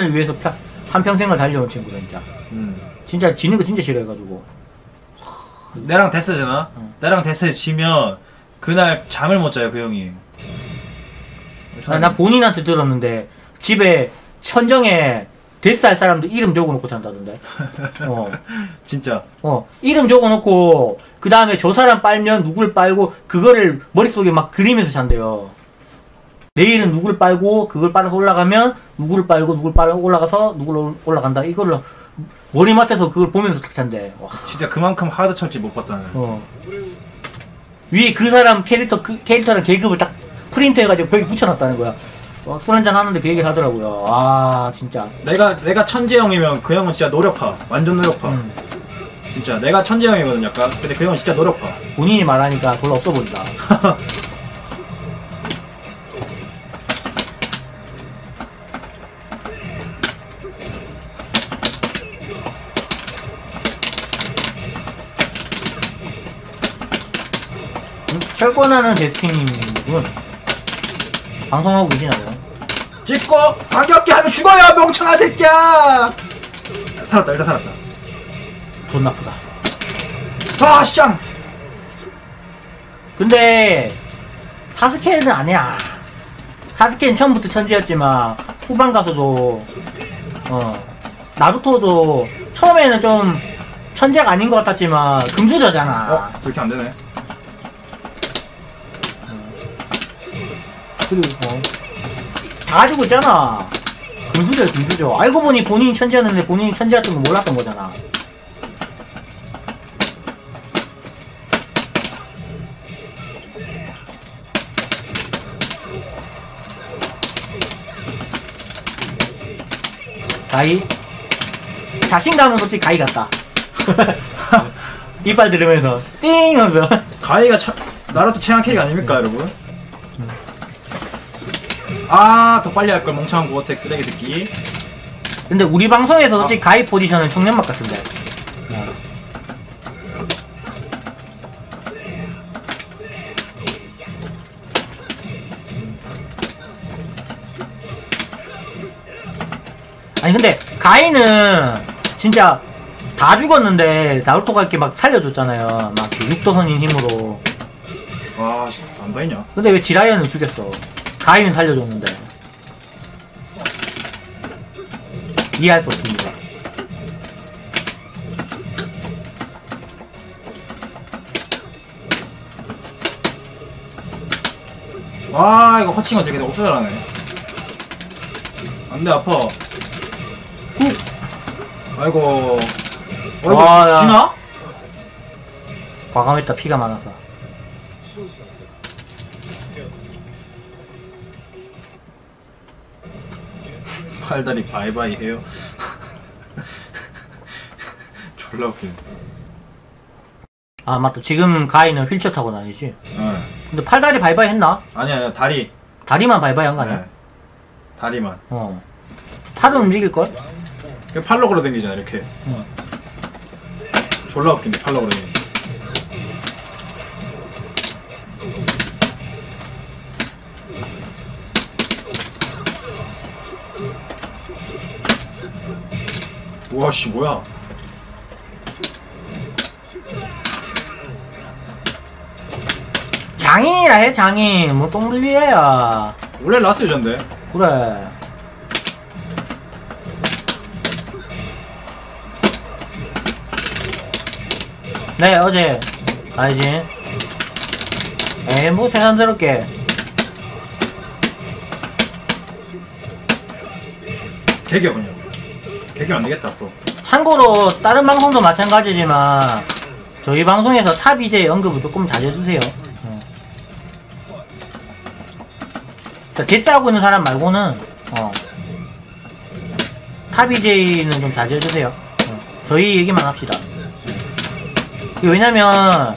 을 위해서 펴- 한평생을 달려온 친구다 진짜 음. 진짜 지는 거 진짜 싫어해가지고 내랑 데스잖아. 응. 내랑 데스 지면 그날 잠을 못 자요 그 형이. 나, 나 본인한테 들었는데 집에 천정에 데스할 사람들 이름 적어놓고 잔다던데 어, 진짜. 어 이름 적어놓고 그 다음에 저 사람 빨면 누굴 빨고 그거를 머릿속에 막 그리면서 잔대요 내일은 누굴 빨고 그걸 빨아서 올라가면 누구를 빨고 누굴 빨아 올라가서 누굴 올- 올라간다 이걸로 머리맡에서 그걸 보면서 와. 진짜 그만큼 하드 철지 못 봤다는. 어. 위에 그 사람 캐릭터 그 캐릭터랑 계급을 딱 프린트해가지고 벽에 붙여놨다는 거야. 어, 술 한잔 하는데 그 얘기를 하더라고요. 아 진짜. 내가 내가 천재 형이면 그 형은 진짜 노력파. 완전 노력파. 음. 진짜 내가 천재 형이거든 약간. 근데 그 형은 진짜 노력파. 본인이 말하니까 별로 없어 보인다. 철권하는 데스티니군 방송하고 계시나요? 찍고 가볍게 하면 죽어요 멍청한 새끼야. 살았다 일단 살았다. 존나 아프다. 아 쌍. 근데 사스케는 아니야. 사스케는 처음부터 천재였지만 후반 가서도 어 나루토도 처음에는 좀 천재가 아닌 것 같았지만 금수저잖아. 어 그렇게 안 되네. 그리고 어, 다 가지고 있잖아. 금수저 금수저. 알고 보니 본인이 천재였는데 본인이 천재였던 거 몰랐던 거잖아. 가이 자신감은 솔직히 가이 같다. 이빨 들으면서 띵 하면서 가이가 차, 나루토 최강 캐릭 아닙니까 여러분? 아 더 빨리 할걸 멍청한 고어텍 쓰레기 새끼. 근데 우리 방송에서 솔직히 가입 포지션은 청년맛 같은데. 아니 근데 가인은 진짜 다 죽었는데 나루토가 이렇게 막 살려줬잖아요. 막그 육도선인 힘으로. 아 안 다있냐? 근데 왜 지라이언은 죽였어? 가인은 살려줬는데. 이해할 수 없습니다. 와 이거 허칭어 되게 없어 잘하네. 안돼 아파. 후. 아이고. 아이고. 지나? 과감했다 피가 많아서. 팔다리 바이바이 해요. 졸라 웃기네. 아 맞다 지금 가인은 휠체어 타고 다니지. 네. 근데 팔다리 바이바이 했나? 아니야 아니야, 다리. 다리만 바이바이 한 거 아니야? 네. 다리만. 어. 팔은 움직일걸? 팔로 걸어 댕기잖아 이렇게. 응. 졸라 웃긴데 팔로 걸어 댕기. 와씨 뭐야? 장인이라 해 장인. 뭐 똥들리애야. 원래 라스 유전데. 그래. 네 어제 알지? 에이 뭐 개겨 그냥. 개겨 안 되겠다 앞으로. 참고로 다른 방송도 마찬가지지만 저희 방송에서 탑 이제 언급을 조금 자제해주세요. 어. 자, 데스하고 있는 사람 말고는 어. 탑 이제는 좀 자제해주세요. 어. 저희 얘기만 합시다. 왜냐면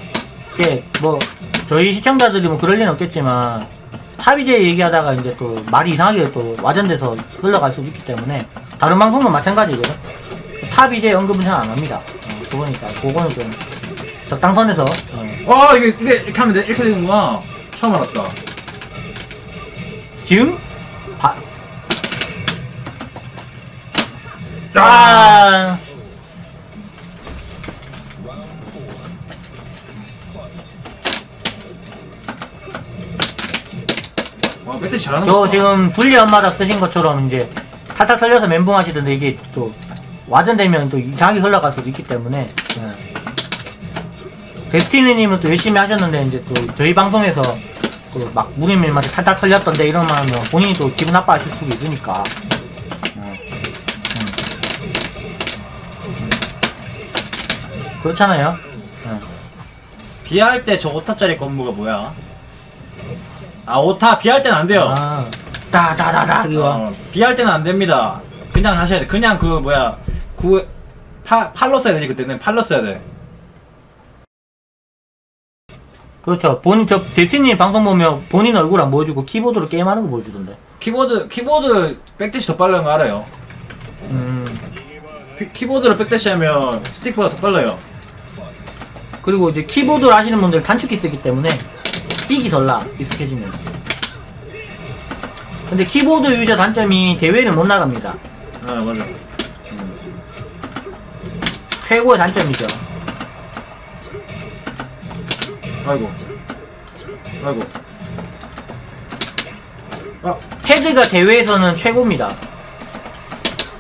이게 뭐 저희 시청자들이 뭐 그럴 리는 없겠지만 탑 이제 얘기하다가 이제 또 말이 이상하게 또 와전돼서 흘러갈 수도 있기 때문에 다른 방송도 마찬가지거든. 탑 이제 언급은 잘 안 합니다. 어, 그거니까 그거는 좀 적당선에서 어. 와 이게 이게 이렇게 하면 돼 이렇게 되는구나. 처음 알았다. 지금 바, 아, 와 배터리 잘하는 저. 지금 분리 연마다 쓰신 것처럼 이제 탈탈 털려서 멘붕 하시던데 이게 또 와전되면 또 이상하게 흘러갈 수도 있기 때문에 예. 데스티니님은 또 열심히 하셨는데 이제 또 저희 방송에서 그막 무림일마다 탈탈 털렸던데 이런 말 하면 본인이 또 기분 나빠하실 수도 있으니까 예. 음. 그렇잖아요 예. 비할 때 저 5타짜리 건물가 뭐야? 아 5타 비할 때는 안 돼요. 아, 따다다다 이거 어, 비할 때는 안 됩니다. 그냥 하셔야 돼. 그냥 그 뭐야 구 파, 팔로 써야 되지 그때는 팔로 써야 돼. 그렇죠 본인 저 데스티니 방송 보면 본인 얼굴 안 보여주고 키보드로 게임하는 거 보여주던데 키보드 키보드 back dash 더 빠른 거 알아요? 음 키, 키보드로 back dash 하면 스틱보다 더 빨라요. 그리고 이제 키보드를 하시는 분들 단축키 쓰기 때문에 삑이 덜 나, 익숙해지면. 근데 키보드 유저 단점이 대회를 못 나갑니다. 아 맞아. 최고의 단점이죠. 아이고 아이고 아 헤드가 대회에서는 최고입니다.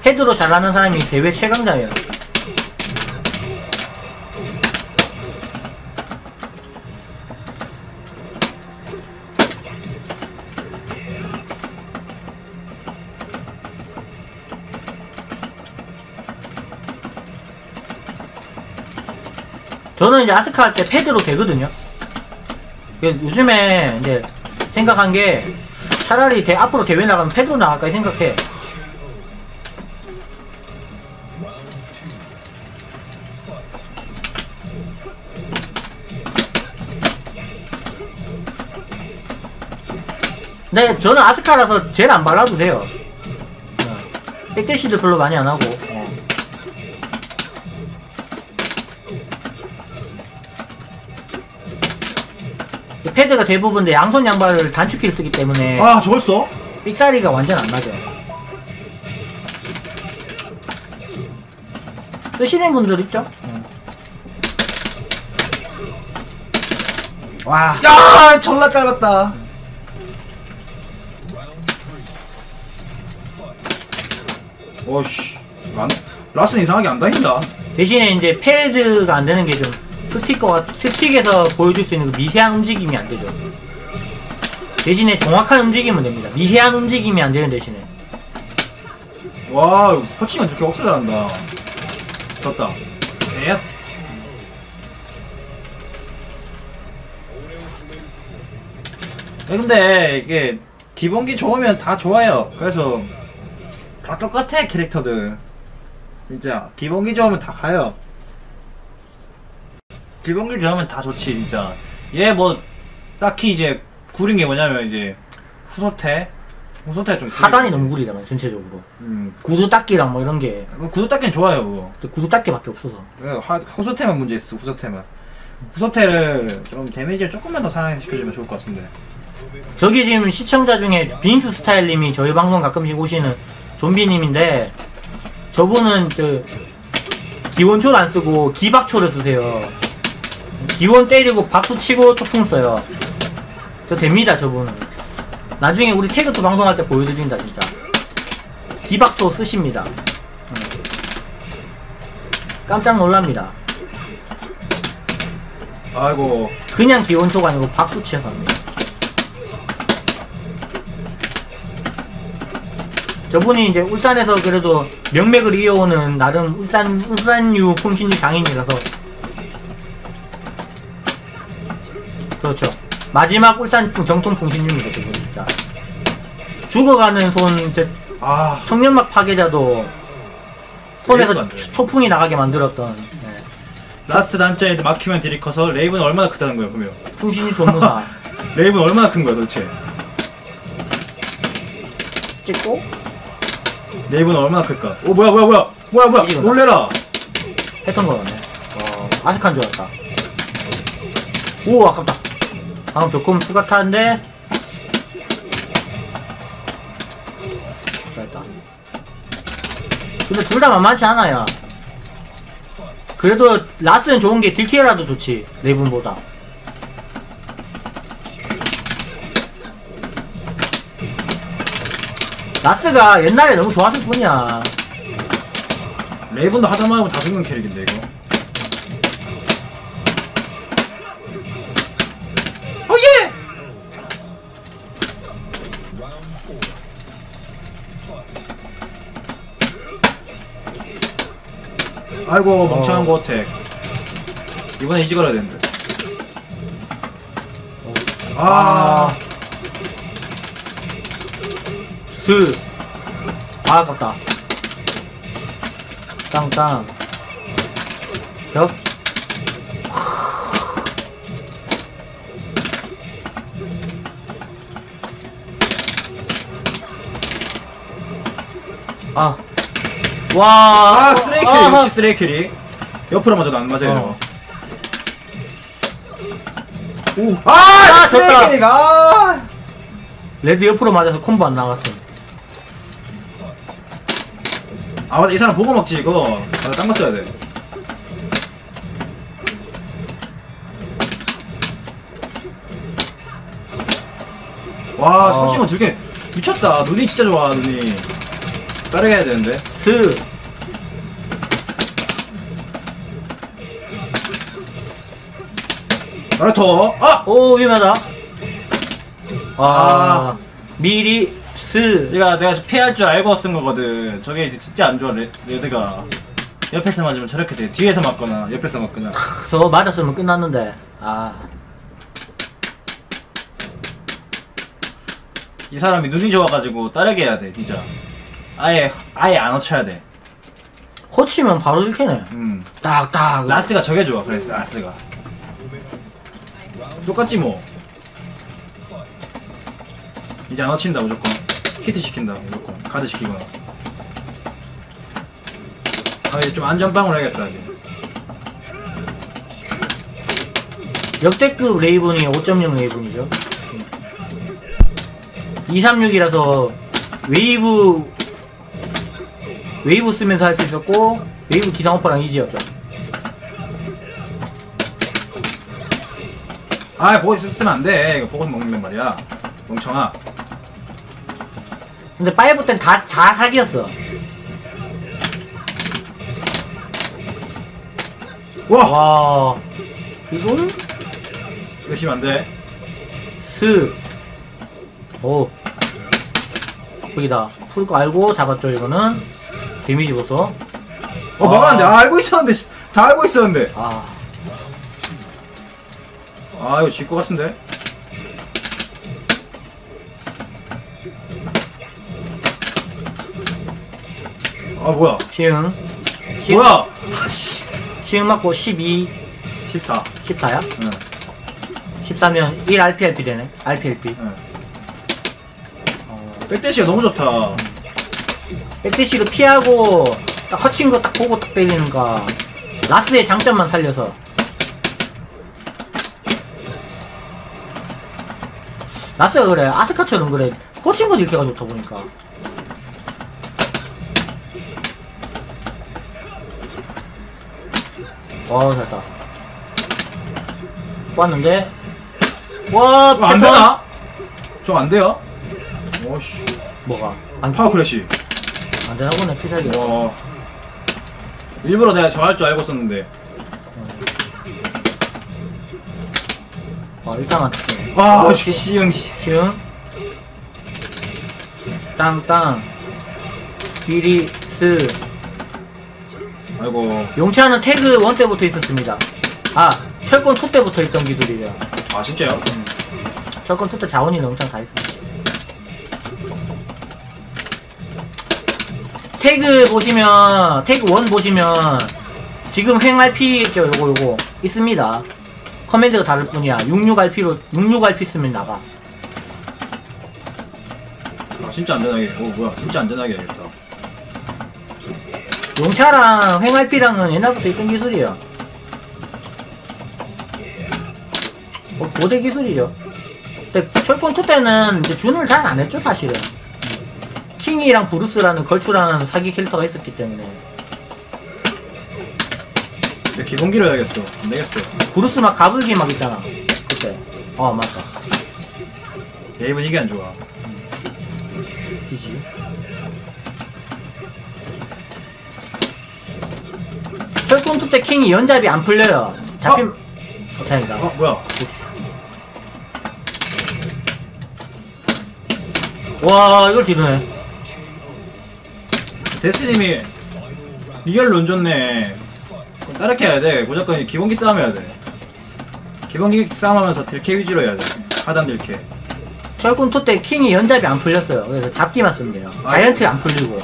헤드로 잘하는 사람이 대회 최강자예요. 저는 이제 아스카 할 때 패드로 되거든요. 그 요즘에 이제 생각한 게 차라리 대, 앞으로 대회 나가면 패드로 나갈까 생각해. 근데 저는 아스카라서 젤 안 발라도 돼요. 어. 백대시도 별로 많이 안 하고. 패드가 대부분 내 양손 양발을 단축키를 쓰기 때문에 아 저걸 써? 삑사리가 완전 안 맞아요. 쓰시는 분들 있죠? 와, 야 졸라 짧았다 오씨 란, 라스는 이상하게 안 다닌다 대신에 이제 패드가 안 되는 게 좀 스티커가 스틱에서 보여줄 수 있는 그 미세한 움직임이 안 되죠. 대신에 정확한 움직임은 됩니다. 미세한 움직임이 안 되는 대신에. 와 퍼칭은 이렇게 억수로 잘한다 졌다 에 네, 근데 이게 기본기 좋으면 다 좋아요. 그래서 다 똑같아 캐릭터들. 진짜 기본기 좋으면 다 가요. 기본기 좋으면 다 좋지 진짜. 얘 뭐 딱히 이제 구린 게 뭐냐면 이제 후소태 후소태 좀 하단이. 너무 구리잖아요, 전체적으로. 음 구두 닦기랑 뭐 이런 게 그 구두 닦기는 좋아요 그거. 근데 구두 닦기밖에 없어서. 그 하- 후소태만 문제 있어 후소태만. 후소태를 좀 데미지를 조금만 더 상향시켜주면 좋을 것 같은데. 저기 지금 시청자 중에 빈스 스타일님이 저희 방송 가끔씩 오시는 좀비님인데 저분은 저 기원초를 안 쓰고 기박초를 쓰세요. 기원 때리고 박수 치고 초풍 써요. 저 됩니다 저분은. 나중에 우리 태그도 방송할 때 보여드린다 진짜. 기박초 쓰십니다. 음. 깜짝 놀랍니다. 아이고 그냥 기원초가 아니고 박수 치어서 합니다. 저분이 이제 울산에서 그래도 명맥을 이어오는 나름 울산 울산유 풍신유 장인이라서 그렇죠. 마지막 울산 풍- 정통 풍 신유입니다. 저분 진짜 죽어가는 손저아 청년막 파괴자도 손에서. 초- 초풍이 나가게 만들었던 네. 라스트 단자에 막히면 딜이 커서 레이브는 얼마나 크다는 거예요 그러면. 풍신유 전무사 레이브는 얼마나 큰 거야 도대체. 찍고 레이브는 얼마나 클까? 오 뭐야 뭐야 뭐야 뭐야 뭐야 이거다. 놀래라. 했던 거였네. 어, 아색한 줄 알았다. 오, 아깝다. 방금 조금 추가 타는데. 근데 둘 다 만만치 않아요. 그래도 라스는 좋은 게 딜티어라도 좋지 레이븐보다. 라스가 옛날에 너무 좋았을 뿐이야. 레이븐도 하다 말고 다 죽는 캐릭인데 이거. 아이고 멍청한 어. 고어택 이번에 이지 걸어야 되는데 아, 그. 아, 아깝다. 땅 땅. 벽. 아. 와. 아 쓰레기 캐릭 아하. 역시 쓰레기 캐릭 옆으로 맞아도 안 맞아요 어. 오. 아, 아, 쓰레기 졌다. 아 레드 옆으로 맞아서 콤보 안 나갔어. 아 맞아 이 사람 보고 먹지 이거 맞아 딴거 써야 돼 와, 어. 삼식은 되게 미쳤다. 눈이 진짜 좋아, 눈이. 따르게 해야 되는데. 스. 나루토. 아! 오, 위험하다. 와. 아. 미리 스. 내가, 내가 피할 줄 알고 쓴 거거든. 저게 이제 진짜 안 좋아, 레, 레드가. 옆에서 맞으면 저렇게 돼. 뒤에서 맞거나, 옆에서 맞거나. 저거 맞았으면 끝났는데. 아. 이 사람이 눈이 좋아가지고 따르게 해야 돼, 진짜. 아예, 아예 안 어쳐야 돼. 호치면 바로 이렇게네. 음. 딱, 딱. 라스가 저게 좋아, 그래, 라스가. 똑같지 뭐. 이제 안 어친다, 무조건. 히트 시킨다, 무조건. 카드 시키거나. 아, 이제 좀 안전빵으로 해야겠다, 이제. 역대급 레이븐이 5.0 레이븐이죠. 236이라서 웨이브 웨이브 쓰면서 할 수 있었고 웨이브 기상오퍼랑 이지였죠. 아, 보고 있으면 안 돼. 이거 보고 먹는단 말이야. 멍청아. 근데 five 땐 다 다 사기였어. 와! 와 이건 열심히 안 돼. 스. 오. 여기다 풀 거 알고 잡았죠 이거는 데미지 보소. 어, 막았는데. 아, 알고 있었는데. 씨. 다 알고 있었는데. 아 아, 이거 질 것 같은데. 아, 뭐야. 시흥. 시흥 뭐야? 아 씨. 시흥 맞고 12, 14. 14야? 응. 14면 1 RPLP 되네. RPLP. 응. 어, 백대시가 너무 좋다. 백대시로 피하고 딱 허친 거 딱 보고 딱 때리는 거. 라스의 장점만 살려서. 라스가 그래. 아스카처럼 그래. 호친 거 딜캐가 좋다 보니까. 와, 잘했다. 왔는데. 와, 이거 안 패턴. 되나? 저 안 돼요? 오씨. 뭐가? 안, 파워 크래시. 안 보네, 피살기. 와. 일부러 내가 저할줄 알고 썼는데. 어, 일단 맞췄네. 아, 시, 씨형 씨. 시흥. 땅땅. 비리, 스. 아이고. 용차는 태그 1 때부터 있었습니다. 아, 철권 2 때부터 있던 기술이에요. 아, 진짜요? 철권 2때 자원이 엄청 다 있습니다. 태그 보시면, 태그 1 보시면, 지금 횡 RP 있죠, 요거, 요거. 있습니다. 커맨드가 다를 뿐이야. 66RP로, 66RP 쓰면 나가. 아, 진짜 안전하게. 오, 뭐야. 진짜 안전하게 해야겠다. 용차랑 횡 RP랑은 옛날부터 있던 기술이에요. 뭐, 고대 기술이죠. 근데 철권 2 때는 이제 준을 잘 안 했죠, 사실은. 킹이랑 브루스라는 걸출하는 사기 캐릭터가 있었기 때문에. 내 기본기로 해야겠어. 안 되겠어. 브루스 막 가불기 막 있잖아. 그때. 어 맞다. 얘입은 이게 안 좋아. 이지. 철권투 때 킹이 연잡이 안 풀려요. 잡힘. 어, 다행이다. 어, 뭐야? 와 이걸 지르네 데스님이 리얼 론줬네. 따르게 해야 돼. 무조건 기본기 싸움 해야 돼. 기본기 싸움 하면서 딜캐 위주로 해야 돼. 하단 딜캐. 철권투 때 킹이 연잡이 안 풀렸어요 그래서 잡기만 쓰면 돼요 아, 자이언트 안 풀리고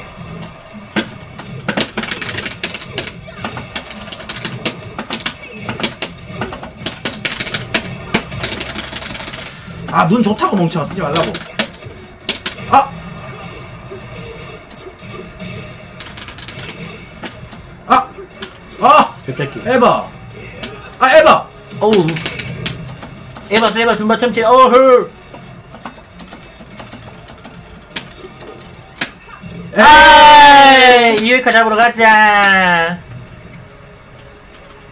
아, 눈 좋다고 멍청아 쓰지 말라고. 아! 벽잡기 에바! 아, 에바! 어우 에바 에바 줌바 참치 어헐 아이 이웨카 잡으러 가자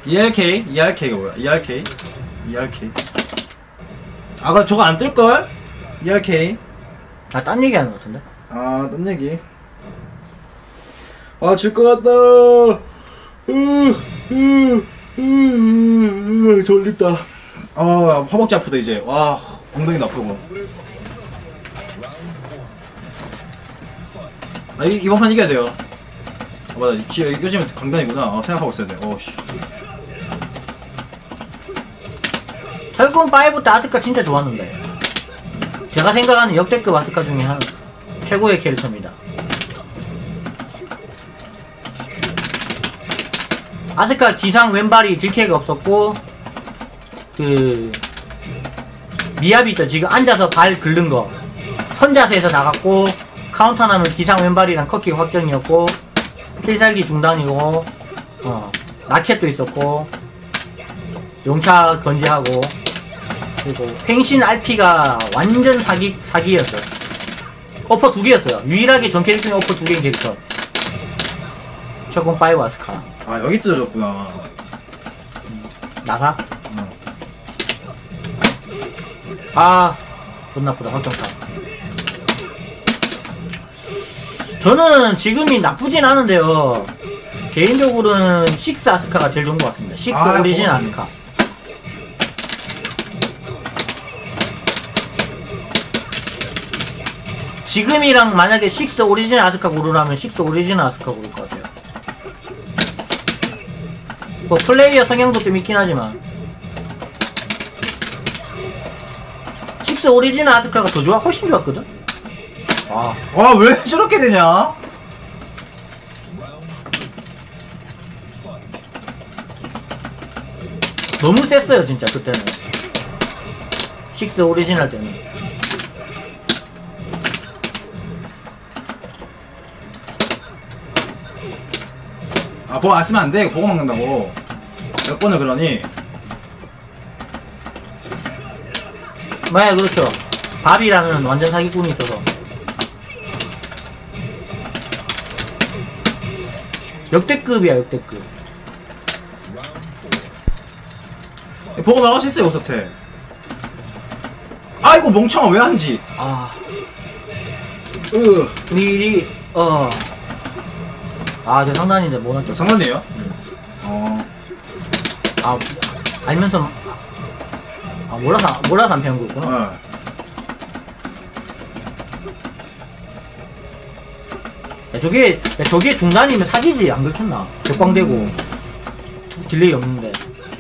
ERK? ERK가 뭐야? ERK? ERK? 아, 그럼 저거 안 뜰걸? ERK? 아 딴 얘기 하는 것 같은데 아, 딴 얘기. 아, 질 것 같다. 으, 으, 으, 으, 졸립다. 아, 허벅지 아프다, 이제. 와, 엉덩이도 아프고. 아, 이, 이번 판 이겨야 돼요. 아, 맞아. 지, 요즘에 강단이구나. 어, 생각하고 있어야 돼. 어, 씨. 철권 5때 아스카 진짜 좋았는데 제가 생각하는 역대급 아스카 중에 한 최고의 캐릭터입니다 아스카 기상 왼발이 딜캐가 없었고 그 미압이 있죠 지금 앉아서 발 긁는 거 선자세에서 나갔고 카운터 나면 기상 왼발이랑 cut kick 확정이었고 필살기 중단이고 어 라켓도 있었고 용차 건재하고 그리고 횡신 RP가 완전 사기 사기였어요. 어퍼 두 개였어요. 유일하게 전 캐릭터 중에 어퍼 두 개인 캐릭터. 철권 5 아스카 아, 여기 뜯어졌구나. 나사 어. 아 존나 나쁘다 확정타. 저는 지금이 나쁘진 않은데요. 개인적으로는 6 아스카가 제일 좋은 것 같습니다. 6 아, 오리진 뭐. 아스카. 지금이랑 만약에 6 오리진 아스카 고르라면 6 오리진 아스카 고를 것 같아요. 뭐 플레이어 성향도 좀 있긴 하지만 6 오리진 아스카가 더 좋아? 훨씬 좋았거든? 아, 와, 왜 저렇게 되냐? 너무 셌어요 진짜 그때는 6 오리지널 때는 아, 보고 안 쓰면 안 돼. 보고 먹는다고. 몇 번을 그러니? 네 그렇죠 밥이라는 완전 사기꾼이 있어서 역대급이야 역대급 보고 나갈 수 있어요, 오사태. 아이고, 멍청아, 왜 한지? 아 으. 미리 어아 저 상단인데 뭐 할게 상관이에요? 어. 아 알면서 아 몰라서 몰라서 안 배운 거구나. 어. 야, 저게 야, 저게 중단이면 사기지. 안 긁혔나? 격광되고. 두- delay 없는데.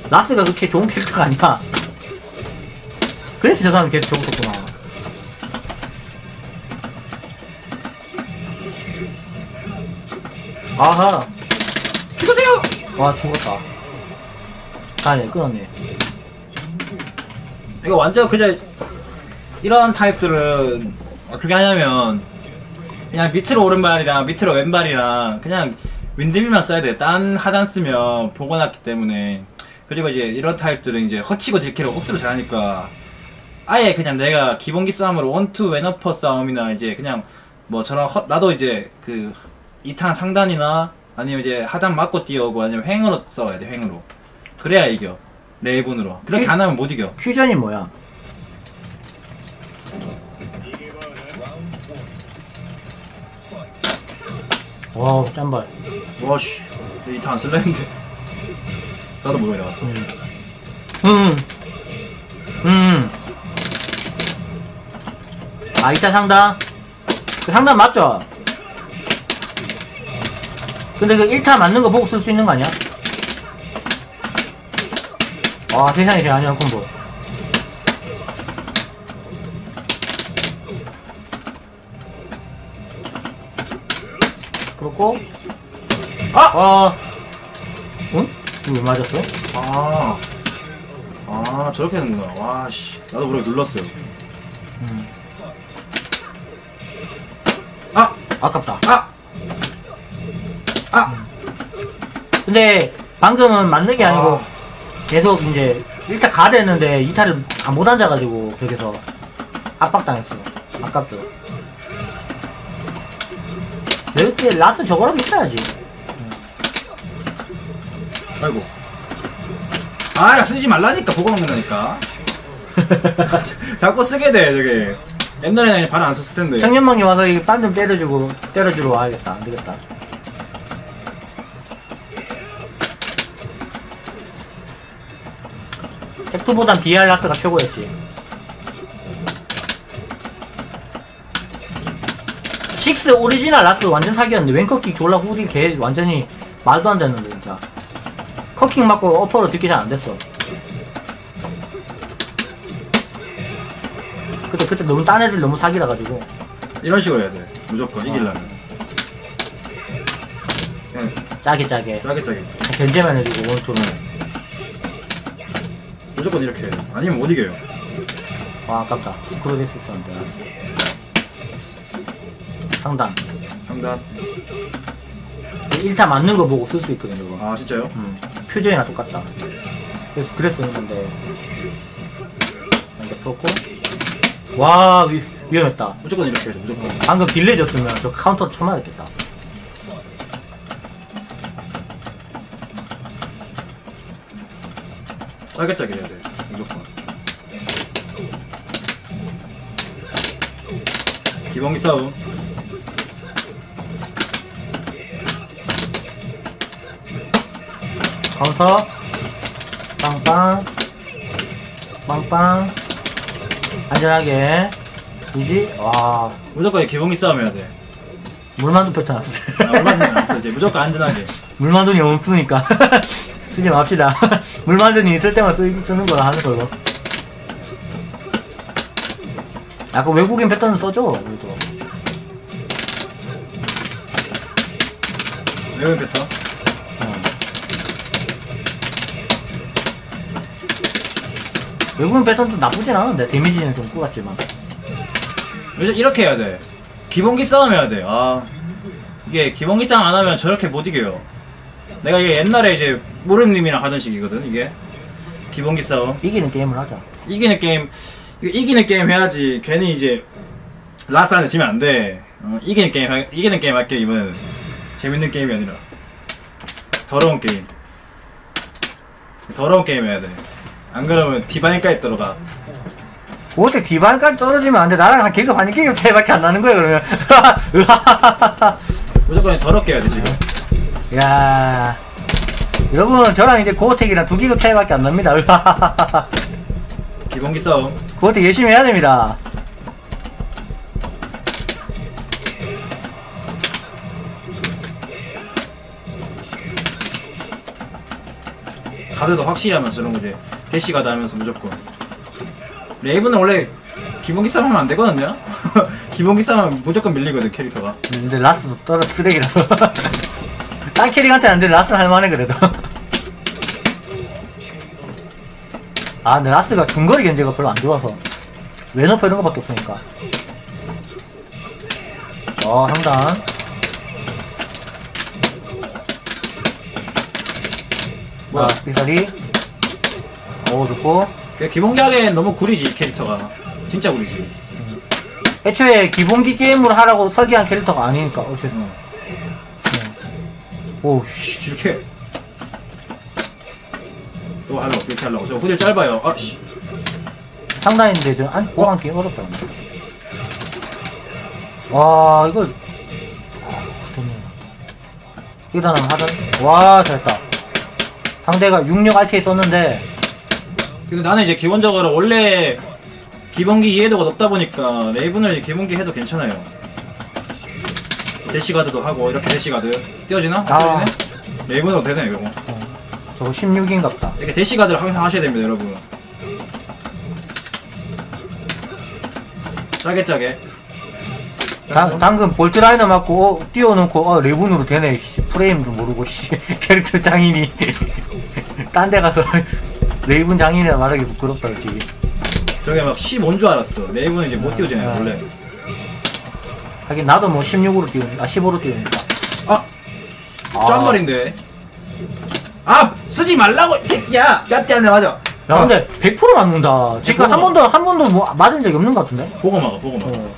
라스가 그렇게 좋은 캐릭터가 아니야. 그래서 저 사람이 계속 저거 썼구나. 아하. 죽으세요! 와 죽었다 아네 끊었네. 이거 완전 그냥 이런 타입들은 어떻게 하냐면 그냥 밑으로 오른발이랑 밑으로 왼발이랑 그냥 윈드밀만 써야 돼. 딴 하단 쓰면 보고 났기 때문에. 그리고 이제 이런 타입들은 이제 허치고 딜키를 억수로 잘하니까 아예 그냥 내가 기본기 싸움으로 원투 왼어퍼 싸움이나 이제 그냥 뭐 저런 허- 나도 이제 그 2탄 상단이나 아니면 이제 하단 맞고 뛰어오고 아니면 횡으로 싸워야 돼 횡으로 그래야 이겨 레이븐으로 그렇게 그- 안 하면 못 이겨 퓨전이 뭐야? 와우 짠발 와씨 내 2탄 안 쓸라 했는데 나도 모르게 나갔다 음. 음. 음. 아, 이따 상담. 그 상담 맞죠? 근데 그 1타 맞는 거 보고 쓸 수 있는 거 아니야? 와, 세상에 제일 안녕 콤보. 그렇고, 아! 어, 응? 이거 왜 맞았어? 아, 아 저렇게 하는구나 와 씨 나도 모르게 눌렀어요 음. 아! 아깝다. 아! 아! 근데 방금은 맞는 게 아니고 아. 계속 이제 1타 가야 되는데 2타를 못 앉아가지고 벽에서 압박당했어. 아깝죠. 내 그때 라스 저거라도 있어야지. 아이고 아야 쓰지 말라니까 보고 먹는다니까 자꾸 쓰게 돼 저게 옛날에는 그냥 발안 썼을 텐데 청년망이 와서 이게 땀좀 때려주고 때려주러 와야겠다. 안 되겠다. 헥토보단 BR 라스가 최고였지. 식스 오리지널 라스 완전 사기였는데 왼커킥 졸라 후리 개 완전히 말도 안 되는데 진짜. 커킹 맞고 어퍼로 듣기 잘 안 됐어. 그때 그때 너무 딴 애들 너무 사기라 가지고. 이런 식으로 해야 돼. 무조건 이기려면. 그냥 짜게 짜게. 짜게 짜게. 견제만 해주고 원투는 무조건 이렇게 아니면 못 이겨요. 와 아깝다. 될수 있었는데. 상단. 상단. 1타 맞는 거 보고 쓸 수 있거든 이거. 아 진짜요? 음, 퓨전이랑 똑같다. 그래서 그래 쓰는 건데. 이렇게 풀었고. 와 위, 위험했다. 무조건 이렇게 돼 무조건. 방금 delay 줬으면 저 카운터 쳐맞았겠다 짜게 짜게 해야 돼 무조건. 기본기 싸움. 카운터. 빵빵. 빵빵. 안전하게. 이지? 와. 무조건 기본기 싸움 해야 돼 물만두 패턴 났어 아, 얼마나 안 쓰지 무조건 안전하게. 물만두니 없으니까 쓰지 맙시다 물만두니 있을 때만 쓰, 쓰는 거라 하는 걸로 약간 외국인 패턴은 써줘 우리도 외국인 패턴 어. 외국인 패턴도 나쁘진 않은데 데미지는 좀 꾸같지만 요즘 이렇게 해야 돼. 기본기 싸움 해야 돼. 아. 이게 기본기 싸움 안 하면 저렇게 못 이겨요. 내가 이게 옛날에 이제 무릎님이랑 하던 식이거든, 이게. 기본기 싸움. 이기는 게임을 하자 이기는 게임, 이기는 게임 해야지. 괜히 이제, 라스한테 지면 안 돼. 어, 이기는 게임, 하- 이기는 게임 할게, 이번에는. 재밌는 게임이 아니라. 더러운 게임. 더러운 게임 해야 돼. 안 그러면 디바인까지 들어가. 어떻게 디반까지 떨어지면 안돼 나랑 한 계급 아닌 계급 차이밖에 안 나는 거야 그러면 무조건 더럽게 해야 돼, 지금. 야 여러분 저랑 이제 고어텍이랑 두 계급 차이밖에 안 납니다. 기본기 싸움. 고어텍 열심히 해야 됩니다. 가드도 확실히 하면서 저런 거 이제 대시 가드 하면서 무조건. 레이븐은 원래 기본기 싸움 하면 안 되거든요? 기본기 싸움 하면 무조건 밀리거든 캐릭터가. 근데 라스도 떨어 쓰레기라서 딴 캐릭한테 안돼 라스는 할만해 그래도. 아 근데 라스가 중거리 견제가 별로 안 좋아서. 왼어퍼 이런 거밖에 없으니까. 어 상단. 뭐야? 자 삐사리. 오 좋고. 그 기본기 하기엔 너무 구리지 이 캐릭터가. 진짜 구리지. 애초에 기본기 게임으로 하라고 설계한 캐릭터가 아니니까 어쨌어. 어. 오, 씨. 이렇게 또 하려고 이렇게 하려고 저 후딜 짧아요 아씨 상단인데 저 안, 보관기 어렵다. 와, 이걸. 아, 좋네. 일어나면 하던. 와, 잘했다. 상대가 66 RK 썼는데, 근데 나는 이제 기본적으로 원래 기본기 이해도가 높다 보니까 레이븐을 기본기 해도 괜찮아요 대시가드도 하고 이렇게 대시가드 띄워지나? 안 아. 레이븐으로 되네 이거 저거 16인갑다. 이렇게 대시가드를 항상 하셔야 됩니다 여러분 짜게 짜게 당, 방금 볼트 라이너 맞고, 어, 띄워놓고, 어, 레븐으로 되네. 씨. 프레임도 모르고, 씨. 캐릭터 장인이. 딴 데 가서, 레이븐 장인이라 말하기 부끄럽다, 솔직히. 저게 막 15인 줄 알았어 레이븐은 이제 못 띄워지네 아. 원래 하긴, 나도 뭐 16으로 띄우니까, 아, 15로 띄우니까. 아! 아. 짠말인데 아! 쓰지 말라고 이 새끼야! 뼈띠 안돼 맞아 야, 근데 100% 맞는다. 지금 한 번도, 한 번도 뭐, 맞은 적이 없는 것 같은데? 보고 막아 보고 막아 어.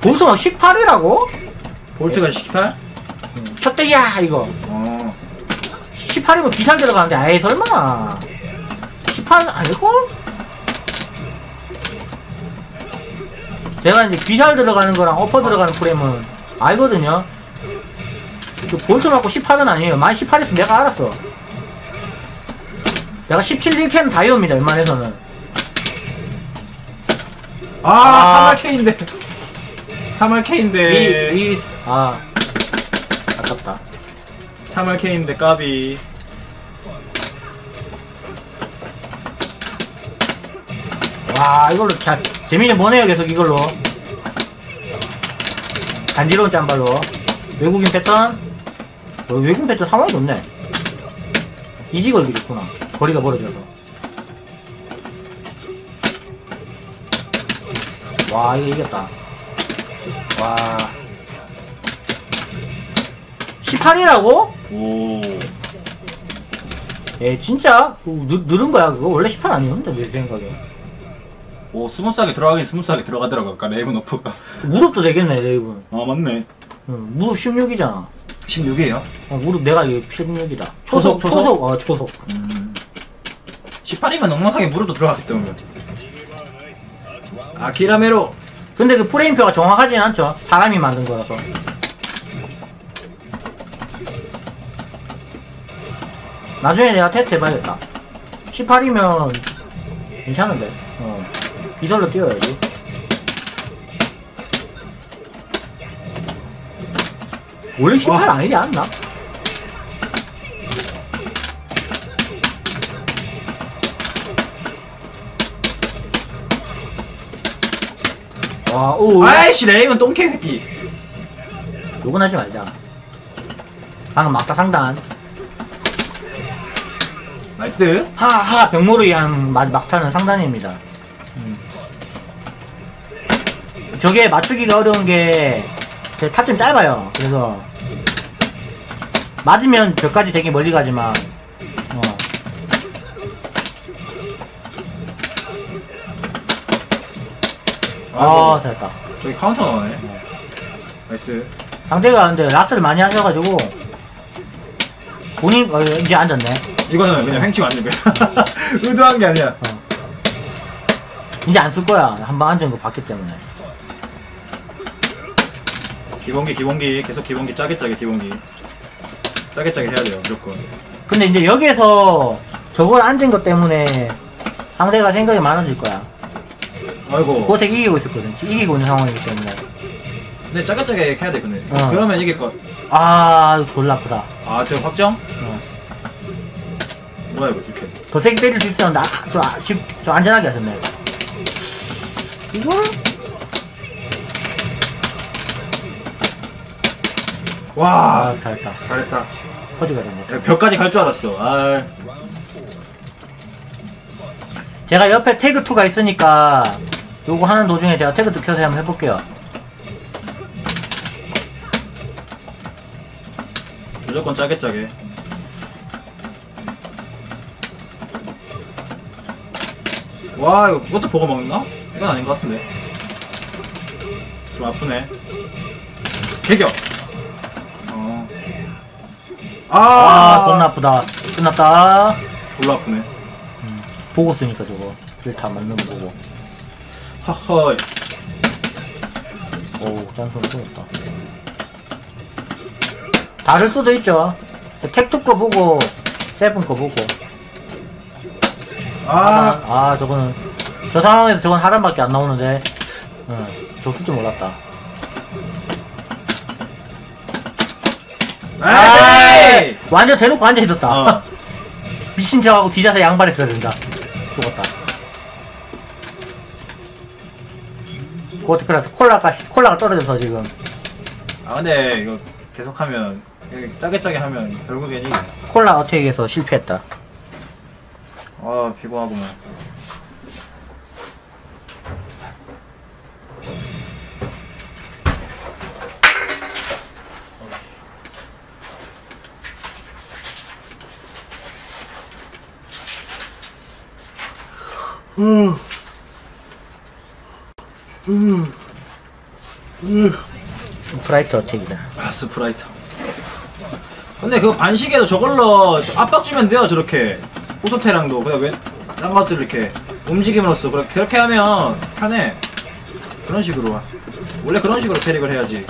벌써 막 18이라고? 볼트가 18? 쳤대야, 이거. 어 18이면 기살 들어가는데, 아이, 설마. 18 아니고? 제가 이제 기살 들어가는 거랑 어퍼 들어가는 프레임은 알거든요. 그 볼트 맞고 18은 아니에요. 만 18이었으면 내가 알았어. 내가 17 1캔 다이옵니다, 웬만해서는. 아, 아. 3RK인데 3RK인데 이, 이, 아. 아깝다. 3RK인데 까비 와 이걸로 자 재민이 뭐네요 계속 이걸로. 간지러운 짬발로. 외국인 패턴? 어, 외국인 패턴 상황이 좋네. 이지 걸리겠구나. 거리가 벌어져서. 와 이거 이겼다. 와. 18이라고? 오. 예 진짜? 그 느, 늘은 거야 그거? 원래 18 아니었는데 내 생각에 오 스무스하게 들어가긴 스무스하게 들어가더라고 아까 레이븐 어퍼가 무릎도 되겠네 레이븐 아 맞네 응, 무릎 16이잖아 16이에요? 어, 무릎 내가 이게 16이다. 초속, 초속, 초속? 어, 초속. 음. 18이면 넉넉하게 무릎도 들어갔기 때문에 아 기라메로 근데 그 프레임표가 정확하진 않죠. 사람이 만든 거라서. 나중에 내가 테스트 해봐야겠다. 18이면 괜찮은데. 어. 기절로 뛰어야지. 원래 18 와. 아니지 않나? 와, 오, 아이씨 레이븐 똥개 새끼 욕은 하지 말자. 방금 막다 상단. 나이트 하하 위한 마- 막타는 상단입니다. 저게 맞추기가 어려운 게제 타점 짧아요. 그래서 맞으면 저까지 되게 멀리 가지만 어. 아 아 잘했다. 저기 카운터 나오네 nice 상대가 근데 라스를 많이 하셔가지고 본인 어, 이제 앉았네. 이거는 그냥 횡치가 아닌 거야 의도한 게 아니야 이제 안 쓸 거야. 한 번 앉은 거 봤기 때문에. 기본기 기본기 계속 기본기 짜게 짜게 기본기 짜게 짜게 해야 돼요 무조건 근데 이제 여기에서 저걸 앉은 것 때문에 상대가 생각이 많아질 거야. 아이고 되게 이기고 있었거든. 이기고 있는 상황이기 때문에. 근데 짜게 짜게 해야 돼 근데 어. 그러면 이길 아, 이거 졸라 아프다. 것아저 확정? 어. 뭐야 이거 이렇게 더 세게 때릴 수 있었는데, 아, 좀, 아, 좀, 좀 안전하게 하셨네. 이걸? 와 아, 잘했다. 잘했다 퍼즈가 된 거. 벽까지 갈 줄 알았어 아 제가 옆에 태그 2가 있으니까, 요거 하는 도중에 제가 태그 2 켜서 한번 해볼게요. 무조건 짜게 짜게 와 이거 그것도 보고 먹나? 이건 아닌 것 같은데 좀 아프네. 개격. 어, 아, 아, 겁나 아프다. 끝났다. 졸라 아프네. 보고 쓰니까 저거. 딜다 맞는 거 보고. 허허. 오, 짠손 쓰였다. 다를 수도 있죠. 저 텍투 거 보고, 세븐 거 보고. 아, 아, 저거는, 저 상황에서 저건 하란밖에 안 나오는데, 응, 줬을 줄 몰랐다. 에이! 완전 대놓고 앉아 있었다. 어. 미친 척하고 뒤져서 양발했어야 된다. 죽었다. 그래, 콜라가, 콜라가 떨어져서 지금. 아 근데 이거 계속하면 이렇게 짜게 짜게 하면 결국엔 이게 콜라 어택에서 실패했다. 아 피곤하구만. 프라이트 어택이다. 아 스프라이트. 근데 그거 반시계도 저걸로 압박 주면 돼요 저렇게 호소테랑도 그냥 왜딴 것들 이렇게 움직임으로써 그렇게 그렇게 하면 편해. 그런 식으로 원래 그런 식으로 캐릭을 해야지.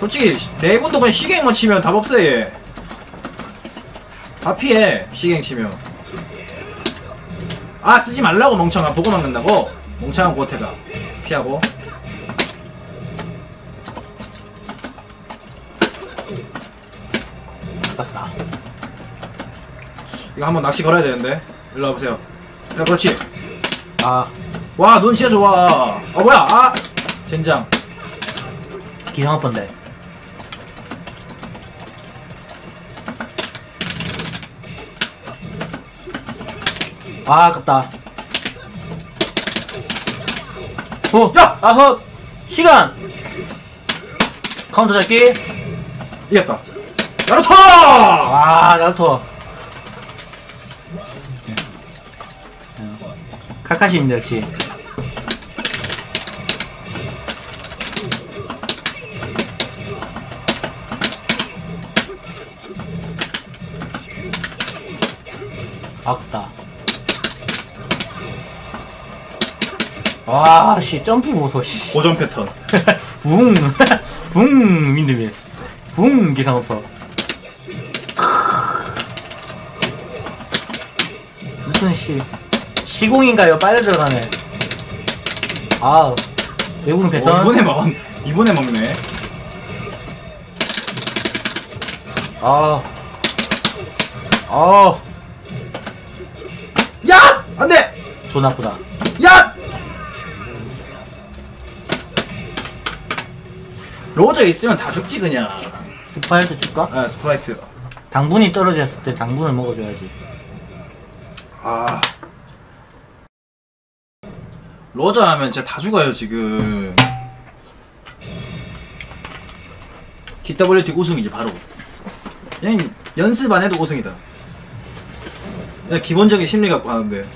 솔직히 레이븐도 그냥 시갱만 치면 답 없어 얘. 다 피해 시갱 치면. 아 쓰지 말라고 멍청아. 보고만 간다고? 멍청한 고태가. 피하고. 아깝다. 이거 한번 낚시 걸어야 되는데. 일로 와보세요. 야 그렇지. 아, 와눈 진짜 좋아. 아 뭐야? 아! 젠장. 기상한 건데. 아, 아깝다. 오, 야! 아, 헛! 시간! 카운터 잡기. 이겼다 나루토 아, 나루토. 카카시입니다, 역시. 아깝다. 와, 씨, 점프 보소, 씨. 고전 패턴 붕, 붕, 민드밀. 붕, 기상업소. 무슨 씨, 시공인가요? 빨려 들어가네. 아, 외국인 어, 패턴. 이번에 먹 이번에 먹네 아, 아, 야 안 돼 존 아프다. 야 로저 있으면 다 죽지 그냥. 스파이트 줄까? 아 스프라이트. 당분이 떨어졌을 때 당분을 먹어줘야지. 아. 로저 하면 진짜 다 죽어요 지금. TWT 우승이지 바로. 그냥 연습 안 해도 우승이다. 그냥 기본적인 심리 갖고 하는데.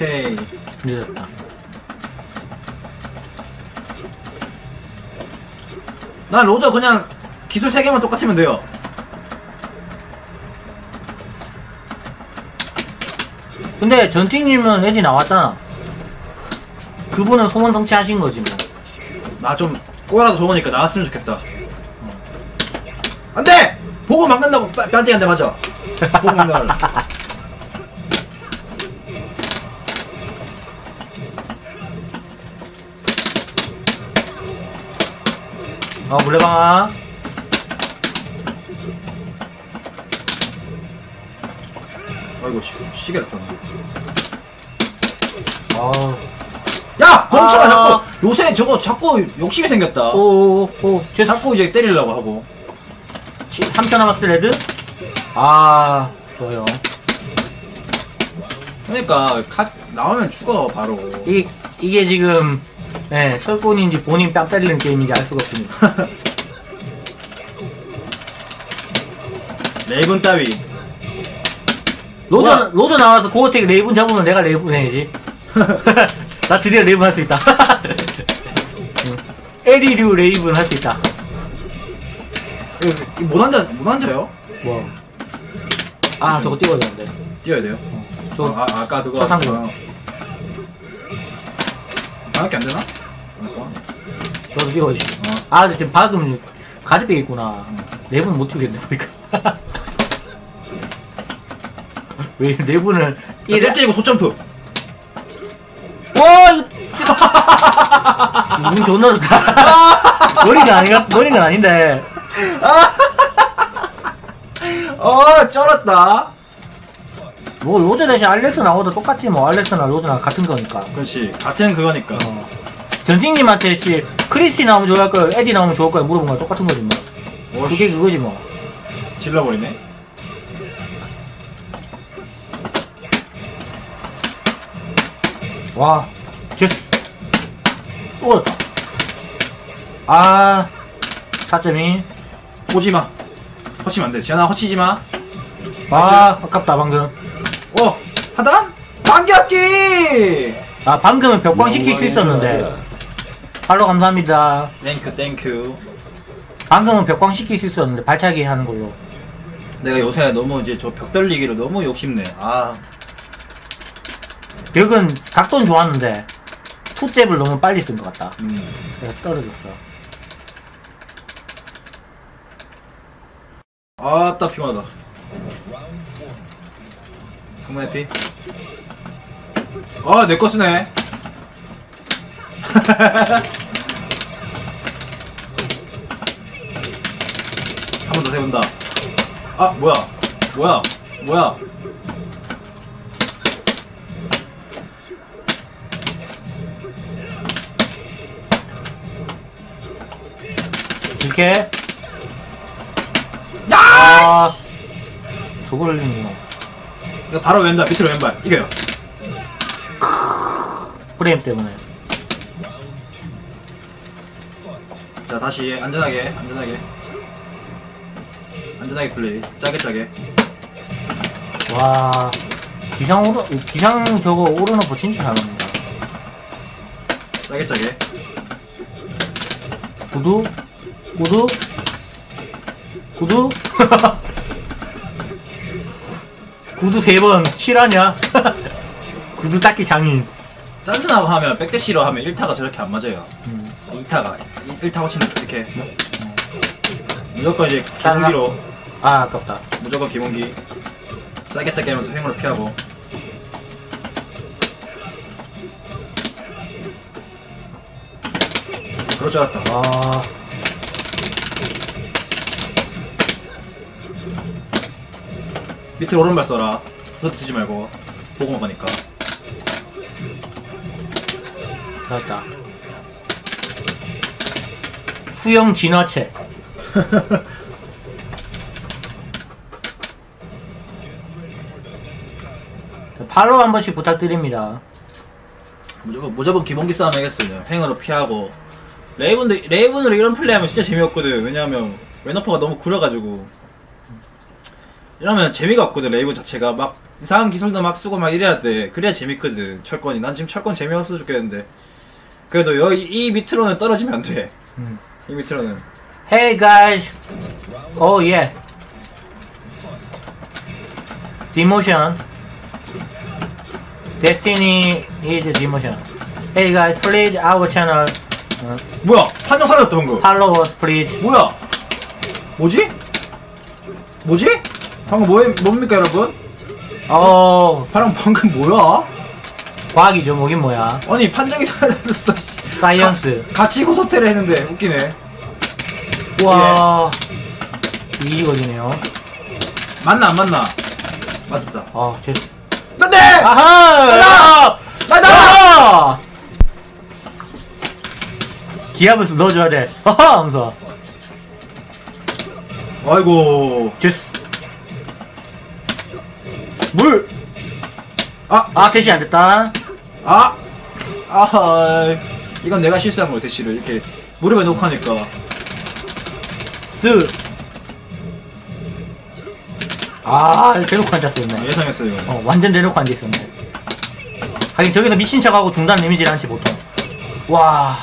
헤헤이. 늦었다. 난 로저 그냥 기술 3개만 똑같으면 돼요 근데 전팀님은 에지 나왔잖아. 그분은 소원 성취하신 거지 뭐. 나좀 꼬라도 좋으니까 나왔으면 좋겠다 안돼! 보고 막는다고 한대 맞아 보고 막는다고 어 물레방아. 아이고 시, 시계를 탔네 어. 야! 멍청아 아. 자꾸 요새 저거 자꾸 욕심이 생겼다 오 오오. 제 자꾸 이제 때리려고 하고 3초 남았을 레드. 아 좋아요. 그러니까 카, 나오면 죽어 바로 이 이게 지금 예 철권인지 본인 뺨 때리는 게임인지 알 수가 없습니다. 레이븐 따위 로저 뭐야? 로저 나와서 고어텍 레이븐 잡으면 내가 레이븐 해야지. 나 드디어 레이븐 할 수 있다. 응. 에리류 레이븐 할 수 있다. 이거, 이거 못 앉아 못 앉아요? 뭐. 아, 저거 띄워야 되는데. 뛰어야 돼요? 저, 아, 아 아까 그거 저 상금. 아. 방학기 안 되나? 어? 저도 띄워주시 어. 아, 근데 지금 방금 가리배 있구나. 레이븐 못 띄우겠네, 보니까. 왜 레이븐을 일... 째째 이거 소점프 와 이거 운 존나 좋다 건 아니가 건 아닌데 어 쩔었다 뭐 로저 대신 알렉스 나오도 똑같지 뭐. 알렉스나 로저나 같은 거니까. 그렇지. 같은 그거니까. 어. 전팅님한테 씨 크리스티 나오면 좋을 거야 에디 나오면 좋을 거야 물어본 거랑 똑같은 거지 뭐. 그게 오씨. 그거지 뭐. 질러버리네. 와, 제스. 또 얻었다. 아, 4점이. 오지마. 허치면 안돼 지현아 허치지마. 아, 아깝다, 방금. 어 하단 반격기 아, 방금은 벽광 시킬 수 있었는데. 팔로 감사합니다. thank you thank you 방금은 벽광 시킬 수 있었는데, 발차기 하는 걸로. 내가 요새 너무 이제 저 벽 돌리기로 너무 욕심내 아 벽은 각도는 좋았는데, 투잽을 너무 빨리 쓴 것 같다. 음. 내가 떨어졌어. 아따 피곤하다 상단의 피 아, 내거 쓰네. 한 번 더 세본다. 아, 뭐야? 뭐야? 뭐야? 이렇게. 야 아, 저걸 흘리는구나. 이거 바로 왼발, 밑으로 왼발. 이겨요. 프레임 때문에. 자, 다시 안전하게, 안전하게. 안전하게 플레이. 짜게 짜게. 와, 기상 오르, 기상 저거 오르너버 진짜 잘합니다. 짜게 짜게. 구두, 구두, 구두, 구두 세 번 실하냐? 구두 닦기 장인. 짠스나고 하면 백대시로 하면 1타가 저렇게 안 맞아요. 음. 2타가 1타 치는 이렇게 무조건 이제 기본기로 아, 아깝다. 무조건 기본기 짜게 짜게 하면서 횡으로 피하고 그럴 줄 알았다 아, 밑에 오른발 써라 부서 트지 말고 보고만 가니까 잘했다. 투영 진화체. 자, 팔로우 한 번씩 부탁드립니다. 무조건, 무조건 기본기 싸움 해야겠어요 횡으로 피하고 레이븐도 레이븐으로 이런 플레이하면 진짜 재미없거든 왜냐하면 왼어퍼가 너무 구려가지고 이러면 재미가 없거든 레이븐 자체가 막 이상한 기술도 막 쓰고 막 이래야 돼 그래야 재밌거든 철권이 난 지금 철권 재미없어 죽겠는데 그래도 여기 이 밑으로는 떨어지면 안돼이 음. 밑으로는 Hey guys. Oh yeah. Demotion. Destiny is demotion. Hey guys, please our channel. 어, 뭐야 판정 사라졌다 방금 follow us please. 뭐야 뭐지? 뭐지? 방금 뭐, 뭡니까 여러분? 어, 방금 방금 뭐야? 과학이죠. 뭐긴 뭐야. 아니 판정이 사라졌어 씨. science. 같이 고소태를 했는데 웃기네 와. 이거지네요. 맞나 안 맞나? 맞았다 아, 제. 안돼 아하! 나다 아하! 기압을 넣어줘야 돼. 아하! 하면서. 아이고 제스. 물! 아! 아, 대시 안 됐다. 아! 아하 이건 내가 실수한 거야 대시를 이렇게 무릎에 놓고 하니까 스. 아, 대놓고 앉았었네. 예상했어요 이거 어, 완전 대놓고 앉아있었네. 하긴 저기서 미친 척하고 중단 데미지를 않지 보통 와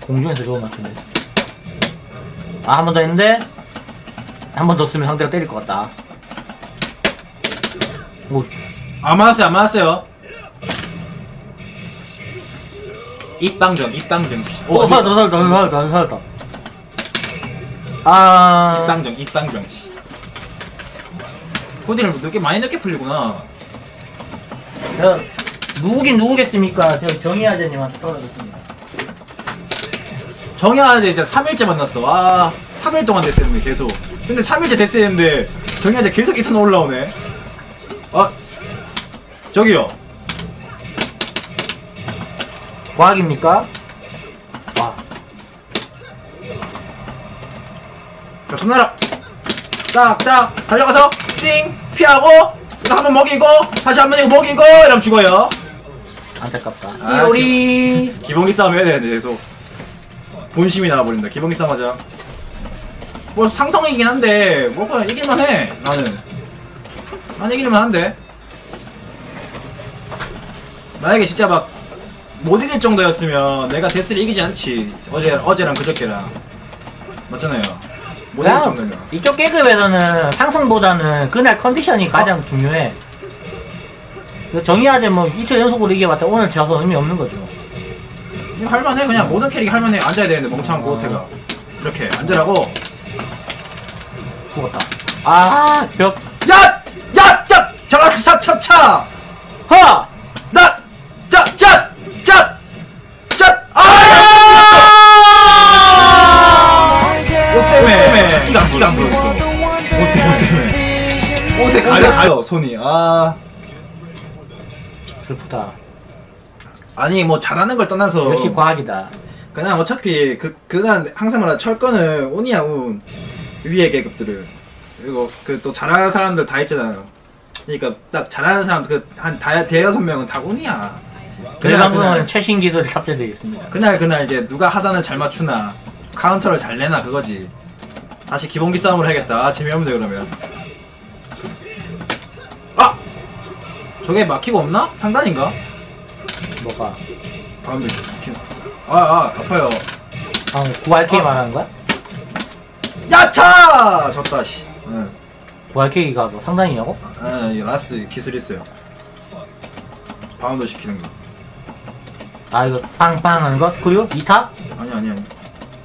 공중에서 저거 맞추네 아 한 번 더 했는데 한 번 더 쓰면 상대가 때릴 것 같다 오안 맞았어요 안 맞았어요. 입방정 입방정. 오, 어, 살았다, 살았다, 살았다, 살았다. 아, 입방정 입방정. 코디를 늦게 많이 늦게 풀리구나. 야, 누구긴 누구겠습니까? 저 정의아재님한테 떨어졌습니다. 정야제 이제 3일째 만났어. 와 3일 동안 됐었는데 계속. 근데 3일째 됐었는데 정야제 계속 이탄 올라오네 아 저기요 과학입니까? 와, 자, 손나라. 딱, 딱, 달려가서, 띵! 피하고, 한 번 먹이고, 다시 한 번 먹이고, 이러면 죽어요. 안타깝다. 아, 우리 기본기 싸움 해야 되는데, 계속. 본심이 나와버린다. 기본기 싸움 하자. 뭐, 상성이긴 한데, 뭐, 그냥 이길만 해, 나는. 난 이길만 한데. 만약에 진짜 막, 못 이길 정도였으면, 내가 데스를 이기지 않지. 어제, 어제랑 그저께랑. 맞잖아요. 못 이길 그냥 정도면. 이쪽 계급에서는 상승보다는 그날 컨디션이 가장 중요해. 그 정의아재 뭐 이틀 연속으로 이겨봤자 오늘 져서 의미 없는 거죠. 이거 할만해 그냥 모든 캐릭이 할만해 앉아야 되는데 멍청한 고태가 이렇게 앉으라고 죽었다. 아, 벽. 야! 야! 짜! 자라 차차차! 허! 나! 짜! 짜! 짜! 짜! 아! 옷 때문에 끼가 안 끼가 안 보였어 옷 때문에 옷에 가렸어 손이 아 슬프다. 아니 뭐 잘하는 걸 떠나서 역시 과학이다. 그냥 어차피 그 그난 항상 말하 철거는 운이야 운 위에 계급들은 그리고 그 또 잘하는 사람들 다 있잖아요. 그러니까 딱 잘하는 사람 그한 대여섯 명은 다 운이야. 저희 그날 방송은 그날 최신 기술을 탑재되겠습니다. 그날 그날 이제 누가 하단을 잘 맞추나 카운터를 잘 내나 그거지. 다시 기본기 싸움을 해야겠다. 아, 재미없는데 그러면. 아 저게 막히고 없나? 상단인가? 뭐가? 바람도 막히나? 아 아 아파요. 아, 9RK 어. 말하는 거야? 야차 졌다 씨. 응. 9RK가 뭐 상당이냐고? 아, 이 라스 기술 있어요. 바운드 시키는 거. 아, 이거 빵빵 하는 거? 스크류? 2탑? 아니 아니 아니.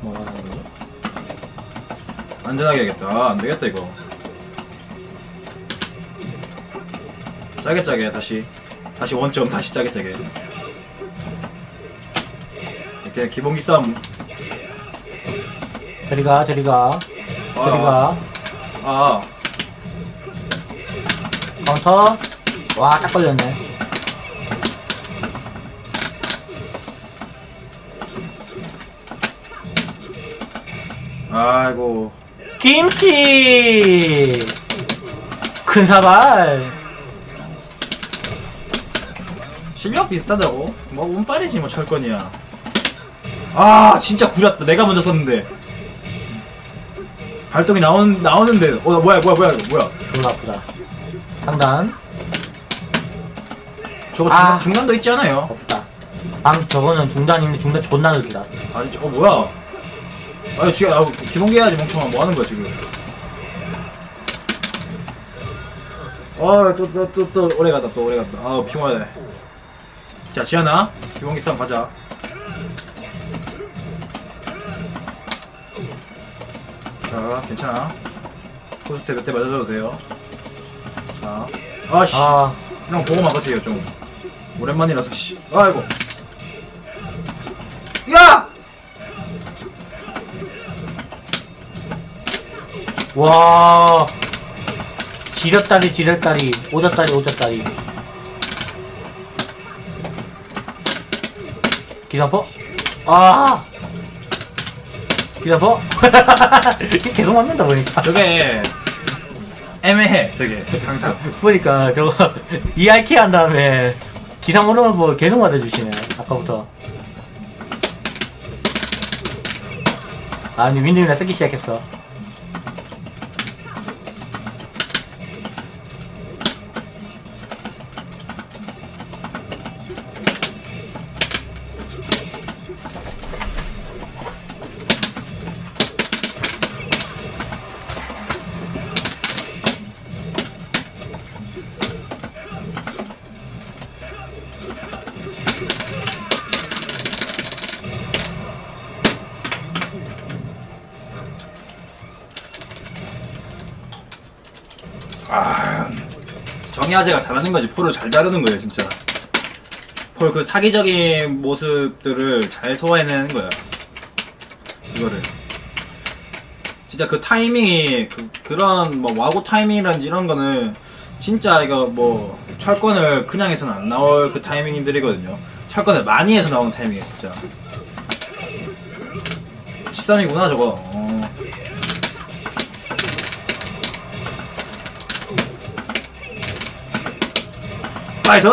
뭐라고 하는 거지? 안전하게 해야겠다. 아, 안 되겠다 이거. 짜게 짜게 다시 다시 원점 다시 짜게 짜게. 이렇게 기본기 싸움. 저리가, 저리가, 아, 저리가. 아, 카운터. 와, 딱 걸렸네. 아이고. 김치! 큰 사발. 실력 비슷하다고? 뭐 운빨이지 뭐 철권이야. 아 진짜 구렸다. 내가 먼저 썼는데. 발동이 나오는 나오는데. 어 뭐야 뭐야 뭐야 뭐야. 졸라 아프다. 상단. 저거 아. 중간, 중간 도 있지 않아요? 없다. 방, 저거는 중단인데 중단 존나 느리다. 아니, 저, 어, 뭐야? 아니, 지금, 아, 기본기 해야지, 멍청아. 뭐 하는 거야, 지금? 아, 또, 또, 또, 또, 오래 갔다, 또, 오래 갔다. 아, 피곤하네. 자, 지현아. 기본기 싸움 가자. 자, 괜찮아. 포스트 그때 맞아줘도 돼요. 자. 아씨. 아, 형 보고 막으세요 좀 오랜만이라서 씨 아이고 야 와. 지렸다리, 지렸다리, 오졌다리, 오졌다리. 기상포? 아! 기상포? 계속 맞는다, 보니까. 저게 애매해. 저게 항상. 보니까 저거 ERK 한 다음에 기상 오르면 뭐 계속 맞아주시네 아까부터. 아 근데 윈드미나 쓰기 시작했어 정의아재가 잘하는 거지. 폴을 잘 다루는 거예요 진짜. 폴 그 사기적인 모습들을 잘 소화해내는 거야. 이거를. 진짜 그 타이밍이 그, 그런 뭐 와구 타이밍이란지 이런 거는 진짜 이거 뭐 철권을 그냥 해서는 안 나올 그 타이밍들이거든요. 철권을 많이 해서 나오는 타이밍이에요 진짜. 13이구나 저거 어. 나이스!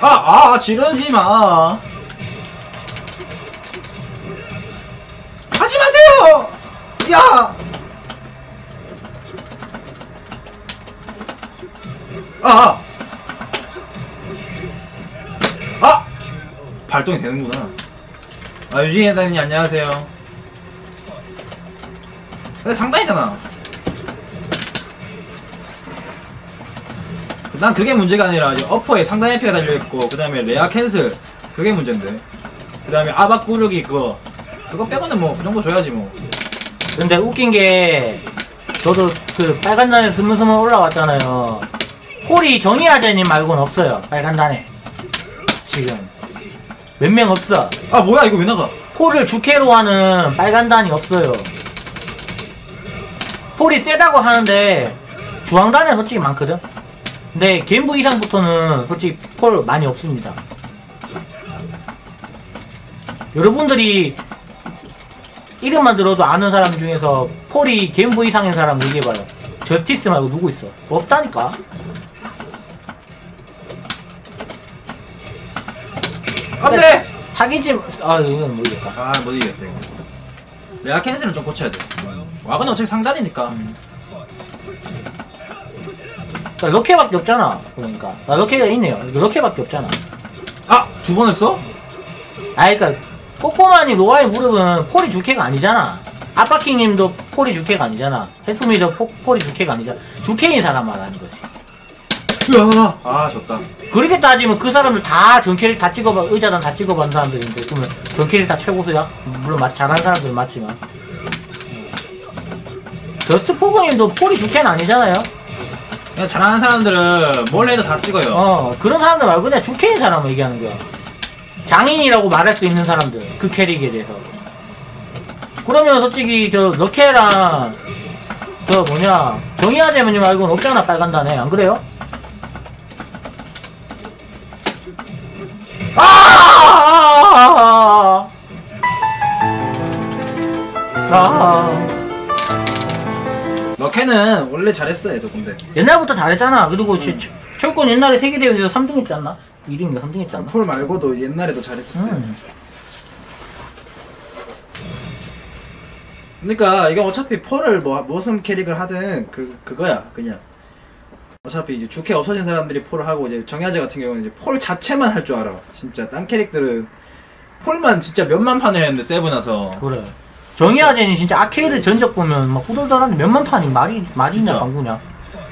아, 아, 지르지 마. 하지 마세요! 야! 아! 아! 발동이 되는구나. 아, 유진이 회장님 안녕하세요. 근데 상당히잖아. 난 그게 문제가 아니라 어퍼에 상단 F가 달려있고 그 다음에 레아 캔슬 그게 문제인데 그 다음에 아박 구르기 그거 그거 빼고는 뭐 그 정도 줘야지 뭐 근데 웃긴 게 저도 그 빨간 단에 스물스물 올라왔잖아요. 폴이 정의아재님 말고는 없어요. 빨간 단에 지금 몇 명 없어. 아 뭐야 이거 왜 나가 폴을 주캐로 하는 빨간 단이 없어요. 폴이 세다고 하는데 주황단에 솔직히 많거든. 근데 겜부 이상부터는 솔직히 폴 많이 없습니다. 여러분들이 이름만 들어도 아는 사람 중에서 폴이 겜부 이상인 사람 얘기해봐요. 저스티스 말고 누구 있어? 없다니까. 안 돼 사기지 아 이건 모르겠다. 아 못 이겼다 이거 레아 캔슬은 좀 고쳐야 돼 와그는 어차피 상단이니까 그러니까 럭케밖에 없잖아. 그러니까 아, 럭케가 있네요. 럭케밖에 없잖아. 아 두 번을 써? 아, 그니까, 꼬꼬마니 로아의 무릎은 폴이 주캐가 아니잖아. 아빠킹님도 폴이 주캐가 아니잖아. 해프미도 포- 폴이 주캐가 아니잖아. 주캐인 사람 말하는 거지. 으아 아 졌다 그렇게 따지면 그 사람들 다 전캐를 다 찍어봐, 의자단 다 찍어본 사람들인데, 그러면 전캐를 다 최고수야? 물론 맞, 잘하는 사람들은 맞지만. 저스트 포그님도 폴이 주캐는 아니잖아요? 그냥 잘하는 사람들은 뭘 해도 다 찍어요 어, 그런 사람들 말고 그냥 주캐인 사람을 얘기하는 거야. 장인이라고 말할 수 있는 사람들, 그 캐릭에 대해서. 그러면 솔직히 저 럭케랑 저 뭐냐 정의아재님 말고는 없잖아 빨간단에 안 그래요? 아! 아! 럭 케는 원래 잘했어 얘도 근데 옛날부터 잘했잖아. 그리고 음. 철권 옛날에 세계대회에서 3등 했지 않나? 1등인가 3등 했지 않나? 폴 말고도 옛날에도 잘했었어요. 음. 그러니까 이건 어차피 폴을 뭐 무슨 캐릭을 하든 그 그거야 그냥 어차피 이제 주캐 없어진 사람들이 폴을 하고 이제 정야제 같은 경우는 이제 폴 자체만 할 줄 알아 진짜 딴 캐릭들은 폴만 진짜 몇만 판을 했는데 seven 나서 그래. 정의아재는 진짜 아케이드 전적 보면 막 후덜덜한데 몇만 판이 말이 말이냐 진짜. 방구냐.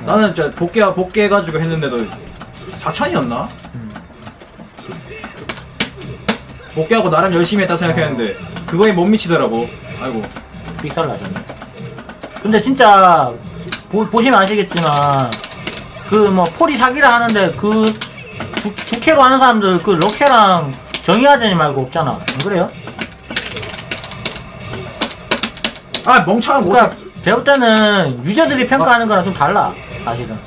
나는 진짜 복귀 복귀 해가지고 했는데도 4천이었나? 음. 복귀하고 나름 열심히 했다 생각했는데 그거에 못 미치더라고. 아이고. 삑살 나셨네. 근데 진짜 보, 보시면 아시겠지만 그 뭐 폴이 사기를 하는데 그 주, 주캐로 하는 사람들 그 럭케랑 정의아재님 말고 없잖아. 안 그래요? 아 멍청한 못 그러니까 제가 볼 때는 유저들이 평가하는 거랑 좀 달라 사실은.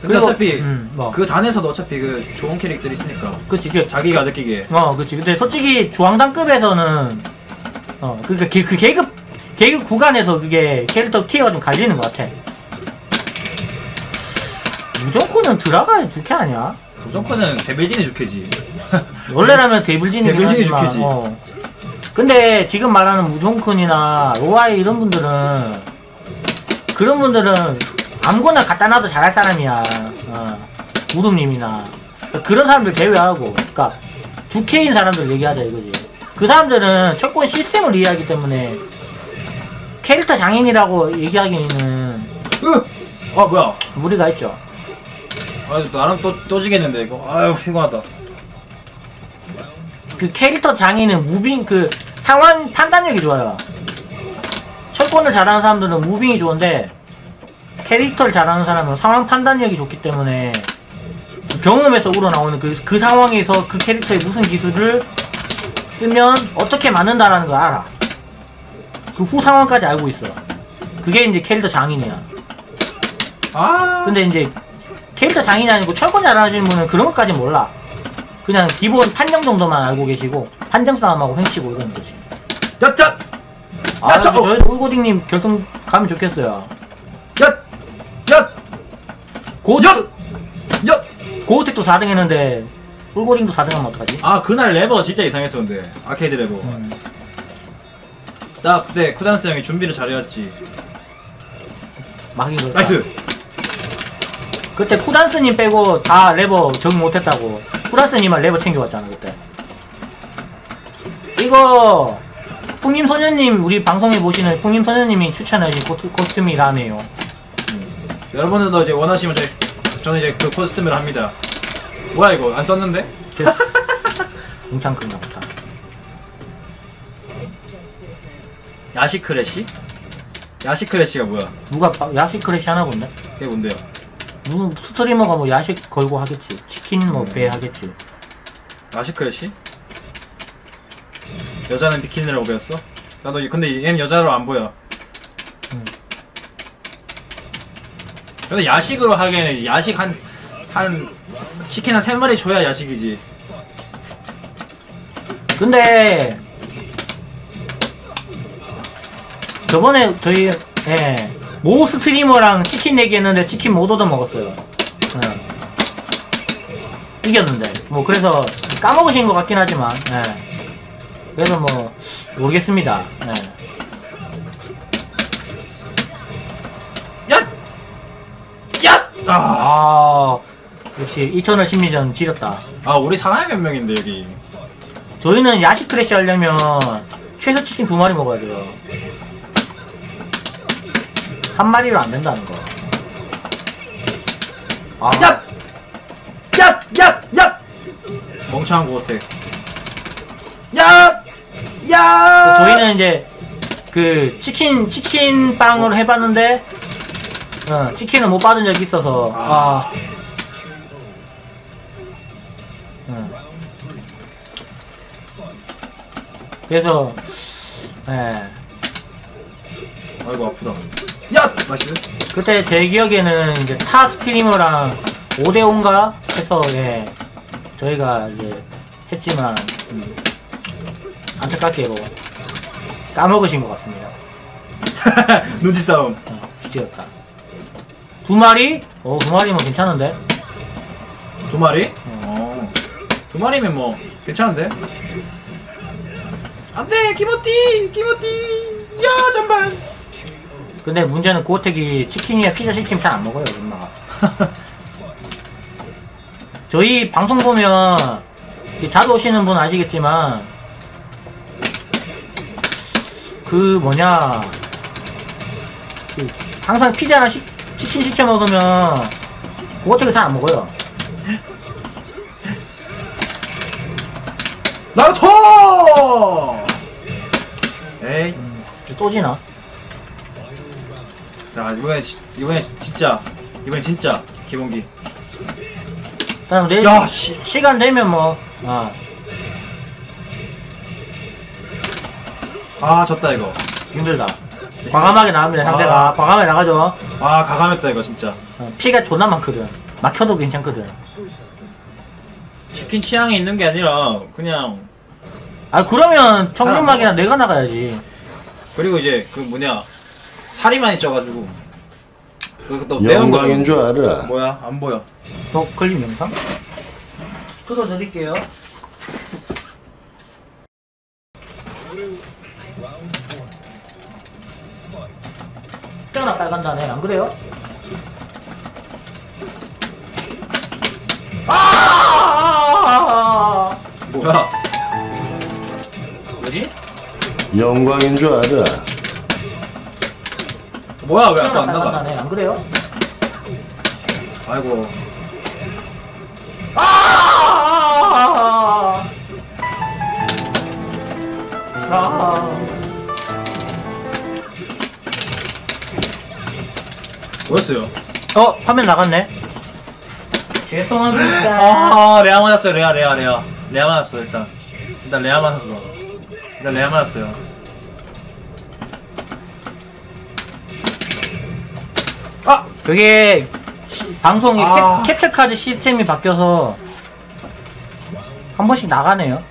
근데 그리고- 어차피 음, 뭐. 그 단에서도 어차피 그 좋은 캐릭들이 있으니까 그치 그 자기가 느끼기에 어, 그치. 근데 솔직히 주황단급에서는 어, 그니까 그, 그 계급 계급 구간에서 그게 캐릭터 티어가 좀 갈리는 것 같아. 무조건은 드라가 주캐 아니야? 조정코는 데빌진이 좋겠지. 원래라면 데블진이긴 데블진이 하지만 좋겠지. 어. 근데 지금 말하는 무종쿤이나 로아이 이런 분들은 그런 분들은 아무거나 갖다 놔도 잘할 사람이야. 어. 우름님이나 그런 사람들 제외하고, 그러니까 주캐인 사람들 얘기하자 이거지. 그 사람들은 철권 시스템을 이해하기 때문에 캐릭터 장인이라고 얘기하기에는 으! 아 뭐야? 무리가 있죠. 아 나랑 또 또 지겠는데 이거. 아유 피곤하다. 그 캐릭터 장인은 무빙 그 상황 판단력이 좋아요. 철권 철권을 잘하는 사람들은 무빙이 좋은데 캐릭터를 잘하는 사람은 상황 판단력이 좋기 때문에 경험에서 우러나오는 그, 그 상황에서 그 캐릭터의 무슨 기술을 쓰면 어떻게 맞는다라는 걸 알아. 그 후 상황까지 알고 있어. 그게 이제 캐릭터 장인이야. 아 근데 이제 캐릭터 장인이 아니고 철권 잘하시는 분은 그런 것까지 몰라. 그냥 기본 판정 정도만 알고 계시고 판정 싸움하고 횡치고 이러는 거지. 야짜 아, 야, 저- 근데 저희 울고딩님 결승 가면 좋겠어요. 야 야 고택, 야! 야! 고우택도 4등 했는데 울고딩도 4등 하면 어떡하지? 아 그날 레버 진짜 이상했었는데 아케이드 레버 음. 딱 그때 쿠단스 형이 준비를 잘해왔지 막이 그렇다. 나이스 그때 쿠단스님 빼고 다 레버 정 못했다고. 쿠단스님만 레버 챙겨왔잖아 그때. 이거 풍님 소녀님 우리 방송에 보시는 풍님 소녀님이 추천하신 코트, 코스튬이 라네요. 여러분들도 이제 원하시면 저희, 저는 이제 그 코스튬을 합니다 뭐야 이거 안 썼는데? 됐어. 엄청 큰가 보다. 야식 크래시? 야식 크래시가 뭐야? 누가 바- 야식 크래시 하나 본데? 그게 뭔데요? 누 streamer가 뭐 야식 걸고 하겠지. 치킨 뭐배 하겠지. 야식 크래시? 여자는 비키니라고 배웠어? 나도 이- 근데 얘는 여자로 안 보여 음. 근데 야식으로 하기에는 야식 한, 한, 치킨 한 세 마리 줘야 야식이지. 근데 저번에 저희 예, 모 스트리머랑 치킨 얘기했는데 치킨 못 얻어 먹었어요. 예. 이겼는데 뭐 그래서 까먹으신 것 같긴 하지만 예. 그래서 뭐 모르겠습니다. 예. 야! 야! 아, 아 역시 이터널 심리전 지렸다. 아 우리 사람이 몇 명인데, 여기. 저희는 야식 크래시 하려면 최소 치킨 두 마리 먹어야 돼요. 한 마리로 안 된다는 거. 아, 야! 야! 야! 야! 멍청한 것 같아. 야! 야! 저희는 이제 그 치킨 치킨 빵으로 해봤는데 어, 치킨을 못 받은 적이 있어서 아. 응. 그래서 예. 아이고 아프다. 야! 나이스. 그때 제 기억에는 이제 타 streamer랑 5대5인가 해서 예 저희가 이제 했지만 음, 안타깝게도 까먹으신 것 같습니다. 눈치 싸움. 어, 비지였다. 두 마리? 어, 두 마리면 괜찮은데? 두 마리? 어. 두 마리면 뭐, 괜찮은데? 안 돼! 기모띠! 기모띠! 야! 잔발! 근데 문제는 고택이 치킨이나 피자 시키면 잘 안 먹어요, 엄마가. 저희 방송 보면 자주 오시는 분 아시겠지만 그 뭐냐 그 항상 피자나 시- 치킨 시켜 먹으면 고택을 잘안 먹어요. 나루토! 에이. 또 지나? 자, 이번에, 지- 이번에 진짜. 이번에 진짜. 기본기. 그다음 내일 야, 시, 시간 되면 뭐 아, 아, 졌다, 이거. 힘들다. 과감하게 나갑니다, 상대가. 아. 과감하게 나가죠. 아, 가감했다, 이거 진짜. 어, 피가 존나 많거든. 막혀도 괜찮거든. 치킨 취향이 있는 게 아니라, 그냥. 아, 그러면 청룡막이나. 내가 나가야지. 그리고 이제, 그 뭐냐. 살이 많이 쪄가지고. 매운 거. 영광인 줄 알아. 뭐야? 안 보여. 더 걸림 영상? 뜯어드릴게요. 뼈나 빨간다네, 안 그래요? 아! 뭐야? 뭐지? 영광인 줄 알아. 뭐야? 왜 아까 안 나가? 안 그래요? 아이고. 아! 아! 뭐였어요? 어 화면 나갔네 죄송합니다 아 레아 맞았어요 레아 레아 레아 레아 맞았어 일단 일단 레아 맞았어 일단 레아 맞았어요 아! 그게 시- 방송이 아. 캡, 캡처 카드 시스템이 바뀌어서 한 번씩 나가네요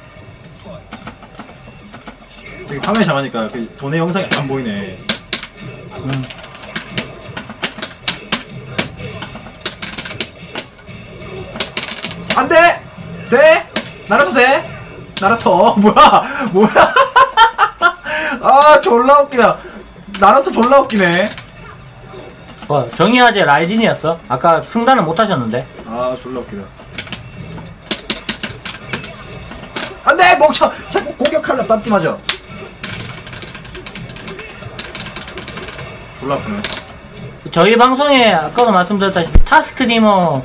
여기 화면이 잡으니까 그 돈의 영상이 안 보이네 음. 안 돼! 돼? 나라도 돼? 나라토 뭐야 뭐야 아 졸라 웃기다 나라토 졸라 웃기네 어, 정의화제 라이진이었어. 아까 승단은 못하셨는데. 아 졸라 웃기다. 안돼! 멍청! 자꾸 공격하려 빰띠 맞아 졸라 아프네. 저희 방송에 아까도 말씀드렸다시피 타 스트리머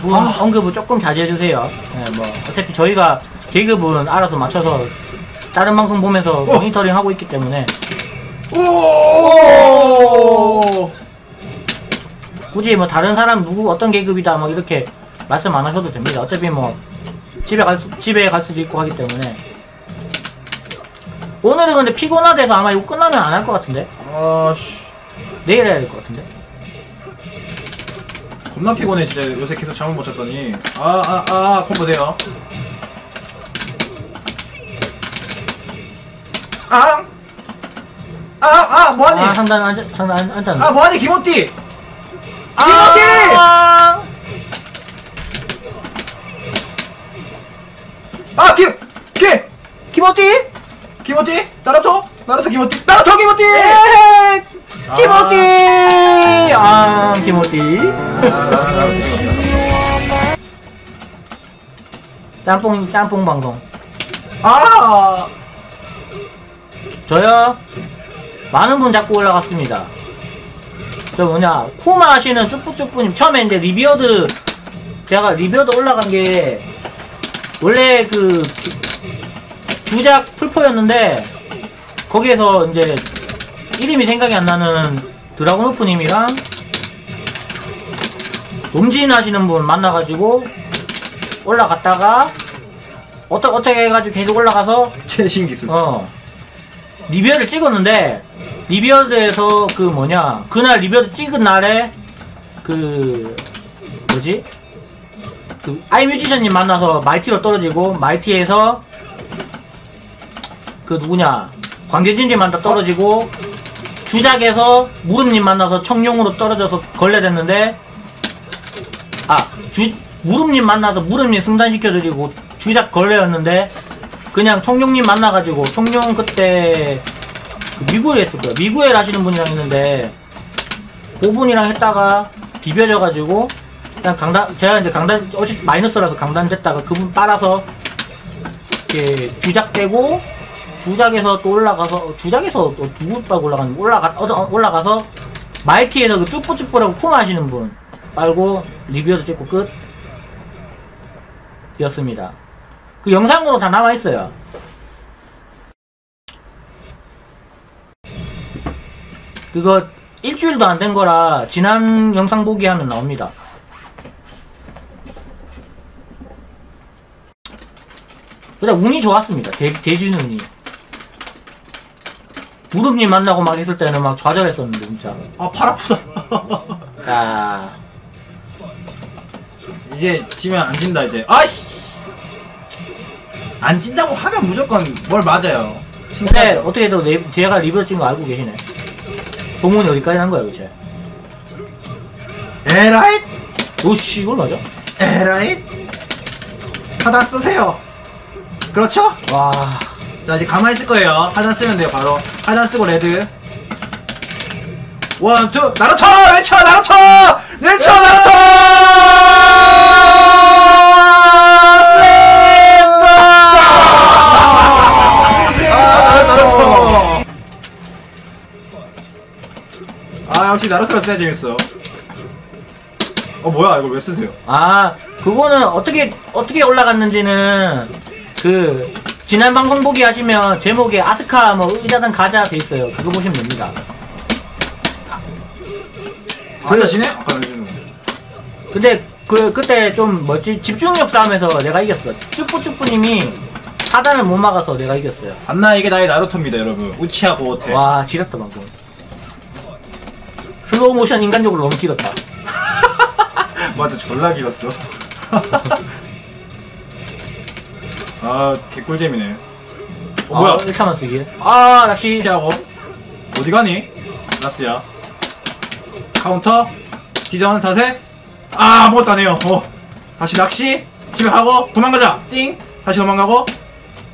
분 아. 언급을 조금 자제해주세요. 네, 뭐 어차피 저희가 계급은 알아서 맞춰서 다른 방송 보면서 어. 모니터링 하고 있기 때문에. 오 굳이 뭐 다른 사람 누구 어떤 계급이다 뭐 이렇게 말씀 안 하셔도 됩니다. 어차피 뭐 집에 갈 수, 집에 갈 수도 있고 하기 때문에 오늘은 근데 피곤하대서 아마 이거 끝나면 안 할 것 같은데 아씨 내일 해야 될 것 같은데 겁나 피곤해 진짜 요새 계속 잠을 못 잤더니 아 아아 콤보 돼요 아! 아! 아! 뭐하니? 아 상단 앉아 상단 앉- 앉았네. 아 뭐하니 김호띠! 아! 아 김! 김! 김어띠 김호띠! 나루토! 나루토 김호띠! 나루토 김호띠! 예 김어띠 아 김어띠 짬뽕 짬뽕 방송 아! 저요 많은 분 자꾸 올라갔습니다. 저 뭐냐 쿠마 하시는 쭈뿌쭈뿌님 처음에 이제 리비어드 제가 Revered 올라간 게 원래 그 주작 풀포였는데 거기에서 이제 이름이 생각이 안 나는 드라곤 오프님이랑 돔진 하시는 분 만나가지고 올라갔다가 어떻게 어떻게 해가지고 계속 올라가서 최신 기술. 어 Revered를 찍었는데 Revered에서 그 뭐냐 그날 Revered 찍은 날에 그 뭐지? 그 아이 뮤지션님 만나서 마이티로 떨어지고 마이티에서 그 누구냐 광대진님 만나 떨어지고 주작에서 무릎님 만나서 청룡으로 떨어져서 걸레 됐는데 아주 무릎님 만나서 무릎님 승단시켜드리고 주작 걸레였는데 그냥 청룡님 만나가지고 청룡 그때 그 미구엘 했을 거야. 미구엘 하시는 분이랑 했는데 그분이랑 했다가 비벼져가지고 그냥 강단 제가 이제 강단 어차피 마이너스라서 강단 됐다가 그분 빨아서 이렇게 주작 빼고 주작에서 또 올라가서 주작에서 또 누구 빨고 올라가는 올라가 어, 올라가서 마이티에서 그 쭈뿌쭈뿌라고 쿠마 하시는 분 빨고 리뷰도 찍고 끝 였습니다. 그 영상으로 다 남아 있어요. 그거 일주일도 안 된 거라 지난 영상 보기 하면 나옵니다. 근데 운이 좋았습니다. 대, 대진 운이. 무릎님 만나고 막 했을 때는 막 좌절했었는데 진짜. 아 팔 아프다 아, 이제 지면 안 진다 이제 아씨 안 진다고 하면 무조건 뭘 맞아요 근데 어떻게 또 내, 제가 Revered 찍은 거 알고 계시네. 동문이 어디까지 한 거야, 도대체? 에라잇 오씨, 이걸 맞아? 에라잇 하단 쓰세요. 그렇죠? 와. 자 이제 가만히 있을 거예요. 하단 쓰면 돼요 바로. 하단 쓰고 레드. 원투 나루토! 외쳐 나루토! 외쳐 나루토 아 역시 나루토가 써야 재밌어 어 뭐야 이걸 왜 쓰세요 아, 그거는 어떻게, 어떻게 올라갔는지는, 그, 지난 방송 보기 하시면 제목에 아스카 뭐 의자단 가자 돼 있어요. 그거 보시면 됩니다. 앉아지네? 아까 앉아지는 거. 근데 그 그때 좀 뭐지 집중력 싸움에서 내가 이겼어. 쭈뿌쭈뿌님이 하단을 못 막아서 내가 이겼어요. 안나 이게 나의 나루토입니다 여러분 우치하 고어테 와 지렸다 방금. 슬로우 모션 인간적으로 너무 길었다. 맞아 졸라 길었어. 아 개꿀잼이네. 어 뭐야? 아, 1차만 쓰기. 아 낚시. 피하고. 어디 가니? 라스야. 카운터? 기전 자세? 아 아무것도 안 해요. 어. 다시 낚시? 집에 가고 도망가자. 띵. 다시 도망가고.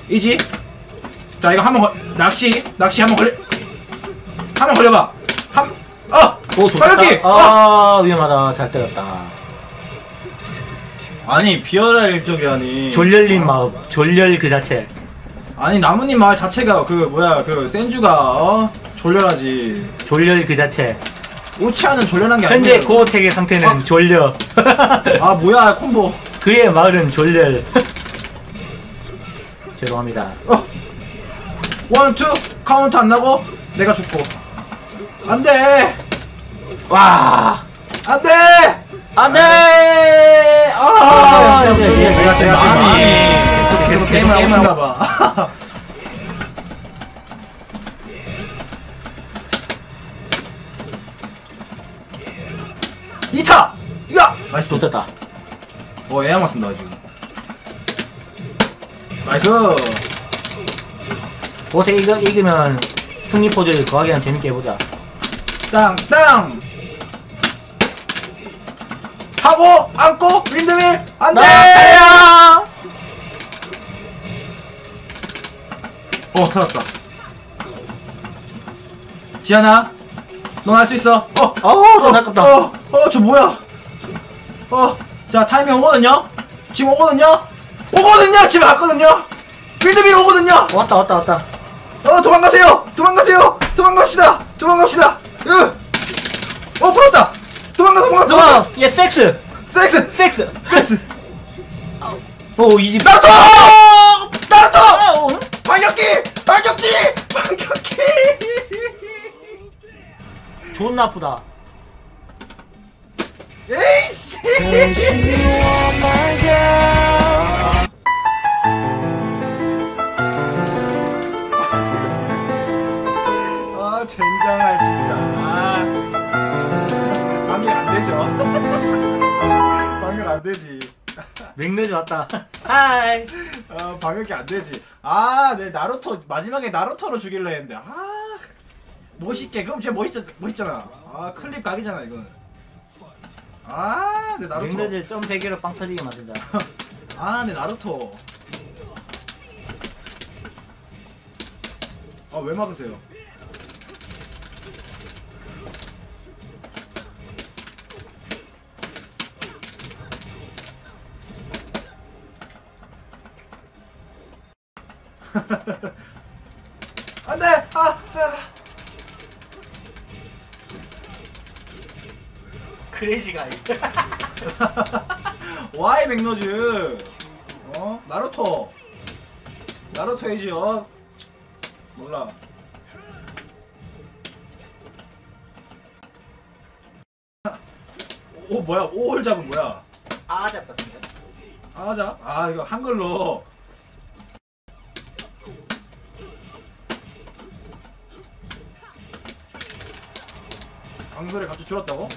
이지. 자 이거 한번 걸 낚시. 낚시 한번 걸려 한번 걸려봐 오 좋다. 빨갛게 어. 아 위험하다. 잘 때렸다. 아니 비열할 일적이라니 졸렬잎 마을. 졸렬 그 자체. 아니 나무님 말 자체가 그 뭐야 그 센주가 어 졸려야지 졸렬 그 자체. 우치하는 졸려난 게 현재 아니고 고어택의 상태는 어. 졸려. 아 뭐야 콤보 그의 마을은 졸렬. 죄송합니다. 어 원투 카운트 안 나고 내가 죽고 안돼 와. 안 돼 안 돼. 아. 제가 제가 지금 마음이 계속 게임을 하고 싶나 봐. 이타 야 nice 좆됐다. 어 애야만 쓴다 지금 nice 고어택 이거 이기면 승리 포즈 거하게 한 재밌게 해보자. 땅땅 하고 안고 윈드밀 안돼. 어 살았다 지안아 넌 할 수 있어 어 어우 좀 아깝다. 어, 어, 저 뭐야? 어, 자, 타이밍 오거든요? 지금 오거든요? 오거든요! 집에 갔거든요? 빌드빌 오거든요? 왔다 왔다 왔다. 어, 도망가세요! 도망가세요! 도망갑시다! 도망갑시다! 으! 어, 풀었다! 도망가, 도망가, 도망가! 어, 얘 섹스. 섹스! 섹스. 섹스! 오 이집. 나루토! 나루토! 아, 어? 반격기! 반격기! 반격기! 존나 아프다. 에이씨! 진짜. 아. 반격 안 되죠. 반격 안 되지. 맥내주 왔다. hi. 아, 반격이 안 되지. 아, 내 나루토 마지막에 나루토로 죽일려 했는데. 아. 멋있게. 그럼 쟤 멋있 멋있잖아. 아, 클립 각이잖아, 이건. 아, 내 나루토. 맥내주 점 3개로 빵 터지게 만든다. 아, 내 나루토. 아, 왜 막으세요? 안 돼! 아! 아. 크레이지 가이. 와이 맥노즈 어 나루토 나루토 해지요 몰라 오 뭐야 오홀 잡은 뭐야 아 잡았던데. 아자 아 이거 한글로 강설에 갑자기 줄었다고?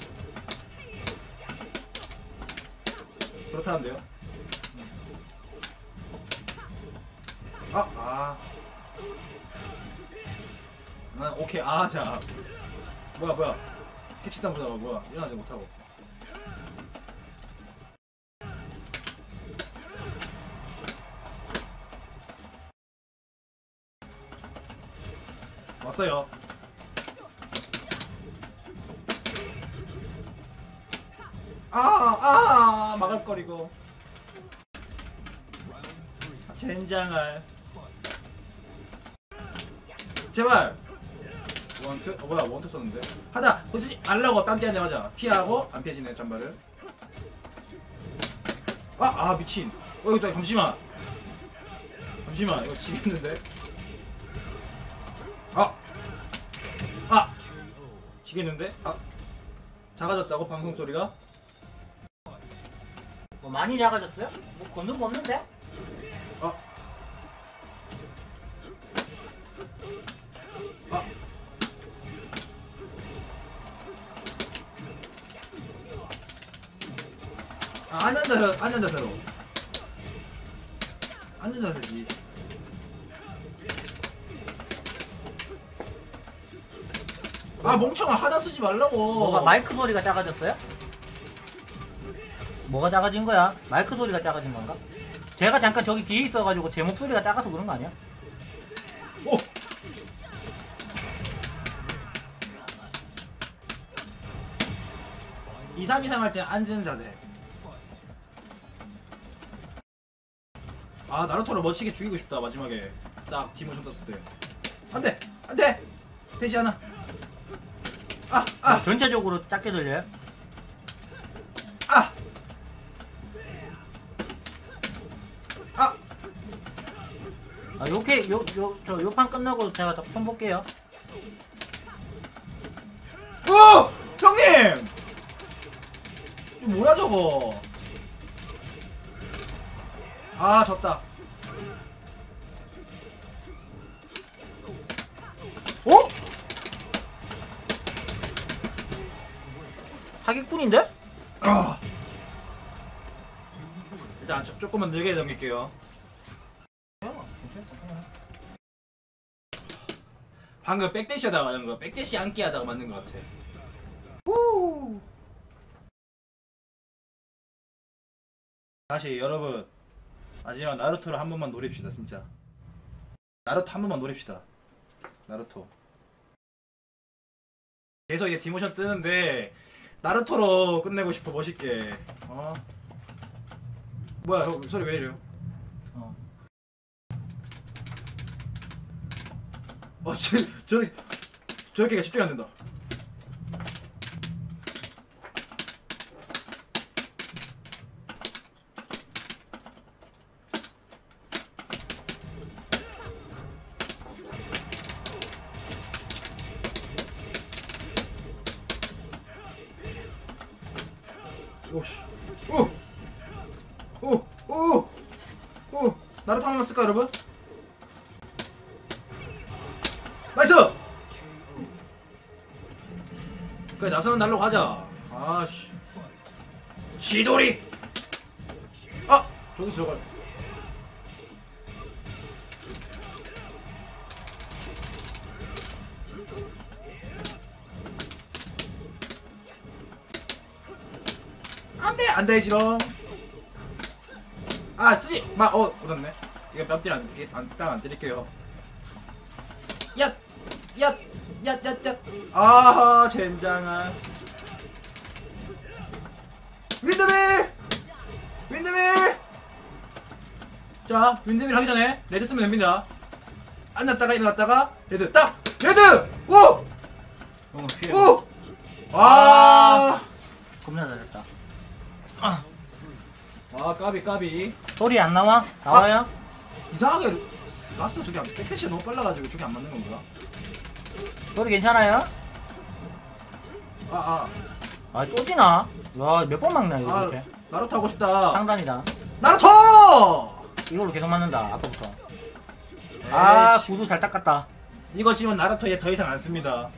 그렇다는데요? 아, 아. 아, 오케이, 아, 자. 뭐야, 뭐야. 캐치단 보다가 뭐야. 일어나지 못하고. 왔어요. 아, 아, 막을거리고. 젠장할. 제발. 원투, 어, 뭐야, 원투 썼는데. 하자, 보지 말라고 딴데한테 맞아. 피하고, 안 피해지네, 잠발을. 아, 아, 미친. 어, 이거 잠시만. 잠시만, 이거 지겠는데. 아, 아, 지겠는데? 아, 작아졌다고 방송 소리가? 뭐 많이 작아졌어요? 뭐 걷는 거 없는데? 어. 아. 아, 앉은 자세, 앉은 자세로. 앉은 자세지. 아, 멍청아, 하다 쓰지 말라고. 뭐가 마이크 소리가 작아졌어요? 뭐가 작아진 거야? 마이크 소리가 작아진 건가? 제가 잠깐 저기 뒤에 있어가지고 제 목소리가 작아서 그런 거 아니야? 오! 이삼이삼 할 때 앉은 자세. 아 나루토를 멋지게 죽이고 싶다 마지막에 딱 디모션 떴을 때. 안돼! 안돼! 대시 하나. 아! 아! 전체적으로 작게 들려요? 요게, 요, 요, 저, 요 판 끝나고 제가 손 볼게요. 어! 형님! 이거 뭐야 저거? 아 졌다. 어? 사기꾼인데? 아! 일단 조, 조금만 늘게 넘길게요. 방금 백대시 하다가 맞은 거 백대시 안기 하다가 맞는 것 같아. 후. 다시 여러분 마지막 나루토를 한 번만 노립시다 진짜. 나루토 한 번만 노립시다. 나루토. 계속 이게 디모션 뜨는데 나루토로 끝내고 싶어 멋있게. 어? 뭐야 저 소리 왜 이래요? 어, 저, 저, 저렇게가 집중이 안 된다. 지롱. 아, 쓰지! 마, 어, 묻었네. 이거 뺨질 안, 띠- 안, 뺨안 때릴게요. 야! 야! 야, 야, 야! 아하, 젠장한. windmill! windmill! 자, windmill 하기 전에 레드 쓰면 됩니다. 앉았다가 일어났다가 레드 딱! 레드! 까비 까비. 소리 안 나와? 나와요? 이상하게 라스 저기 안, back dash가 너무 빨라가지고 저기 안 맞는 건가? 소리 괜찮아요? 아, 아, 아, 또 지나? 와, 몇 번 막나, 이거 아, 도대체. 나루토 하고 싶다. 상단이다. 나루토! 이걸로 계속 맞는다, 아까부터. 아, 에이씨. 구두 잘 닦았다. 이거 지금 나루토에 더 이상 안 씁니다.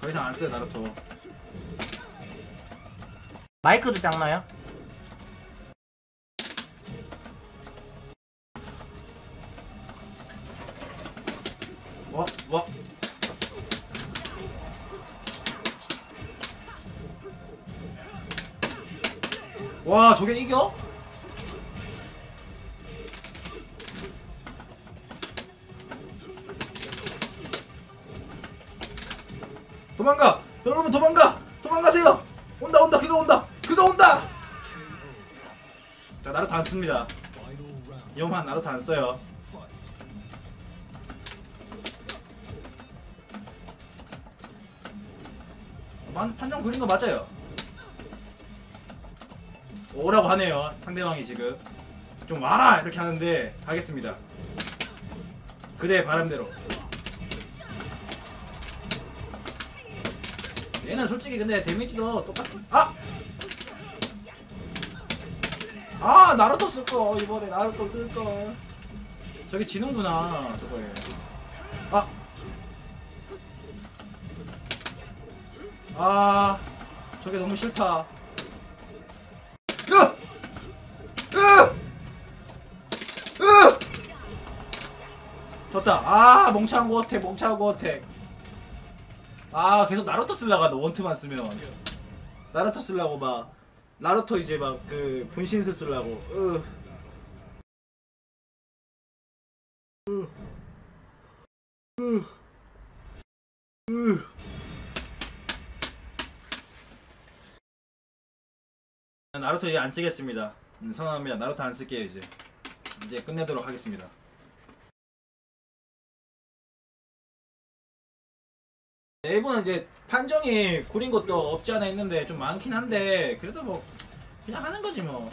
더 이상 안 써요 나루토. 마이크도 작나요? 와, 와. 와, 저게 이겨? 도망가! 씁니다. 영화 나루토 안 써요. 만, 판정 부린 거 맞아요. 오라고 하네요. 상대방이 지금 좀 와라 이렇게 하는데 가겠습니다. 그대 바람대로. 얘는 솔직히 근데 데미지도 똑같아. 아! 아 나루토 쓸거 이번에 나루토 쓸거 저기 지는구나 저거에 아! 아 저게 너무 싫다 으! 으! 으! 졌다 아 멍청한 고어택 멍청한 고어택 아 계속 나루토 쓰려고 하다 원투만 쓰면 나루토 쓰려고 막 나루토 이제 막 그 분신술 쓰려고 으. 으. 으. 으. 나루토 이제 안 쓰겠습니다 음, 선언합니다 나루토 안 쓸게요 이제 이제 끝내도록 하겠습니다 일본은 이제 판정이 구린 것도 없지 않아 있는데 좀 많긴 한데 그래도 뭐 그냥 하는 거지 뭐.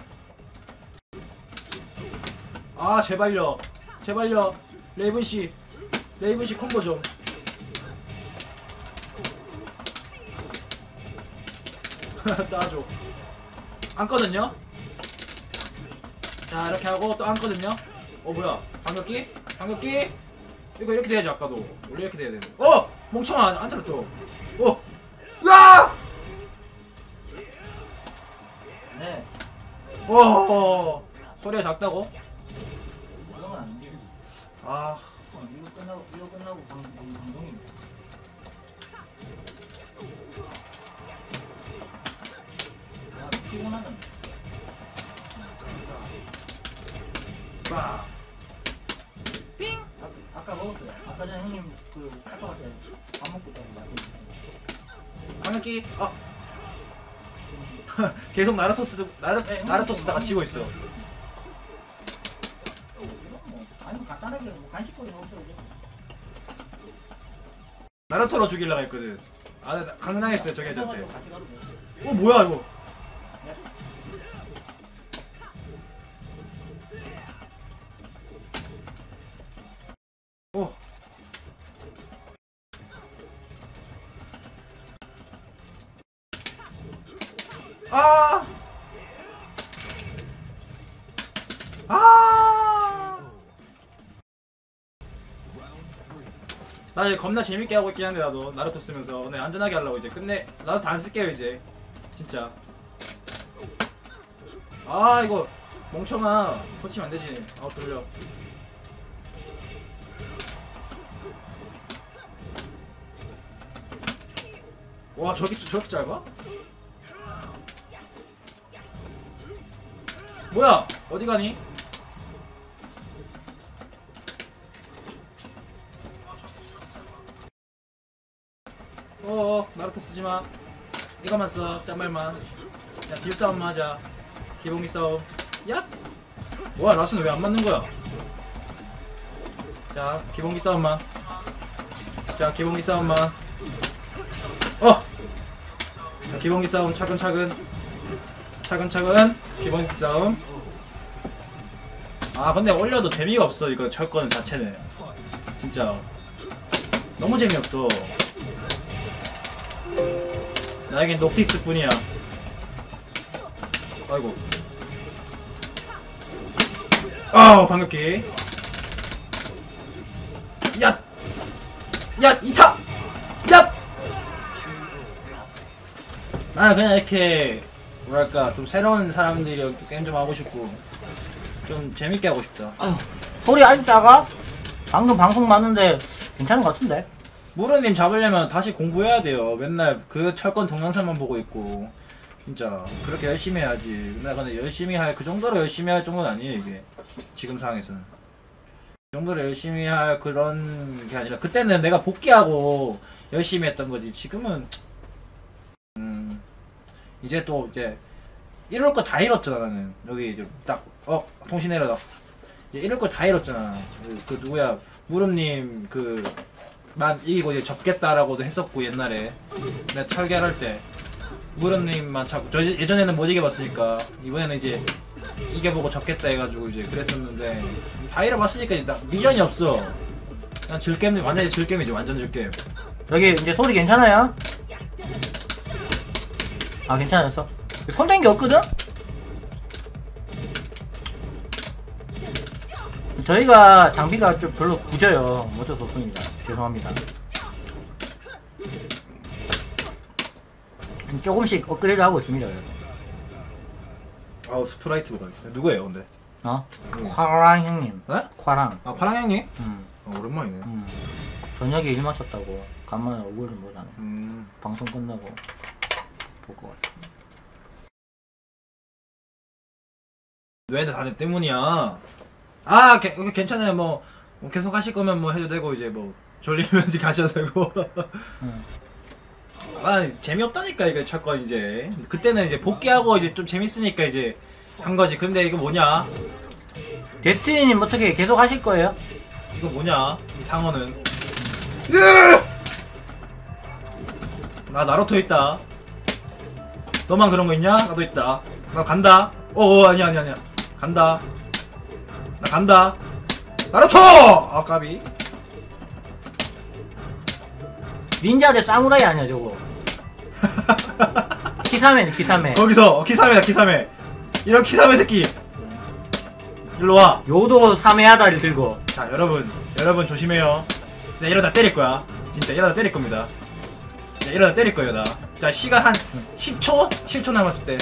아 제발요, 제발요, 레이븐 씨, 레이븐 씨 콤보 좀. 따줘. 안거든요. 자 이렇게 하고 또 안거든요. 어 뭐야? 반격기? 반격기? 이거 이렇게 돼야지 아까도 원래 이렇게 돼야 되는. 어 멍청아 안 들었죠? 어, 야! 네. 와 소리가 작다고? 그건 아닌데. 아 어, 이거 끝나고 이거 끝나고 방 방송이. 아 피곤하네. 빠. 아, 아까 먹었어요. 아까 전에 형님 그 카톡 먹 반격기. 아 계속 나루토 쓰 나루 나루토 쓰다가 지고 있어. 나루토로 죽이려고 했거든. 아 저기 가지고 저한테. 어 뭐야 이거? 어. 아! 아! 나 이제 겁나 재밌게 하고 있긴 한데 나도 나루토 쓰면서 오늘 안전하게 하려고 이제 끝내 나루토 안 쓸게요 이제 진짜 아 이거 멍청아 고치면 안 되지 아 돌려 와 저기 저렇게 짧아? 뭐야? 어디 가니? 어어 나루토 쓰지마. 이거만 써 짠말만. 야 딜싸움만 하자. 기봉이 싸움. 야! 뭐야 라스는 왜 안 맞는 거야? 자 기봉기 싸움만. 자 기봉기 싸움만. 어! 자, 기봉기 싸움 차근차근 차근차근 기봉기 싸움 아 근데 올려도 재미가 없어 이거 철권 자체는 진짜 너무 재미없어 나에겐 노티스 뿐이야 아이고 아우 반격기 야! 야! 이타! 야! 나는 그냥 이렇게 뭐랄까 좀 새로운 사람들이 게임 좀 하고 싶고 좀 재밌게 하고 싶다 아유 소리 아직 작아? 방금 방송 봤는데 괜찮은 것 같은데? 무르님 잡으려면 다시 공부해야 돼요. 맨날 그 철권 동영상만 보고 있고. 진짜 그렇게 열심히 해야지. 나 근데 열심히 할 그 정도로 열심히 할 정도는 아니에요 이게 지금 상황에서는. 그 정도로 열심히 할 그런 게 아니라 그때는 내가 복귀하고 열심히 했던 거지. 지금은 음 이제 또 이제 이럴 거 다 잃었잖아 나는. 여기 이제 딱어 통신해라다. 이제 이럴 거 다 잃었잖아. 그, 그 누구야? 무릎님 그 만 이기고 이제 접겠다라고도 했었고 옛날에. 내가 철결할 때. 무릎님만 자꾸 저 예- 예전에는 못 이겨봤으니까. 이번에는 이제 이겨보고 접겠다 해가지고 이제 그랬었는데 다 잃어봤으니까 이제 나- 미련이 없어. 난 즐겜 완전히 즐겜이지 완전 즐겜. 여기 이제 소리 괜찮아요? 아 괜찮았어? 손댄 게 없거든? 저희가 장비가 좀 별로 굳어요. 어쩔 수 없습니다. 죄송합니다. 조금씩 업그레이드 하고 있습니다. 그래서. 아우 스프라이트 있어 누구예요 근데? 어? 화랑 형님. 네? 화랑. 아 화랑 형님? 음, 아, 오랜만이네 음. 저녁에 일 마쳤다고. 간만에 얼굴 좀 보자네. 음 방송 끝나고 볼 것 같아. 너희들 다들 때문이야. 아 게, 괜찮아요. 뭐, 뭐 계속 하실 거면 뭐 해도 되고 이제 뭐 졸리면 이제 가셔도 되고. 응. 아 재미없다니까 이거 자꾸 이제. 그때는 이제 복귀하고 이제 좀 재밌으니까 이제 한 거지. 근데 이거 뭐냐? 데스티니님 어떻게 계속 하실 거예요? 이거 뭐냐? 이 상어는. 나 나루토 있다 너만 그런 거 있냐? 나도 있다. 나 간다. 어 아니야 아니야 아니야. 간다. 나 간다. 나루토! 아 까비. 닌자 대 사무라이 아니야 저거. 키사메네 키사메. 거기서 어, 키사메다 키사메. 이런 키사메 새끼. 일로 와. 요도 사메하다를 들고. 자 여러분 여러분 조심해요. 나 이러다 때릴 거야. 진짜 이러다 때릴 겁니다. 자 이러다 때릴 거예요 나 자 시간 한 10초? 7초 남았을 때.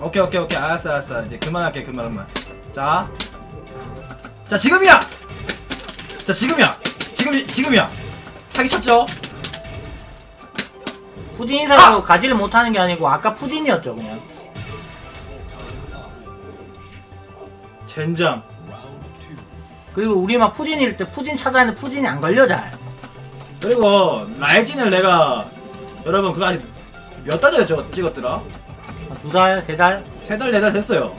오케이 오케이 오케이. 알았어 알았어. 이제 그만할게 그만 그만. 자. 자 지금이야! 자 지금이야. 지금 지금이야. 사기쳤죠? 푸진이 사고 가지를 못하는 게 아니고 아까 푸진이었죠 그냥. 젠장. 그리고 우리 막 푸진일 때 푸진 찾아내는데 푸진이 안 걸려 잘. 그리고 라이진을 내가 여러분 그거 아직 몇 달 전에 저- 찍었더라 두 달, 세 달. 세 달 네 달 됐어요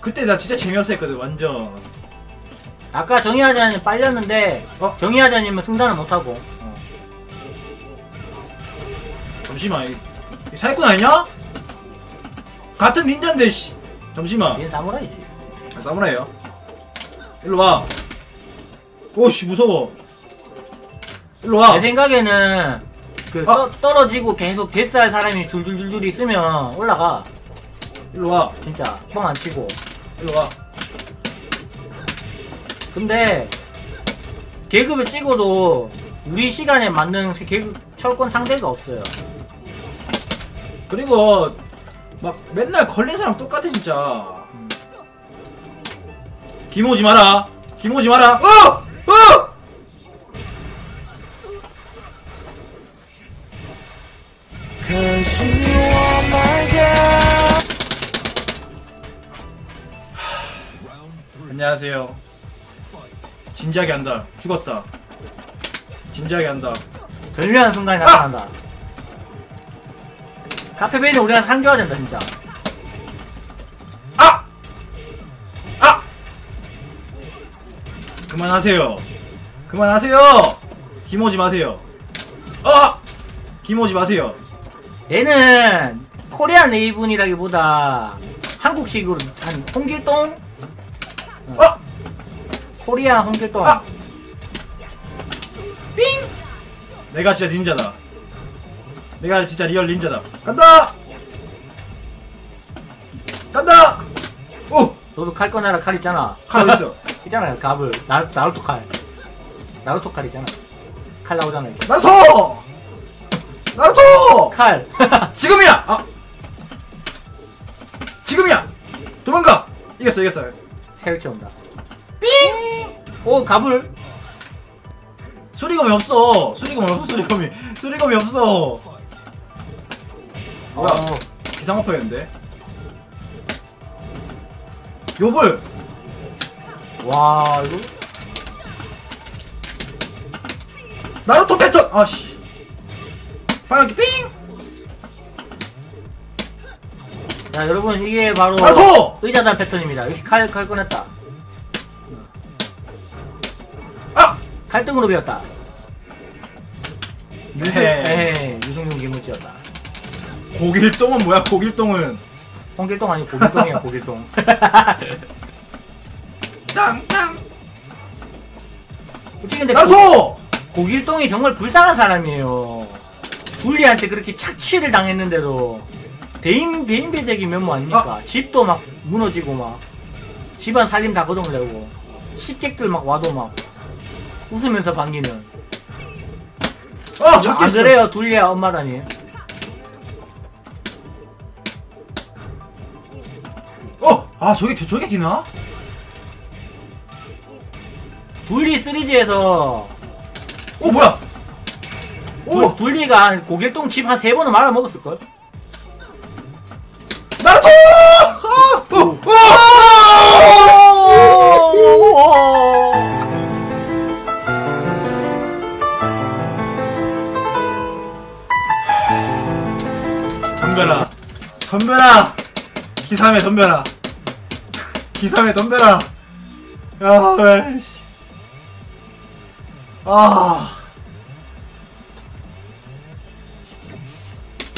그때 나 진짜 재미없어 했거든 완전 아까 정의하자님 빨렸는데 어? 정의하자님은 승단을 못하고. 어. 잠시만 이, 이 사기꾼 아니냐? 같은 닌자인데 씨 잠시만 얘는 사무라이지. 아, 사무라이요 일로 와 오씨 무서워 일로 와 내 생각에는 그 아. 떠, 떨어지고 계속 데스할 사람이 줄줄줄줄 있으면 올라가. 일로 와 진짜 뻥 안 치고. 일로 와 근데 계급을 찍어도 우리 시간에 맞는 계급 철권 상대가 없어요. 그리고 막 맨날 걸린 사람 똑같아 진짜 김오지 마라 김오지 마라 어! 어! 안녕하세요 진지하게 한다 죽었다 진지하게 한다 절묘한 순간이 나타난다. 카페베이는 우리가 상줘야 된다 진짜. 아! 아! 그만하세요. 그만하세요. 김오지 마세요. 아! 김오지 마세요. 얘는 코리안 네이븐이라기보다 한국식으로 한 홍길동? 아! Korean 홍길동. 아! 삥! 내가 진짜 닌자다. 내가 진짜 real 닌자다. 간다! 간다! 오! 너도 칼 꺼내라 칼 있잖아. 칼 어딨어? 있잖아요 갑을. 나, 나루토 칼. 나루토 칼 있잖아. 칼 나오잖아 이렇게. 나루토! 나루토! 칼. 지금이야! 아! 지금이야! 도망가! 이겼어, 이겼어. 세력치 온다. 삥! 오 갑을. 수리검이 없어! 수리검이 없어, 수리검이. 수리검이 없어! 뭐야? 어, 기상어퍼였는데? 요불! 와 이거 나루토 패턴! 아씨. 방향키 삥! 자 여러분 이게 바로 나루토! 의자단 패턴입니다. 역시 칼칼 꺼냈다. 아! 칼등으로 배웠다. 유승, 유승용 김우찌였다. 고길동은 뭐야, 고길동은. 홍길동 아니고 고길동이야 고길동. 땅! 땅! 솔직히 근데 고, 나루토! 고길동이 정말 불쌍한 사람이에요. 둘리한테 그렇게 착취를 당했는데도 대인 대인배적인 면모 아닙니까? 집도 막 무너지고 막 집안 살림 다 거동내고 식객들 막 와도 막 웃으면서 반기는 어안 잡겠어 그래요 둘리야 엄마라니 어 아 저게 저게 기나? 둘리 시리즈에서 어 뭐야? 오! 둘리가 고길동 집 한 세 번은 말아 먹었을 걸? 어! 어! 덤벼라 덤벼라 기삼에 덤벼라 기삼에 덤벼라 야 씨. 아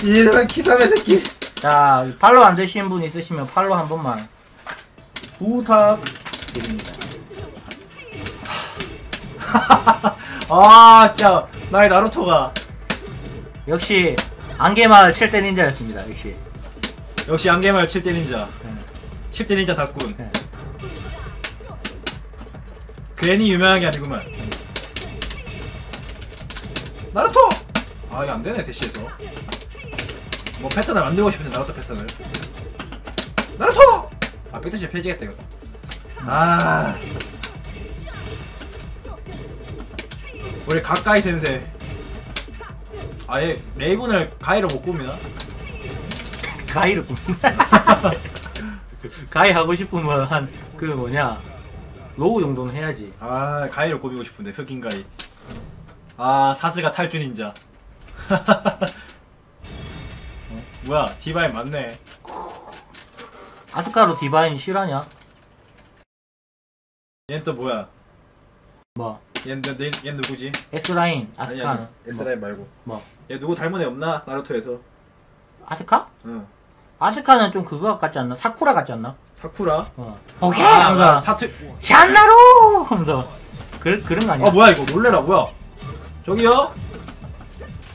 이런 기삼의 새끼 자, 팔로 안 되시는 분 있으시면 팔로 한 번만 부탁드립니다. 아 진짜 나의 나루토가 역시 안개마을 7대 닌자였습니다. 역시. 역시 안개말 7대 닌자 네. 10대 닌자 닭군 네. 괜히 유명한 게 아니구만 나루토! 아 이거 안 되네 대시에서 뭐 패턴을 만들고 싶은데 나루토 패턴을 나루토! 아 삐뚤지 폐지겠다 이거 아 우리 가까이 센세 아예 레이븐을 가이로 못 굽니다 가위를 굽니다. 가위 하고 싶으면 한 그 뭐냐 로우 정도는 해야지. 아 가위로 꾸미고 싶은데 흑인 가위 아 사스가 탈주 닌자 어? 뭐야 디바인 맞네 아스카로 디바인 실화냐? 얜 또 뭐야 뭐 얜, 너- 얜, 얜 누구지? S 라인 아니 S라인 말고 뭐, 뭐얘 누구 닮은 애 없나? 나루토에서 아스카? 응 아스카는 좀 그거 같지 않나? 사쿠라 같지 않나? 사쿠라 어. 오케이 아, 하면서 사투 샨나로 하면서 그 그런 거 아니야? 아 뭐야 이거 놀래라 뭐야 저기요?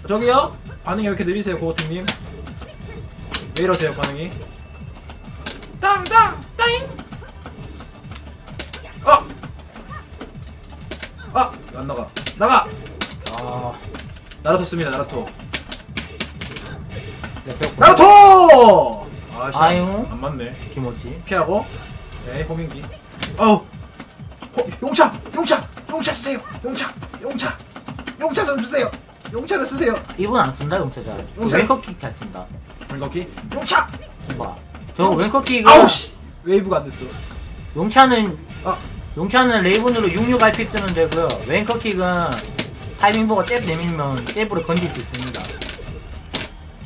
저기요? 반응이 왜 이렇게 느리세요 고호팀님? 왜 이러세요 반응이? 땅땅 따잉 아! 아! 안 나가 나가! 아 나루토 씁니다 네, 배고프다. 나루토! 아 씨 아유. 안 맞네 김오지. 피하고 네 호민기 어우 호, 용차 용차 용차 쓰세요 용차 용차 용차 좀 주세요 용차를 쓰세요 이분 안 쓴다 용태자. 용태. 왼커킥 잘 쓴다. 왼커킥 용차 봐. 저 용태. 왼커킥은 아우 씨 웨이브가 안 됐어 용차는 아 용차는 레이븐으로 66 RP 쓰면 되고요. 왼커킥은 타이밍 보고 잽 내밀면 잽으로 건질 수 있습니다.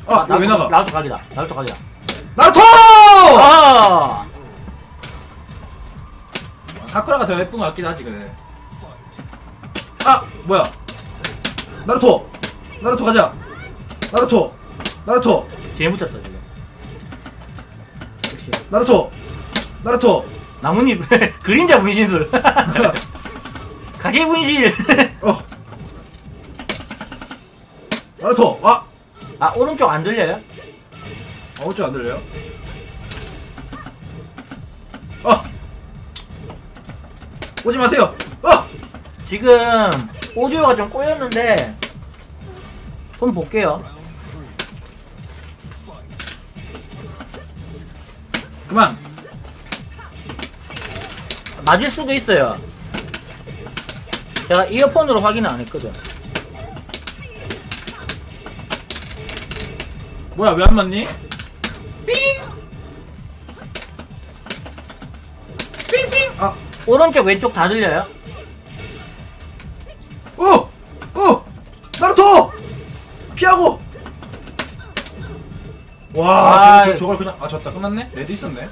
아, 이거 왜 나가? 나루토 각이다. 나루토 각이다. 나루토! 아! 사쿠라가 더 예쁜 것 같긴 하지 그래 아 뭐야 나루토 나루토 가자 나루토 나루토 제일 붙였다 지금. 역시 나루토 나루토 나뭇잎 그림자 분신술. 가게 분실. 어 나루토 아 아 오른쪽 안 들려요? 아, 어쩌 안 들려요? 아! 오지 마세요! 아! 지금 오디오가 좀 꼬였는데 손 볼게요. 그만! 맞을 수도 있어요. 제가 이어폰으로 확인을 안 했거든. 뭐야, 왜 안 맞니? 삥! 삥삥! 아, 오른쪽 왼쪽 다 들려요? 어! 어! 나루토! 피하고! 와, 아이. 저걸, 저걸 그냥, 아, 졌다. 끝났네? 레드 있었네?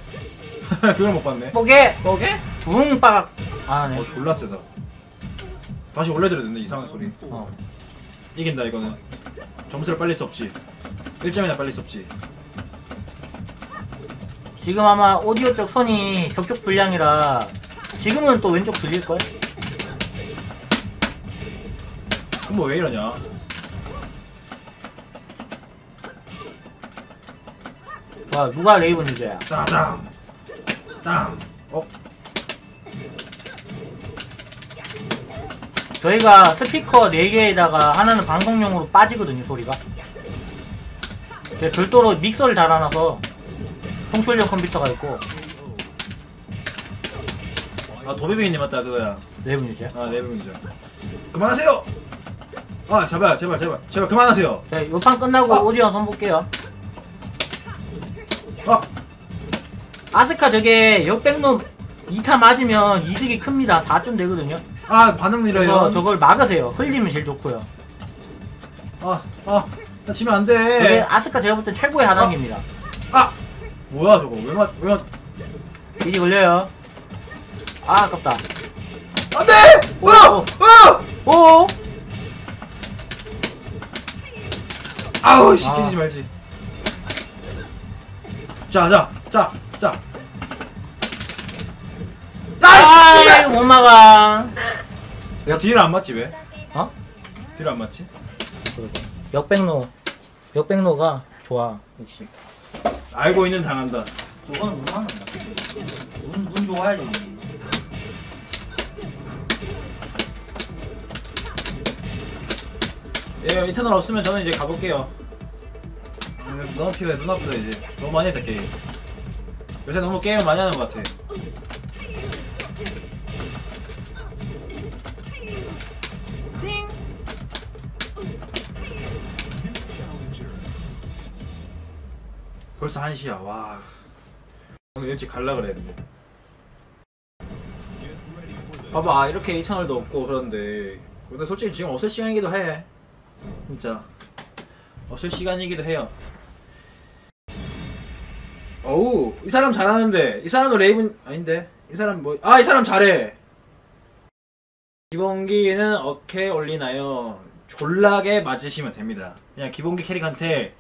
그걸 못 봤네. 뽀개 뻐게? 붕 빠각. 아 네. 어, 졸라 세다. 다시 올려드려야 되네, 이상한 소리. 어. 이긴다 이거는 점수를 빨릴 수 없지 1점이나 빨릴 수 없지 지금 아마 오디오 쪽 선이 격쪽 불량이라 지금은 또 왼쪽 들릴 걸? 그럼 뭐왜 이러냐 와 누가 레이븐 유저야? 땅땅 땅 어? 저희가 스피커 4개에다가 하나는 방송용으로 빠지거든요 소리가. 네, 별도로 믹서를 달아놔서 통출용 컴퓨터가 있고. 아 도비비님 맞다 그거야. 레이븐 유저야? 아 내부문제 그만하세요! 아 제발 제발 제발. 제발 그만하세요. 자 요판 끝나고 어. 오디오 선볼게요 아 아스카 저게 역백로 2타 맞으면 이득이 큽니다. 4점 되거든요. 아 반응 그래서 느려요 저걸 막으세요. 흘리면 제일 좋고요. 아 아 나 지면 저게 안돼 아스카 제가 볼 땐 최고의 하단계입니다. 아. 뭐야 저거? 왜 맞 왜 맞... 이지 걸려요. 아 아깝다. 안 돼! 오, 어! 오. 어! 오 아우 씨 아. 깨지지 말지 자 자 자 자 nice 아 씨발! 이거 못 막아 야 뒤를 안 맞지 왜? 어? 뒤를 안 맞지? 역백로 역백로가 좋아 역시 알고 있는 당한다 저거는 못 막는다 운, 운 좋아야지 예 인터넷 없으면 저는 이제 가볼게요 너무 피곤해 눈 아프다 이제. 너무 많이 했다 게임. 요새 너무 게임을 많이 하는 것 같아. 벌써 1시야 와. 오늘 일찍 갈라 그랬는데. 봐봐 이렇게 이터널도 없고 그런데. 근데 솔직히 지금 없을 시간이기도 해. 진짜. 없을 시간이기도 해요 어우 이 사람 잘하는데. 이 사람도 레이븐 아닌데. 이 사람 뭐 아 이 사람 잘해. 기본기는 어케 올리나요? 졸라게 맞으시면 됩니다. 그냥 기본기 캐릭한테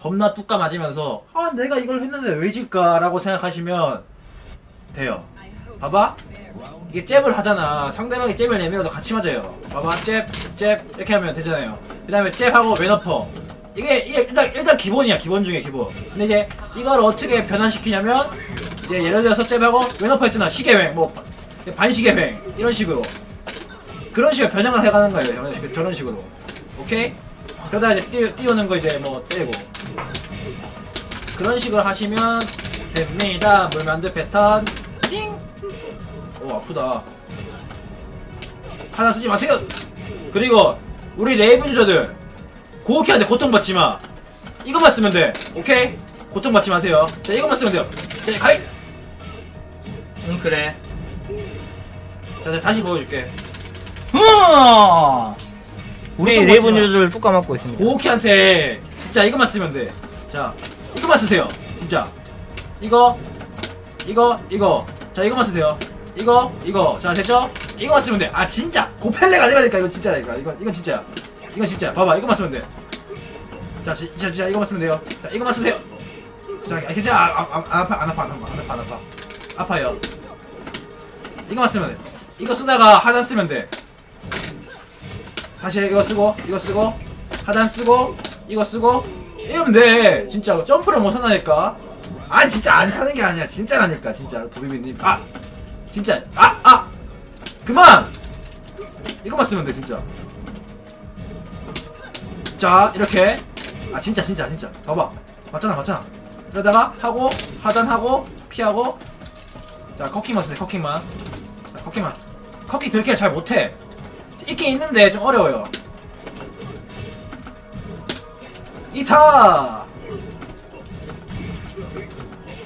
겁나 뚜까 맞으면서 아 내가 이걸 했는데 왜 질까 라고 생각하시면 돼요. 봐봐. 이게 잽을 하잖아. 상대방이 잽을 내밀어도 같이 맞아요. 봐봐. 잽 잽. 이렇게 하면 되잖아요. 그 다음에 잽하고 왼어퍼 이게, 이게 일단, 일단 기본이야 기본 중에 기본. 근데 이제 이걸 어떻게 변환시키냐면 이제 예를 들어서 잽하고 왼어퍼 했잖아 시계횡 뭐 반시계횡 이런 식으로. 그런 식으로 변형을 해가는 거예요 저런 식으로, 오케이? 그러다 이제 띄우, 띄우는 거 이제 뭐 떼고. 그런 식으로 하시면 됩니다. 물만두 패턴. 띵! 오 아프다. 하나 쓰지 마세요! 그리고 우리 레이븐 유저들 고우키한테 고통받지 마. 이것만 쓰면 돼. 오케이? 고통받지 마세요. 자 이것만 쓰면 돼요. 자 가이 응 그래. 자 내가 다시 보여줄게. 흐 우리 보통 레이븐 맞지 마. 유저를 뚜까 맞고 있습니다. 고우키한테 진짜 이것만 쓰면 돼 자 이것만 쓰세요. 진짜. 이거 이거 이거. 자 이것만 쓰세요. 이거 이거. 자 됐죠? 이거만 쓰면 돼 아 진짜. 고펠레가 아니라니까 이거 이거 이건 이건 진짜야 이건 진짜 봐봐 이것만 쓰면 돼자 진짜 진짜 이것만 쓰면 돼요. 자 이것만 쓰세요. 자 아, 괜찮아. 아, 아, 안 아파 안 아파 안 아파 안 아파 안 아파. 아파요. 이것만 쓰면 돼. 이거 쓰다가 하단 쓰면 돼. 다시 이거 쓰고 이거 쓰고 하단 쓰고 이거 쓰고 이러면 돼. 진짜 점프를 못 한다니까. 아 진짜 안 사는 게 아니야. 진짜라니까 진짜. 도비비님. 아 진짜. 아 아! 그만! 이거만 쓰면 돼 진짜 자 이렇게 아 진짜 진짜 진짜 봐봐 맞잖아 맞잖아 이러다가 하고 하단하고 피하고 자 커킹만 쓰세요 커킹만 자, 커킹만 커킹 들게 잘 못해 있긴 있는데 좀 어려워요. 이타.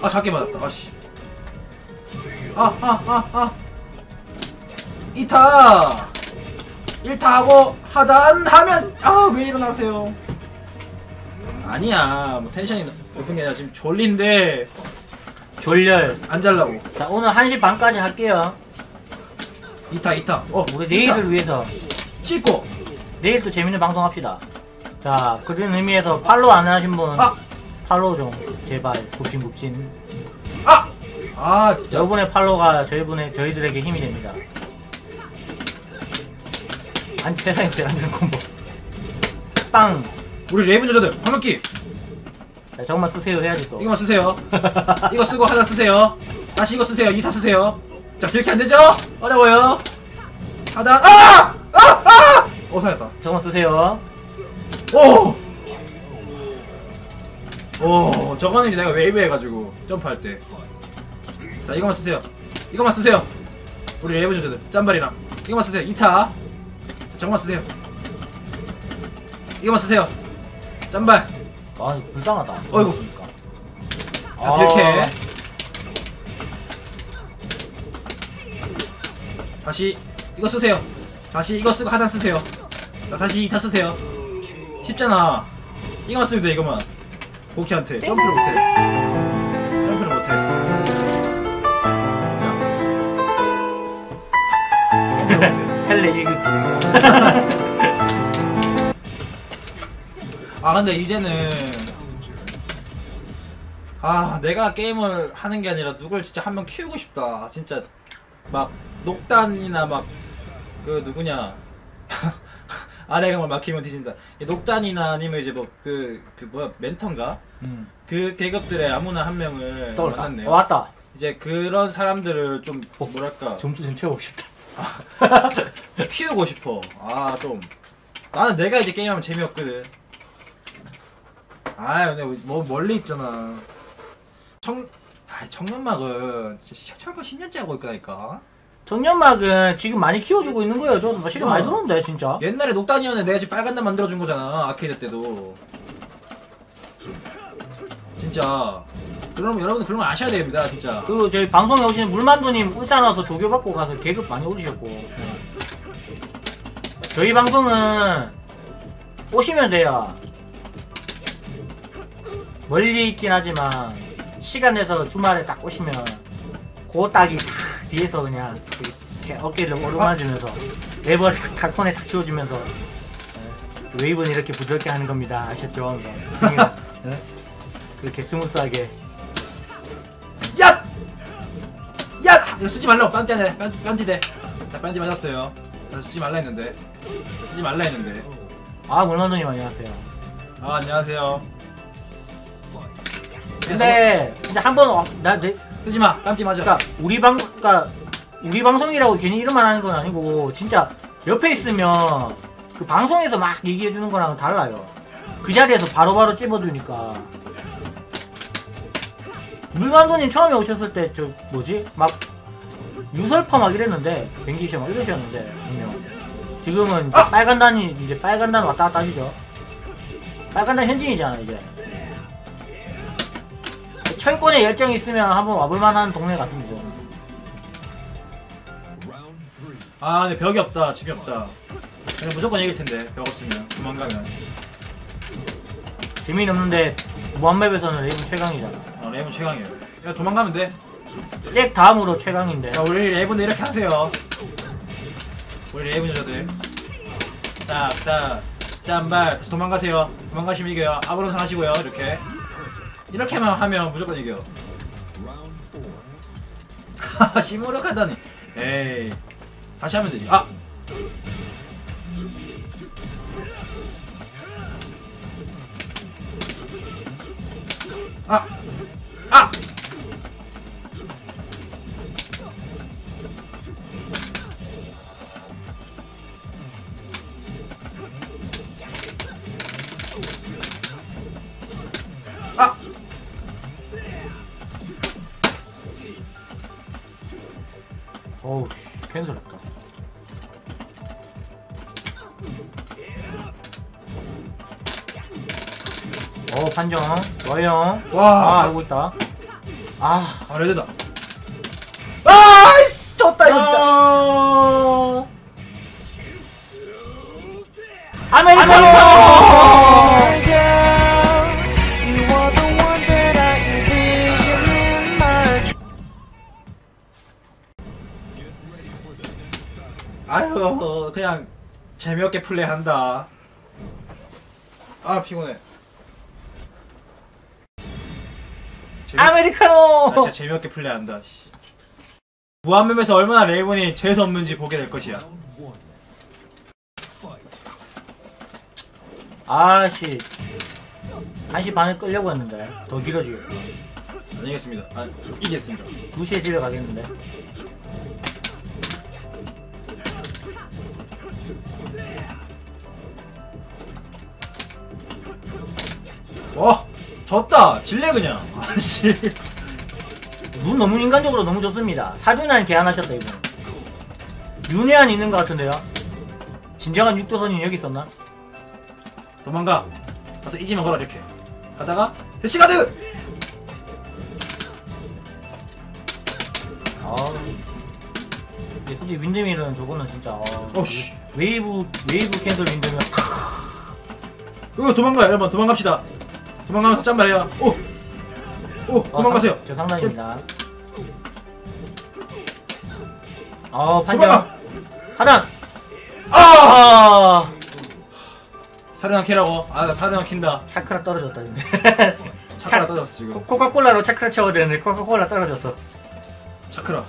아 작게 맞았다. 아씨. 아 아 아 아, 아. 이타. 1타 하고 하단 하면 아 왜 일어나세요? 아니야. 뭐 텐션이 높은 게 아니라 지금 졸린데 졸렬 안 잘라고. 자 오늘 1시 반까지 할게요. 2타 2타. 어 우리 2타. 내일을 위해서. 찍고. 내일 또 재밌는 방송 합시다. 자 그런 의미에서 팔로우 안 하신 분 아! 팔로우 좀 제발 굽신굽신. 아! 아 진짜. 여러분의 팔로우가 저희분의 저희들에게 힘이 됩니다 아니 세상에 안되는 콤보 빵 우리 레이븐 여자들 화면기 자, 저것만 쓰세요 해야지 또. 이거만 쓰세요. 이거 쓰고 하나 쓰세요. 다시 이거 쓰세요. 이 다 쓰세요. 자, 이렇게 안 되죠? 어려워요. 하단, 아! 아! 아! 어, 살았다. 저것만 쓰세요. 오! 오, 저거는 이제 내가 웨이브 해가지고, 점프할 때. 자, 이거만 쓰세요. 이거만 쓰세요. 우리 레이븐 유저들. 짠발이랑. 이거만 쓰세요. 2타. 저거만 쓰세요. 이거만 쓰세요. 짠발. 아, 불쌍하다. 어이구. 보니까. 자, 딜캐. 다시 이거 쓰세요. 다시 이거 쓰고 하단 쓰세요. 자, 다시 2타 쓰세요. 쉽잖아. 이거만 쓰면 돼, 이거만. 고우키한테. 점프를 못해. 헬레 이거 아 근데 이제는 아 내가 게임을 하는 게 아니라 누굴 진짜 한 명 키우고 싶다 진짜 막 녹단이나 막 그 누구냐 아래가 막히면 뒤진다 이 녹단이나 아니면 이제 뭐 그 그 뭐야 멘토인가 음. 그 계급들의 아무나 한 명을 떠올라. 만났네요 어, 왔다. 이제 그런 사람들을 좀 뭐랄까 점수 좀 채우고 싶다. 키우고 싶어. 아, 좀. 나는 내가 이제 게임하면 재미없거든. 아, 근데 뭐 멀리 있잖아. 청, 아, 청년막은 철거 10년째 하고 있다니까. 정년막은 지금 많이 키워주고 있는 거예요. 저도 실은 많이 어. 들었는데 진짜. 옛날에 녹단이었는데 내가 지금 빨간 단 만들어준 거잖아. 아케이드 때도. 진짜. 그럼 여러분 그런 거 아셔야 됩니다, 진짜. 그리고 저희 방송에 오시는 물만두님 울산 와서 조교받고 가서 계급 많이 오르셨고 저희 방송은 오시면 돼요 멀리 있긴 하지만 시간 내서 주말에 딱 오시면 그 딱이 탁 뒤에서 그냥 이렇게 어깨를 오르마주면서 레버를 탁 손에 탁 쥐어주면서 예, 웨이브는 이렇게 부드럽게 하는 겁니다 아셨죠? 예? 그렇게 스무스하게 야! 야! 이거 쓰지 말라고 빤띠 돼. 나 빤띠 맞았어요. 나 쓰지 말라 했는데. 쓰지 말라 했는데. 아 물만두님 안녕하세요 아 안녕하세요. 근데 진짜 한번 나 내, 쓰지 마. 빤띠 맞아. 그러니까 우리 방 그러니까 우리 방송이라고 괜히 이름만 하는 건 아니고 진짜 옆에 있으면 그 방송에서 막 얘기해 주는 거랑 달라요. 그 자리에서 바로바로 찝어주니까. 물만두님 처음에 오셨을 때 저 뭐지 막 유설파 막 이랬는데 뱅기셔 막 이러셨는데 분명 지금은 이제 빨간 단이 이제 빨간 단 왔다 갔다 하시죠. 빨간 단 현진이잖아 이제. 철권에 열정이 있으면 한번 와볼 만한 동네 같습니다. 아 근데 벽이 없다. 집이 없다. 그냥 무조건 이길 텐데 벽 없으면 도망가면. 재미는 없는데 무한맵에서는 레이븐 최강이잖아. 어, 레이븐 최강이에요. 그냥 도망가면 돼. 잭 다음으로 최강인데. 자 우리 레이븐도 이렇게 하세요. 우리 레이븐 유저들. 딱딱 짠발 다시 도망가세요. 도망가시면 이겨요. 아브론선 하시고요. 이렇게. 이렇게만 하면 무조건 이겨. 하하 시무룩하다니. 에이. 다시 하면 되지. 아. 아. 아. 아. 어우, 씨, 캔슬 판정. 좋아요. 와. 아, 알고 있다. 아. 아 레드다. 아이씨 졌다 이거 진짜. 아... 아메리카노! 아유 그냥 재미없게 플레이한다. 아 피곤해. 재미... 아메리카노! 나 진짜 재미없게 플레이한다. 씨. 무한맵에서 얼마나 레이븐이 재수 없는지 보게 될 것이야. 아씨. 1시 반에 끌려고 했는데 더 길어지고 안녕겠습니다. 아, 이기겠습니다. 2시에 집에 가겠는데 와, 졌다. 질래 그냥. 아씨. 눈 너무 인간적으로 너무 좋습니다 사륜한 개안하셨다 이분 윤회한 있는 것 같은데요 진정한 육도선이 여기 있었나? 도망가. 가서 이지만 걸어 이렇게. 가다가 대시가드. 아 솔직히 윈드밀은 저거는 진짜 아, 어씨. 웨이브 웨이브 캔슬 윈드밀 어, 도망가요, 여러분. 도망갑시다. 도망가면서 짠말이야. 오. 오, 도망가세요. 저 상당입니다 어 판정 도망가. 하단 아! 아 사륜한 키라고. 아, 사륜한 킨다. 차크라 떨어졌다 근데 차크라 떨어졌어 지금. 코- 코카콜라로 차크라 채워야 되는데 코카콜라 떨어졌어 차크라.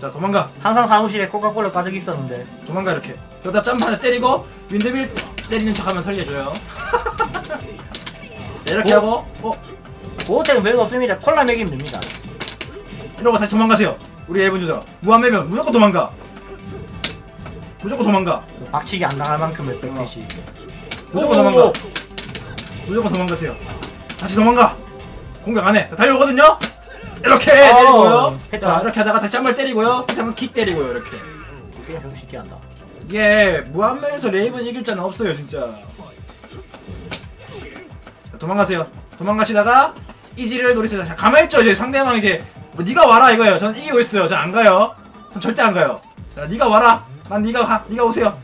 자, 도망가. 항상 사무실에 코카콜라 가득 있었는데 도망가 이렇게. 그러다 점프하나 때리고 윈드밀 때리는 척 하면 살려줘요. 자, 이렇게 뭐? 하고 어 보호책은 별거 없습니다 콜라 먹이면 됩니다 이러고 다시 도망가세요. 우리 예분 주자. 무한매면 무조건 도망가. 무조건 도망가. 박치기 안 당할 만큼의 백패시 무조건 도망가. 무조건 도망가세요. 다시 도망가. 공격 안 해. 자, 달려오거든요. 이렇게 어, 때리고요. 했다. 자, 이렇게 하다가 다시 한 번 때리고요. 다시 한 번 킥 때리고요. 이렇게. 좀 쉽게 한다 이게 무한매에서 레이븐 이길 자는 없어요, 진짜. 자, 도망가세요. 도망가시다가 이지를 노리세요. 자, 가만히 있죠. 이제 상대방 이제 뭐 네가 와라 이거예요. 전 이기고 있어요. 전 안 가요. 전 절대 안 가요. 자, 네가 와라. 난 네가 가. 네가 오세요.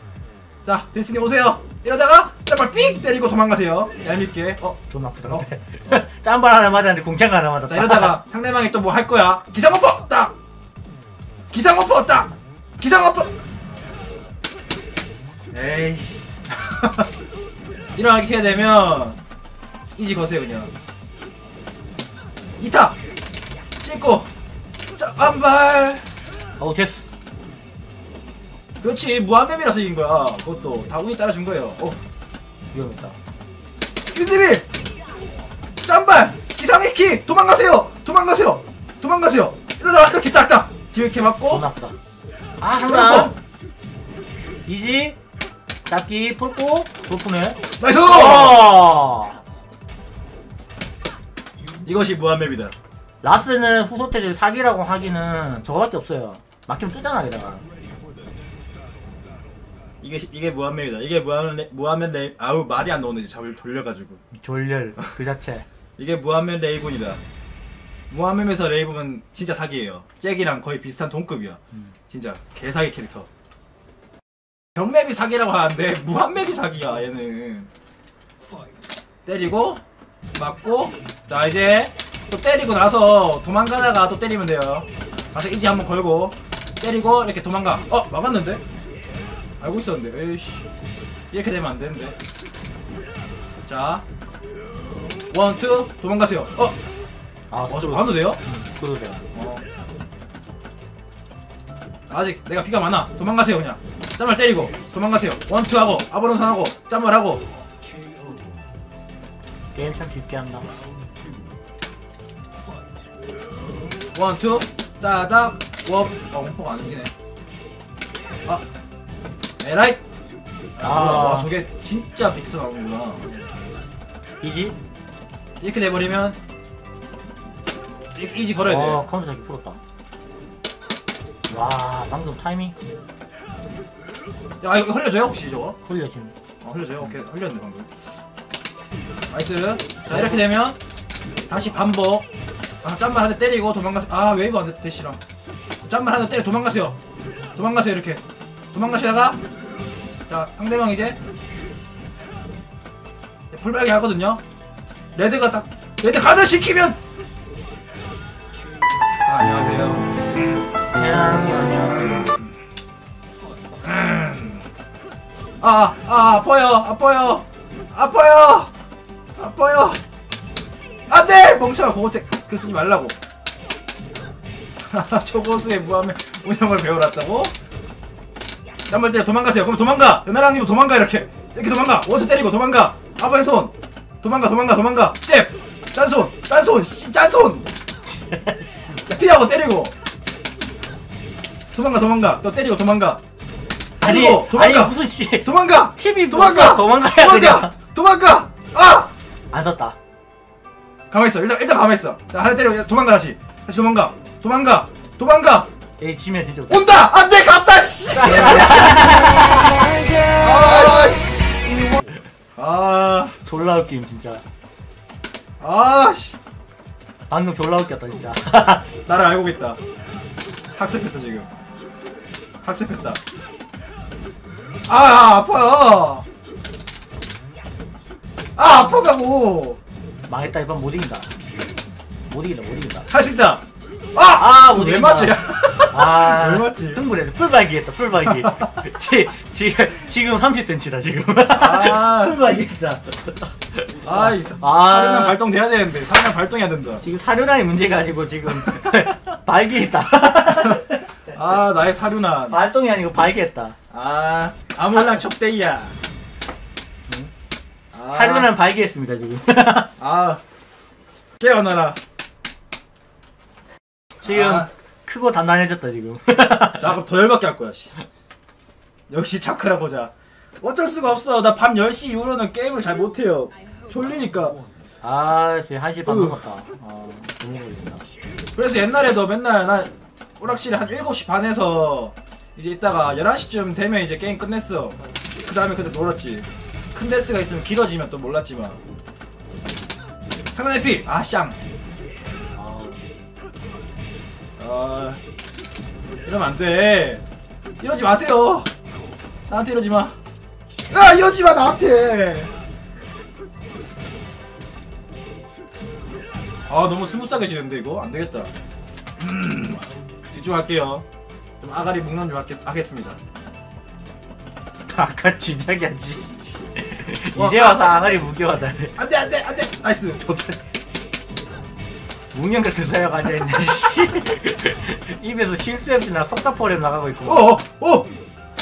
자, 데스니 오세요. 이러다가 짬발 삑 때리고 도망가세요. 얄밉게. 어. 존나 아프다 근데 짬발 하나 맞았는데 공창 하나 맞았다 자, 이러다가 상대방이 또 뭐 할 거야. 기상어퍼 딱. 기상어퍼 딱. 기상어퍼. 에이. 이렇게 해야 되면 이지 거세요 그냥. 이타. 찍고. 자, 한발. 어우 됐어. 그렇지 무한맵이라서 이긴 거야. 그것도 다 운이 따라준 거예요. 어. 위험했다. 윤디빌 짬발! 기상의 키! 도망가세요! 도망가세요! 도망가세요! 이러다가 이렇게 딱딱 이렇게 맞고. 아프다. 아 한단 이지. 잡기 풀고. 돌프네 나이스! 어 이것이 무한맵이다. 라스는 후소태즈 사기라고 하기는 저거밖에 없어요. 막히면 뜨잖아 게다가. 이게 이게 무한맵이다. 이게 무한 레, 무한맵 레이 아우 말이 안 나오네 잡을 돌려가지고. 졸렬 그 자체. 이게 무한맵 레이븐이다. 무한맵에서 레이븐은 진짜 사기예요. 잭이랑 거의 비슷한 동급이야. 진짜 개사기 캐릭터. 병맵이 사기라고 하는데 무한맵이 사기야 얘는. 때리고 맞고 자 이제 또 때리고 나서 도망가다가 또 때리면 돼요 가서 이지 한번 걸고 때리고 이렇게 도망가 어 막았는데 알고 있었는데 에이씨 이렇게 되면 안 되는데 자 원투 도망가세요 어? 아 어, 저 봐도 돼요? 그래도 돼요 어. 아직 내가 피가 많아. 도망가세요 그냥. 짠발 때리고 도망가세요. 원투 하고 아브론선 하고 짠발 하고 게임 참 쉽게 한다 원투 따닥 원. 어 원포가 안 생기네. 아 에라이. 아, 아. 와 저게 진짜 빅스 나오는구나. 이지 이렇게 돼버리면 이- 이지 걸어야 돼. 어 카운터 잡기 풀었다 와 방금 타이밍 야 이거 흘려줘요 혹시 저거? 흘려 지금 어, 흘려줘요? 오케이, 흘렸네, 방금. 나이스. 자, 이렇게 되면, 다시 반복. 아, 짬만 한 대 때리고 도망가세요. 아, 웨이브 안 돼, 대시랑. 짬만 한 대 때려 도망가세요. 도망가세요, 이렇게. 도망가시다가, 자, 상대방 이제, 불발기 하거든요. 레드가 딱, 레드 가드 시키면! 아, 안녕하세요. 안녕하세요 아, 아, 아파요, 아파요, 아파요, 아파요. 안 돼! 멍청아, 고고택. 그 쓰지 말라고. 초고수의 무함의 운영을 배워놨다고? 짬을 때 도망가세요. 그럼 도망가! 연하랑님 도망가, 이렇게. 이렇게 도망가. 원투 때리고 도망가. 아버의 손. 도망가 도망가 도망가 잽 짠손 짠손 씨 짠손 피하고 때리고 도망가 도망가 또 때리고 도망가 때리고 도망가 아니 무슨 씨 도망가 TV 도망가 도망가야 도망가 그냥 도망가 아 안 썼다. 가만 있어. 일단 일단 가만 있어. 나 하나 때려 도망가 다시. 다시 도망가. 도망가. 도망가. 얘 지면 진짜 온다! 안돼 갔다 씨! 아, 씨. 아, 졸라 웃김 진짜. 아, 씨. 방금 졸라 웃겼다 진짜. 나를 알고 있다. 학습했다, 지금. 학습했다. 아, 아 아파요. 아, 아파가고. 망했다 이번 못 이긴다 못 이긴다 못 이긴다 있다. 아! 아, 못 왜 이긴다. 맞지? 아 왜 맞지? 흥분해 풀발기했다 풀발기 지, 지, 지금 30cm다 지금 아. 풀발기했다 아, 이 사- 아. 사륜은 발동돼야 되는데. 사륜은 발동해야 된다. 지금 사륜안이 문제가 아니고 지금 발기했다 아, 나의 사륜아. 발동이 아니고 발기했다 아, 아몰랑 척대이야. 아, 사륜안 발기했습니다 지금 아, 깨어나라. 지금 아. 크고 단단해졌다 지금 나 그럼 더 열받게 할 거야, 씨. 역시 차크라 보자. 어쩔 수가 없어. 나 밤 10시 이후로는 게임을 잘 못해요. 졸리니까. 아 지금 1시 반 으. 넘었다 아 너무 걸린다 그래서 옛날에도 맨날 나 오락실에 한 7시 반에서 이제 있다가 11시쯤 되면 이제 게임 끝냈어. 그 다음에 그때 놀았지. 큰 데스가 있으면 길어지면 또 몰랐지만. 상단 해피! 아, 쌍! 아, 이러면 안 돼. 이러지 마세요. 나한테 이러지 마. 아, 이러지 마, 나한테! 아, 너무 스무스하게 지는데, 이거? 안 되겠다. 음, 집중할게요. 좀 아가리 묵남 좀 할게, 하겠 습니다. 아까 진작이야지 와, 이제 와서 아가리 무게하다네 안 돼, 안 돼, 안 돼! 나이스! 묵년 같은 소리가 앉아있네 씨. 입에서 실수 없이 나 석사포렘 나가고 있고 어, 어, 어!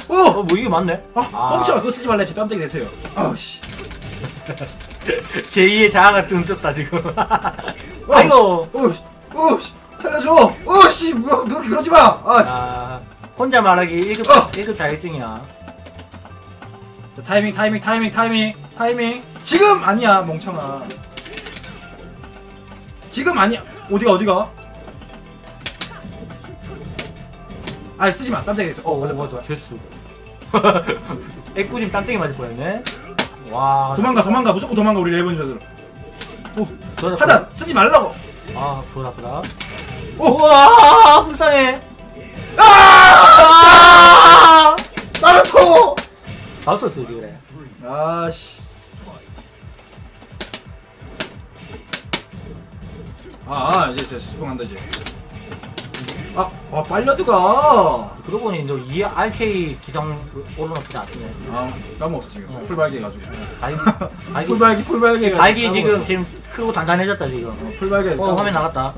어! 어, 뭐 이게 맞네? 아, 멈춰! 그거 쓰지 말래. 제 뺨때기 되세요. 아우, 씨. 제2의 자아가 뜸쳤다 지금 어, 아이고 어, 씨. 어, 씨. 살려줘! 어, 씨! 뭐, 그렇게 그러지 마! 아, 씨. 아 혼자 말하기 1급, 어. 1급 자격증이야 자, 타이밍, 타이밍, 타이밍, 타이밍, 타이밍. 지금 아니야, 멍청아. 지금 아니야. 어디가, 어디가? 아, 쓰지 마. 깜짝이야. 어, 어, 맞아, 맞아. 됐어. 애꾸심 깜짝이 맞을 뻔했네. 와. 도망가, 도망가. 무조건 도망가, 우리 레븐 저들. 오, 하단! 쓰지 말라고! 아, 좋아, 보다. 오! 우와, 불쌍해. 아! 아! 나루토! 다 썼어지 그래. 아, 씨. 아, 아, 이제, 이제 수긍한다, 이제. 아, 아, 빨려드가! 그러고 보니 너이 RK 기성 올라놓지 않네. 아, 까먹었어, 지금. 풀발기 해가지고. 발기, 발기, 풀발기, 풀발기. 발기 지금. 지금 크고 단단해졌다 지금. 어, 풀발기. 어, 화면 나갔다.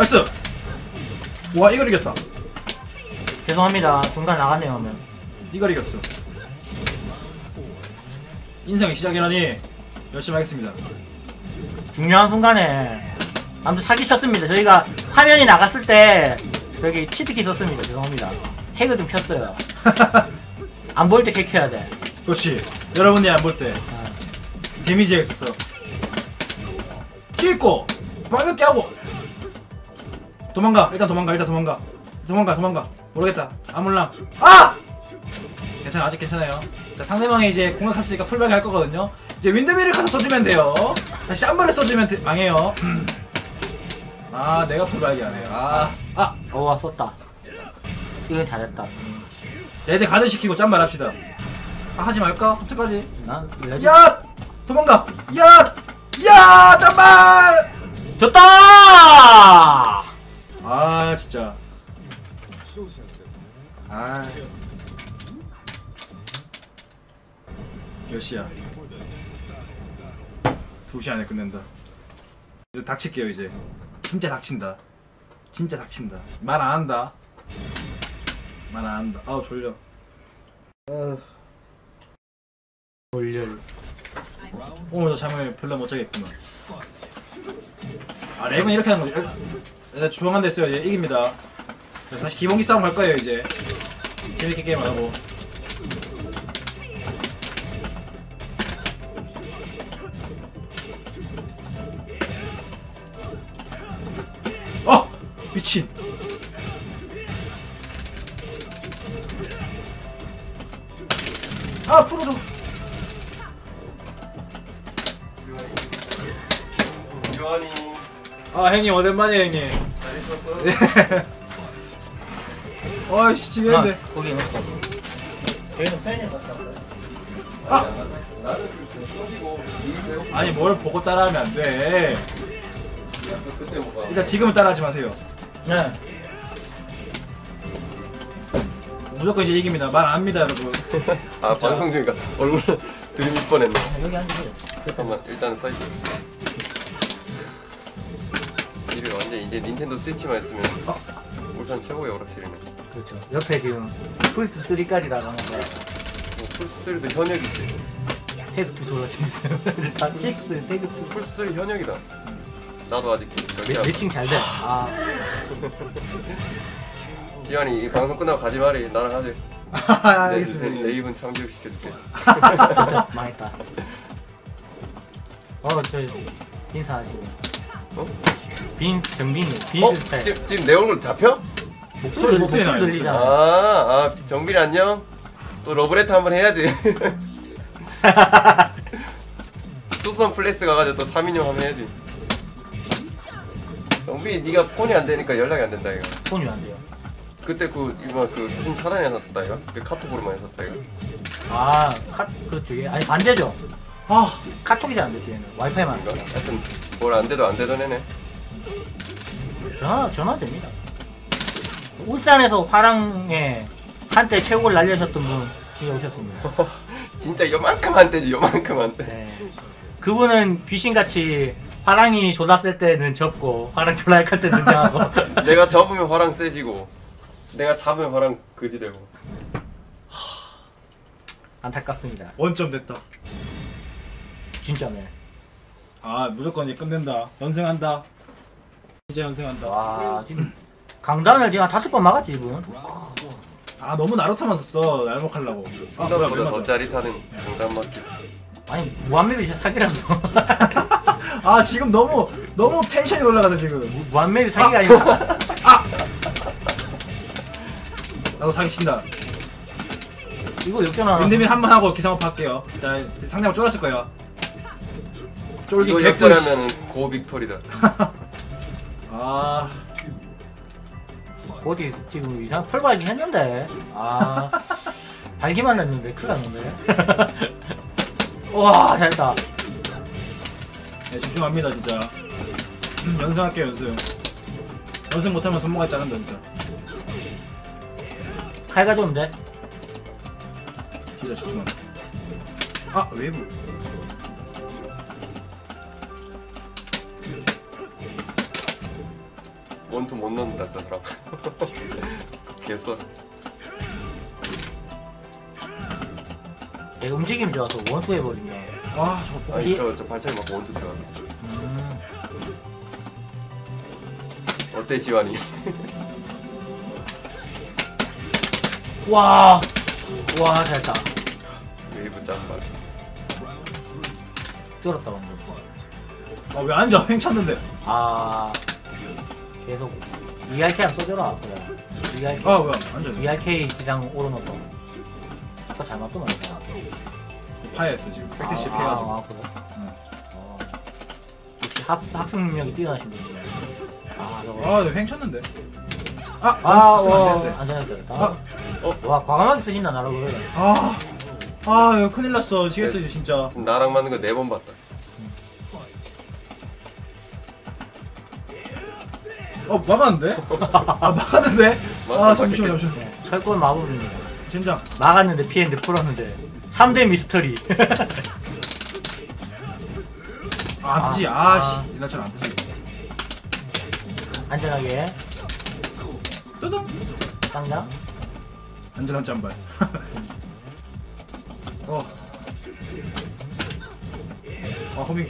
Nice! 와, 이걸 이겼다. 죄송합니다. 중간 나갔네요 화면. 이걸 이겼어. 인생의 시작이라니 열심히 하겠습니다. 중요한 순간에 아무튼 사기쳤습니다. 저희가 화면이 나갔을 때 저기 치트키 썼습니다. 죄송합니다. 핵을 좀 켰어요. 안 보일 때 켜야 돼. 그렇지. 여러분이 안 볼때 아, damage가 있었어. 키있고 빠르게 하고 도망가. 일단 도망가. 일단 도망가. 도망가. 도망가. 모르겠다. 아몰랑. 아! 괜찮아. 아직 괜찮아요. 자, 상대방이 이제 공격했으니까 풀백을 할 거거든요. 이제 윈드미를 가서 써주면 돼요. 다시 쌈바를 써주면 돼- 망해요. 아, 내가 풀백이 안 해요. 아, 아, 어와 썼다. 이건 잘했다. 레드 가드 시키고 짠말 합시다. 아, 하지 말까? 어떡하지? 난 레드 야! 도망가! 야! 야! 짠말! 졌다! 아 진짜 아 몇 시야 2시 안에 끝낸다 이제 닥칠게요 이제 진짜 닥친다 진짜 닥친다. 말 안 한다. 말 안 한다. 아우 졸려. 돌렬. 오늘도 잠을 별로 못 자겠구나. 아 랩은 이렇게 하는 거지. 네, 조용한. 이제 이깁니다. 자, 다시 기본기 싸움 갈 거예요 이제. 재밌게 게임 하고. 어 미친. 아 풀어줘. 요한이 아 형님 오랜만에 형님. 잘 있었어? 예. 어이씨 아, 지겠는데. 거기 넣고. 저희는 팬이 갔다 이세요? 아니 뭘 보고 따라하면 안 돼. 일단 지금은 따라하지 마세요. 네. 무조건 이제 이깁니다. 말안 합니다 여러분. 아 방송 중이니까 얼굴 들이밀 뻔했네 여기 앉으세요. 잠깐만 일단 서있어 이게 이제 닌텐도 스위치만 있으면 울산 최고의 오락실이네 그렇죠. 옆에 지금 플스 3까지 나가는 거야. 플스3도 현역이 있지 태그 2 졸라져 있어요. 다 6, 태그 2. 플스3 현역이다 나도 아직 결제 매칭 잘 돼. 아, 지환이 이 방송 끝나고 가지 말이 나랑 하지 아, 내, 알겠습니다. 내 입은 참교육 시켜줄게 진짜 망했다. 어, 저 인사하시고. 어? 빈, 정빈이, 어? 빈 스타일. 지금, 지금 내 얼굴 잡혀? 목소리, 목소리 들리잖아. 아, 아 정빈이 안녕. 또 러브레터 한번 해야지. 투썸 플레이스 가가지고 또 3인용 한번 해야지. 정빈이 네가 폰이 안 되니까 연락이 안 된다 이거. 폰이 안 돼요. 그때 그 이거 그 수신 차단해놨었다 이거. 그 카톡으로만 했었다 이거. 아, 카, 그렇죠. 얘. 아니, 반대죠. 아 카톡이 잘안 되죠, 얘는. 와이파이만 안 그러니까 써. 하여튼 뭘 안 돼도 안 되던 애네. 전화, 전화 됩니다. 울산에서 화랑에 한때 최고를 날려셨던 분이 오셨습니다. 진짜 요만큼 안 되지 요만큼 안 돼. 네. 그분은 귀신같이 화랑이 졸랐을 때는 접고 화랑 졸라 약할 때 등장하고 내가 접으면 화랑 세지고 내가 잡으면 화랑 그지 되고. 안타깝습니다. 원점 됐다. 진짜네. 아 무조건 이제 끝낸다. 연승한다. 진짜 연승한다. 와 지금 강단을 지금 한 다섯 번 막았지 이분. 아 너무 나루토만 썼어. 날먹하려고. 아 뭐야 왜 생각보다 더 맞아? 짜릿하는 장단 맞기. 아니 무한맵이 사기라면서. 아 지금 너무 너무 텐션이 올라가다 지금. 무- 무한맵이 사기가 아니라 나도 사기 친다. 이거 역전하. 윈드밀 한번 하고 기상업 할게요. 자 상대방 쫄았을 거예요. 쫄기 이거 개꿀. 역전하면 고 빅토리다. 아 고디 지금 이상 풀발기 했는데. 아 발기만 했는데 큰일 났는데. 와 잘했다. 네, 집중합니다 진짜. 음, 연승할게요 연승. 연승 못하면 손모가 자른다 진짜. 칼가 좋은데. 진짜 집중한다. 아 외부. 원투 못 넣는다 저 사람. 개써. 얘 움직임이 좋아서 원투 해버리면. 아 저거 아니 이- 저저 발차기 맞고 원투 들어가. 음, 어때 지환이? 와. 와 잘했다. 웨이브 짠발. 쫄았다 방금. 아왜 앉아 횡쳤는데. 아 계속 ERK 안 써줘라 그래 ERK 아 뭐야 앉아. ERK 기장 오르노도 아까 잘 맞더만 파였어 지금. 팩트 아, 실패해가지고. 아, 그래? 응. 어. 역시 학, 학습 능력이 뛰어나신 분이네 아 저거 아 내가 횡쳤는데. 아, 아, 아, 쓰면 와, 안 되는데. 아. 어, 와, 과감하게 쓰신다, 나라고. 그래. 아, 아, 이거 큰일 났어. 지겠어, 이제 진짜. 나랑 맞는 거 네 번 봤다. 어, 막았는데? 아, 막았는데? 아, 잠시만. 잠시만. 네, 철권 마법입니다. 젠장. 막았는데 피했는데 풀었는데. 3대 미스터리. 아, 안 뜨지. 아, 아, 아. 씨. 옛날처럼 안 뜨지. 안전하게. 뚜둥 쌍장. 안전한 짬발 어. 아 허밍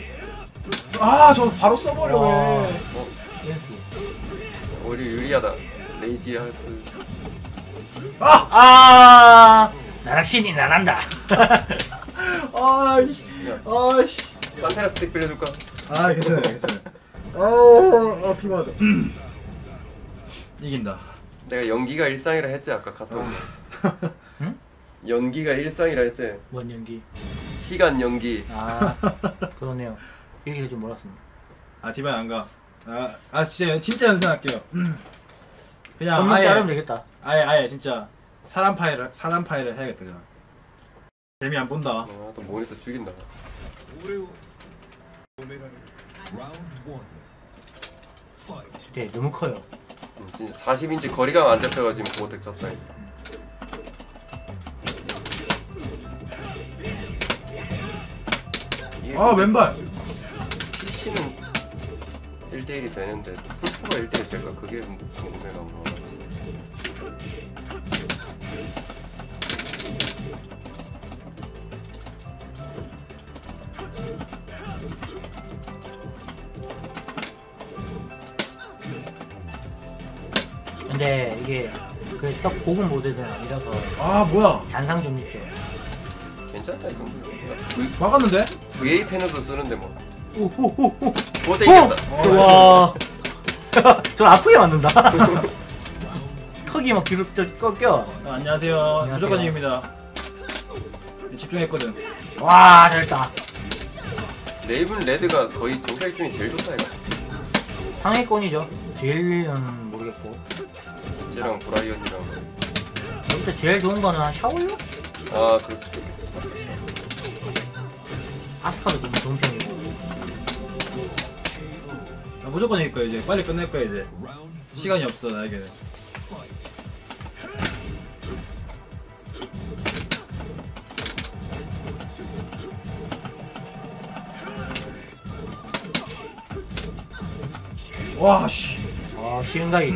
아저 바로 써버려 와. 왜 댄스. 오히려 유리하다. 레이지 하트. 아! 아, 나락 신이 나란다. 아이씨 아이씨 산테라 스틱 빌려줄까? 아 괜찮아요 괜찮아요 아, 아 피곤하다 이긴다 내가 연기가 일상이라 했지 아까 온 거. 응? 연기가 일상이라 했지. 뭔 연기? 시간 연기. 아, 그러네요. 얘기를 좀 몰랐습니다. 아 디바인 안가 아, 아 진짜 진짜 연습할게요 그냥 아예 자르면 되겠다. 아예 아예 진짜 사람 파일을 사람 파일을 해야겠다 그냥 재미 안 본다 아, 또 모니터 죽인다. 네, 너무 커요. 음, 진짜 40인치 거리가 안 잡혀가지고 지금 고어텍 썼다. 아 왼발 1대1이 되는데 풀프가 1대1 될까? 그게 궁금해가 물어봤지. 근데 이게 그딱 고급 모델은 아니라서 아 뭐야 잔상 좀 있죠. 괜찮다 이 정도. V, 막았는데 VA 패널도 쓰는데 뭐. 오오오오. 고어텍 이겼다. 와. 저 아프게 맞는다. 턱이 막 뒤로 저 꺾여. 아, 안녕하세요. 안녕하세요. 무조건 이깁니다 집중했거든 와, 잘했다. 레이븐 레드가 거의 정찰 중에 제일 좋다 이거. 상위권이죠. 제일은 모르겠고. 쟤랑 브라이언이랑. 여기서 제일 좋은 거는 한 샤올로? 아 있겠다. 아스카도 너무 좋은 편이고. 아, 무조건 이길 거야 이제 빨리 끝낼 거야 이제 시간이 없어 나에게는 와씨 아, 시은가이.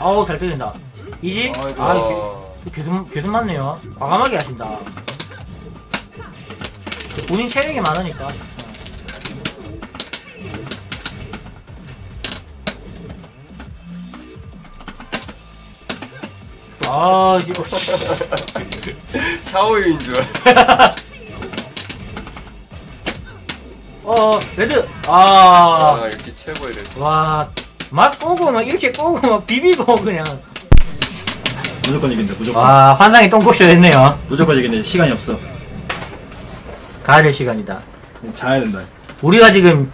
아우, 잘 때린다. 이지? 아이고. 아, 아, 개- 계속, 계속 맞네요. 과감하게 하신다. 본인 체력이 많으니까. 아, 씨. 샤오유인 줄. 어, 레드. 아 아, 역시 최고의 레드. 와, 막 꼬고, 막 이렇게 꼬고, 막 비비고, 그냥. 무조건 이긴다 무조건 와, 환상이 똥꼬쇼 했네요. 무조건 이긴다 시간이 없어 가야 될 시간이다. 자야 된다 우리가 지금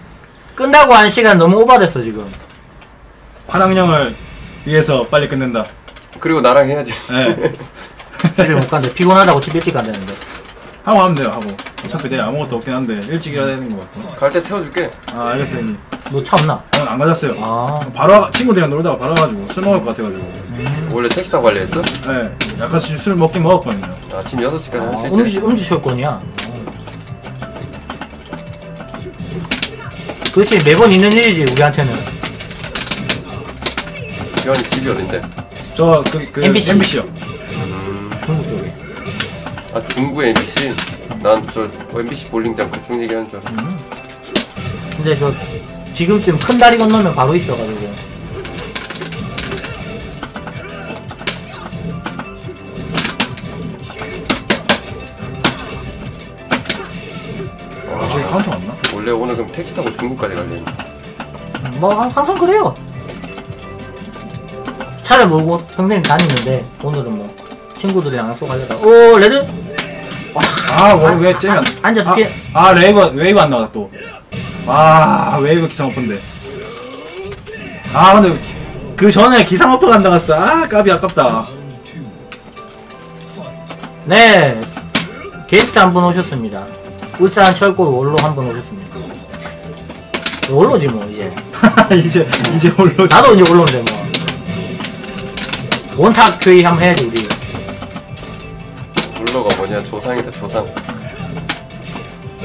끝나고 한 시간 너무 오버됐어, 지금. 화랑령을 위해서 빨리 끝낸다 그리고 나랑 해야지. 예 집에 못 간대. 피곤하다고 집 일찍 간다는데. 하고 하면 돼요 하고 어차피 내일 아무것도 없긴 한데 일찍 일어야 되는 것 같고 갈 때 태워줄게. 아 알겠어요 형님 너 차 없나? 오늘 안 가졌어요 아. 바로 와- 친구들이랑 놀다가 바로 와가지고 술 먹을 것 같아가지고 원래 택시 타고 관리했어? 예 약간 지금 술 먹긴 먹었거든요 아침 6시까지 할 아, 수 있지? 음주, 음주 쇼권이야. 그렇지, 매번 있는 일이지, 우리한테는. 기환이 집이 어딘데? 저그 그 MBC. MBC요 음, 중국 쪽에. 아 중구 MBC? 난 저 MBC 볼링장 그쪽 얘기하는 줄 알았어. 음. 근데 저, 지금쯤 큰 다리 건너면 바로 있어가지고. 아 저기 카운터 왔나? 원래 오늘 그럼 택시 타고 중구까지 갈래. 뭐, 항- 항상 그래요. 차를 몰고 평생 다니는데, 오늘은 뭐, 친구들이랑 약속하려다. 오, 레드? 아왜 째면 아, 앉아서 아, 피해. 아 웨이브 웨이브 안 나왔다 또아 웨이브 기상 upper인데 아 근데 그 전에 기상 upper가 안 나갔어 아 까비 아깝다 네, 게스트 한 분 오셨습니다. 울산 철권 원로 한 분 오셨습니다. 원로지 뭐 이제. 이제 이제 올로 나도 이제 원로인데 뭐. 원탑 트이 한번 해야지 우리 블로가 뭐냐 조상이다 조상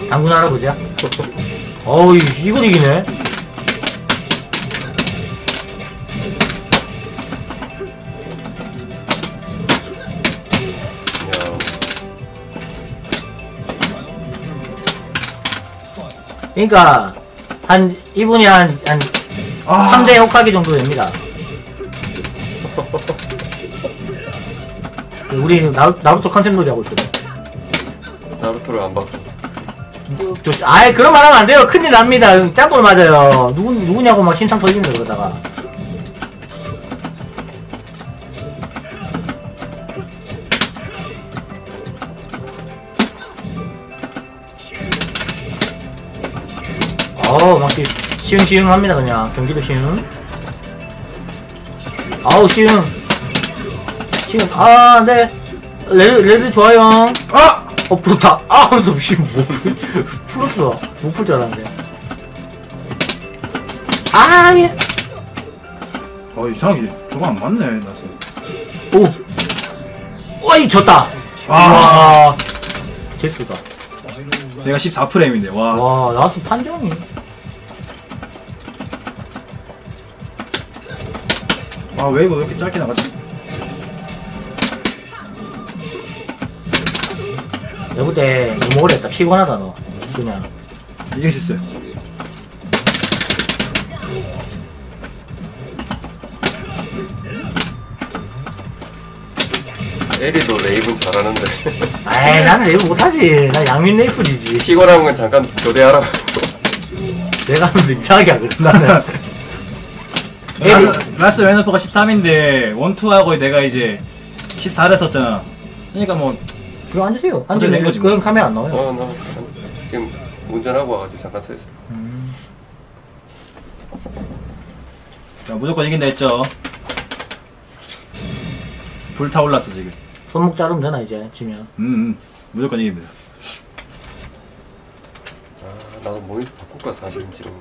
당군 할아버지야? 어우 이걸 이기네 그니까 한 이분이 한한 아. 3대 혹하기 정도 됩니다. 우리 나, 나루토 컨셉 놀이 하고 있거든. 나루토를 안 봤어. 저, 아이 그런 말 하면 안 돼요. 큰일 납니다. 짱돌 맞아요. 누구 누구냐고 막 심상 터지는 거 그러다가. 어우 막 시- 시흥시흥 합니다 그냥 경기도 시흥 아우 시흥 시흥 아네. 레드 레드 좋아요. 아! 어 풀었다. 아 하면서 씨 뭐, 풀었어. 못풀 줄 알았는데. 아예. 어 이상하게 저거 안 맞네 nice 오. 와이 졌다. 아. 와. 제스다. 내가 14프레임인데 와. 와 나왔어 판정이. 아 웨이브 왜 이렇게 짧게 나갔지? 내가 볼때 너무 오래 했다. 피곤하다 너 그냥. 이게 실수야 에리도 레이븐 잘하는데. 아이 나는 레이브 못하지. 나 양민 레이프지지. 피곤한 건 잠깐 교대하라. 내가 하는데 이상하게 하거든 나는. 에리. 라스, 라스 웨너퍼가 13인데 원투하고 내가 이제 14를 썼잖아. 그러니까 뭐 그럼 앉으세요. 앉으면 낸 거지, 그건 뭐. 카메라 안 나와요. 어, 나 지금 운전하고 와가지고 잠깐 서 있어. 자, 무조건 이긴다 했죠? 불타올랐어 지금. 손목 자르면 되나 이제 지면? 음, 음. 무조건 이깁니다. 아, 나도 모니터 바꿀까 사실 지금.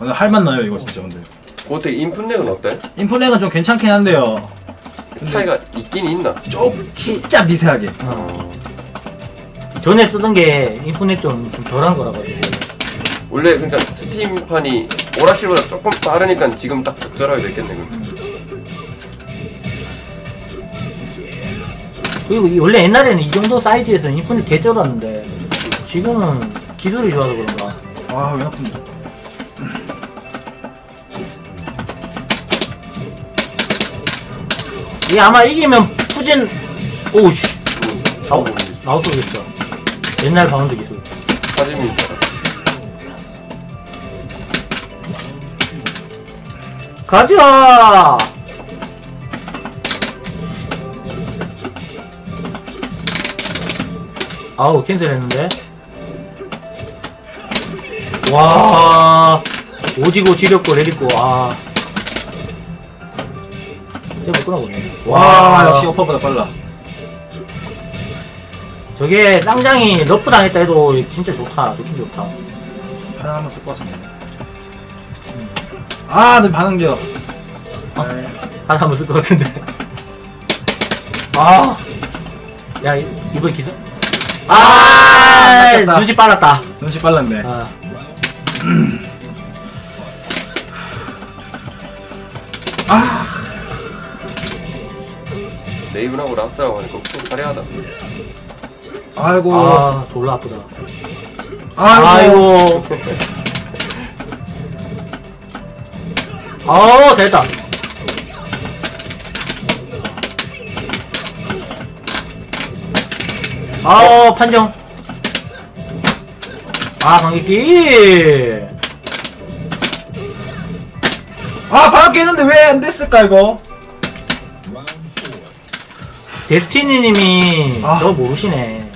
오늘 할만 나요 이거 진짜 근데. 그때? 인풋렉은 어때? 인풋렉은 좀 괜찮긴 한데요 차이가 있긴 있나? 좀 진짜 미세하게 어. 전에 쓰던 게 인터넷 좀, 좀 덜한 거라 가지고 원래 그러니까 스팀판이 오락실보다 조금 빠르니까 지금 딱 적절하게 됐겠네 그럼. 그리고 이- 원래 옛날에는 이 정도 사이즈에서 인터넷 개쩔었는데 지금은 기술이 좋아서 그런가 아 왜 아픈데 이게 아마 이기면 푸진 오우씨. 나우, 음, 나우스 겠어 옛날 바운드 기술 있잖아. 가자! 아우 cancel했는데. 와. 오지고 지렸고 let it go 아 쟤못 끊어보네. 와 역시 오퍼보다 빨라. 저게 쌍장이 너프 당했다 해도 진짜 좋다. 좋긴 좋다. 하나 한번 쓸 것 같은데. 아 내 반응겨. 에이, 하나 한번 쓸 것 같은데. 아 야 이번 기술 아! 아. 눈치 빨랐다. 눈치 빨랐네. 아. 레이븐하고 라스하고 하니까 엄청 화려하다. 아이고. 아 졸라 아프다. 아이고, 아이고. 아 됐다. 아 판정. 아 방귀끼. 아 방금 깨는데 왜 안 됐을까 이거 데스티니님이 아. 저거 모르시네.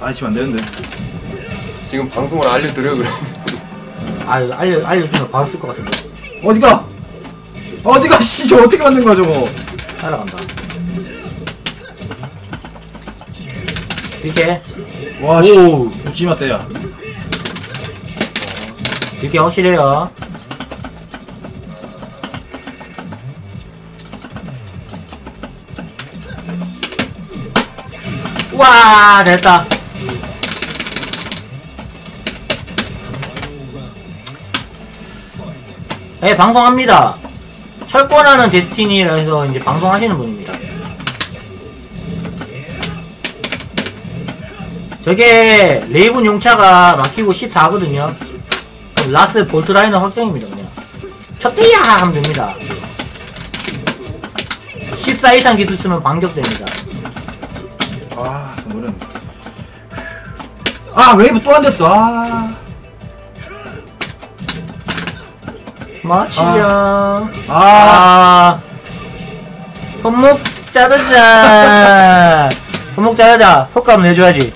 아 지금 안 되는데. 지금 방송을 알려드려 그래. 아 알려 알려주면 바로 쓸것 같은데. 어디가? 어디가 씨 저 어떻게 만든 거야 저거? 따라간다. 이렇게. 와씨. 오. 웃지마 때야. 이렇게 확실해요 와 됐다 네 방송합니다 철권하는 데스티니라 해서 이제 방송하시는 분입니다 저게 레이븐 용차가 막히고 14거든요. 라스 볼트라이너 확정입니다, 그냥. 쳤대야! 하면 됩니다. 14 이상 기술 쓰면 반격됩니다. 아, 저 노래. 아, 웨이브 또 안 됐어. 아. 마치야. 아. 아. 손목 자르자. 손목 자르자. 효과음 내줘야지.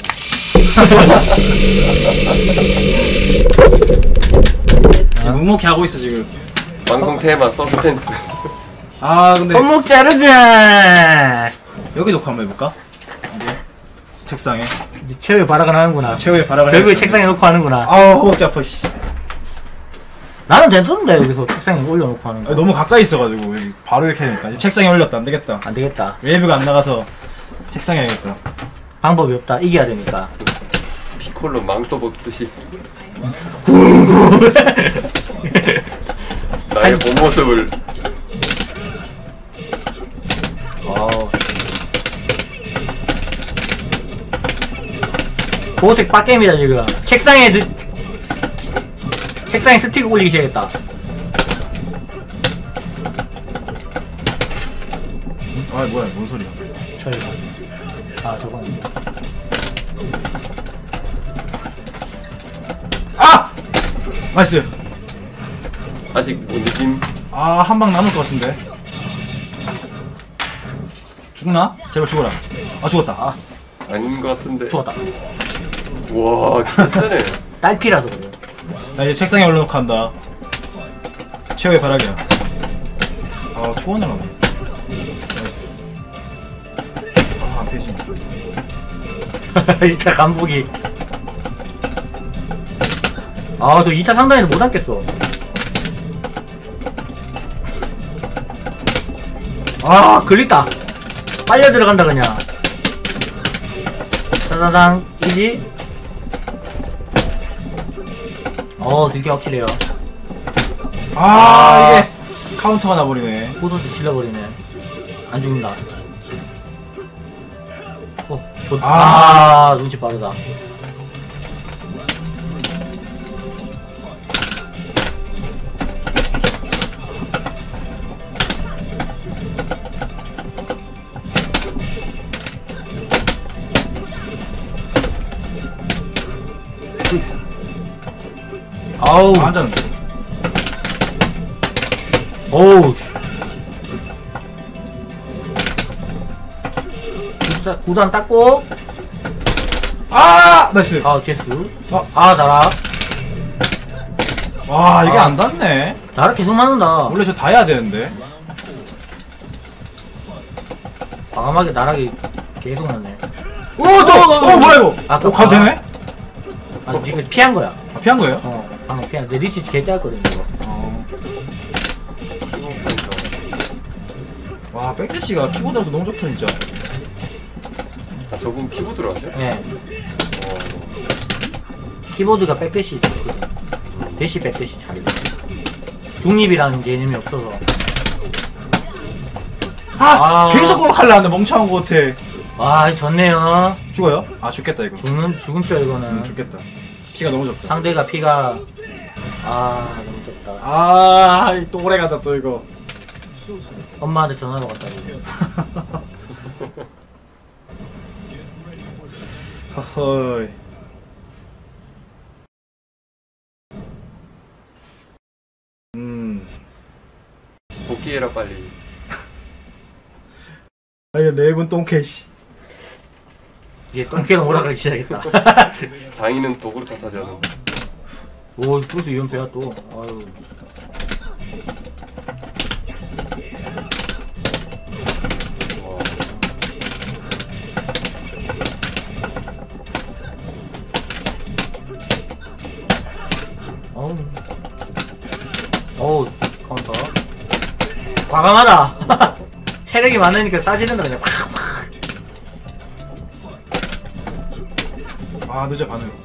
지금 묵묵히 하고 있어, 지금. 방송 테마 서브텐스. 아, 근데 손목 자르자. 여기 녹화 한번 해볼까? 책상에. 이제 최후의 발악을 하는구나. 최후의 바람을. 결국에 해볼까? 책상에 놓고 하는구나. 아우, 허벅지 아파, 씨. 나는 됐던데, 여기서 책상에 올려놓고 하는 아, 거. 너무 가까이 있어가지고 여기 바로 이렇게 하니까 이제 책상에 올렸다 안 되겠다 안 되겠다. 웨이브가 안 나가서 책상에 해야겠다 방법이 없다. 이겨야 되니까. 피콜로 망토 벗듯이. 나의 본 모습을 보호색 빡겜이다, 지금. 책상에, 드... 책상에 스틱 올리기 시작했다. 아 뭐야 뭔 소리야 저희가. 아, 저건. 아! nice 아직 못 느낌. 아 한 방 남을 것 같은데 죽나? 제발 죽어라 아 죽었다 아, 아닌 것 같은데. 죽었다. 와, 괜찮네. 딸피라서 그래. 나 이제 책상에 올려놓고 한다 최후의 바락이야 아 투원을 하네 나이스 아 안 패지네 이타 간북이. 아, 저 2타 상단에서 못 앉겠어. 아, 걸렸다. 빨려 들어간다, 그냥. 따다당, easy. 어, 되게 확실해요. 아, 아. 이게 카운터가 나버리네 호도도 질러버리네. 안 죽는다. 어, 좋 아. 아, 눈치 빠르다. 아우, 아, 앉았는데 어우. 구단, 구단 닦고, 아 나이스 아, 제스. 어. 아, 나라. 와 이게 아. 안 닿네 나라 계속 맞는다. 원래 저 다 해야 되는데 과감하게 나락이 계속 맞네. 오, 또! 어, 뭐야, 이거? 오, 가도 되네? 아, 이거 피한 거야. 아, 피한 거예요? 어, 방금 피한. 내 리치 개 짧거든, 이거. 어. 와, backdash가 키보드라서 너무 좋다, 진짜. 아, 저분 키보드로 하세요? 예. 키보드가 backdash. 대시 backdash 잘 돼. 중립이라는 개념이 없어서. 아! 아. 계속 그거 할라 하는데 멍청한 거 같아. 와, 좋네요. 죽어요? 아, 죽겠다, 이거. 죽는, 죽음죠, 이거는. 음, 죽겠다. 피가 너무 적다. 상대가 피가, 아, 너무 적다. 아, 이또 오래 가다, 또 이거. 엄마한테 전화로 갔다. 허허이. 음. 복귀해라 빨리. 아, 이거 네분 똥캐, 씨. 이제 똥개로 몰아가기 시작했다. 장인은 탓하지 않는. 오, 플러스 이연패야 또. 아유. 와, 어우. 어우, 카운터. 과감하다. 체력이 많으니까 싸지는다, 그냥. 팍, 팍. 아, 늦어, 반응.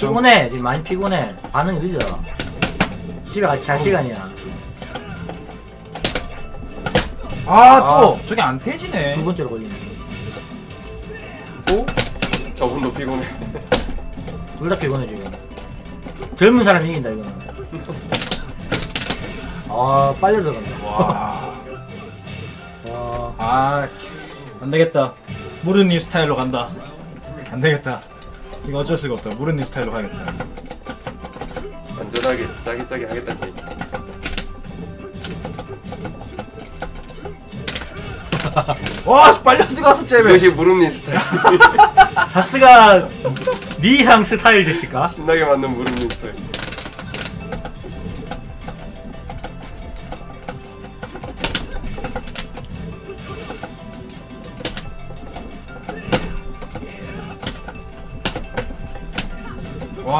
엄청. 피곤해. 지금 많이 피곤해. 반응이 늦어. 집에 같이 잘 시간이야. 아, 또! 저게 안 패지네. 두 번째로 걸리네. 또? 저분도 피곤해. 둘 다 피곤해 지금 젊은 사람이 이긴다 이거는 아 빨리 들어간다 와. 와 아, 안 되겠다. 무르님 스타일로 간다. 안 되겠다. 이거 어쩔 수가 없다. 무르님 스타일로 가야겠다. 안전하게 짜기짜기 하겠다는 얘기. 와, 빨리 들어갔어, 쟤. 이것이 무릎님 스타일. 사스가 니상 스타일 됐을까? 신나게 맞는 무릎님 스타일.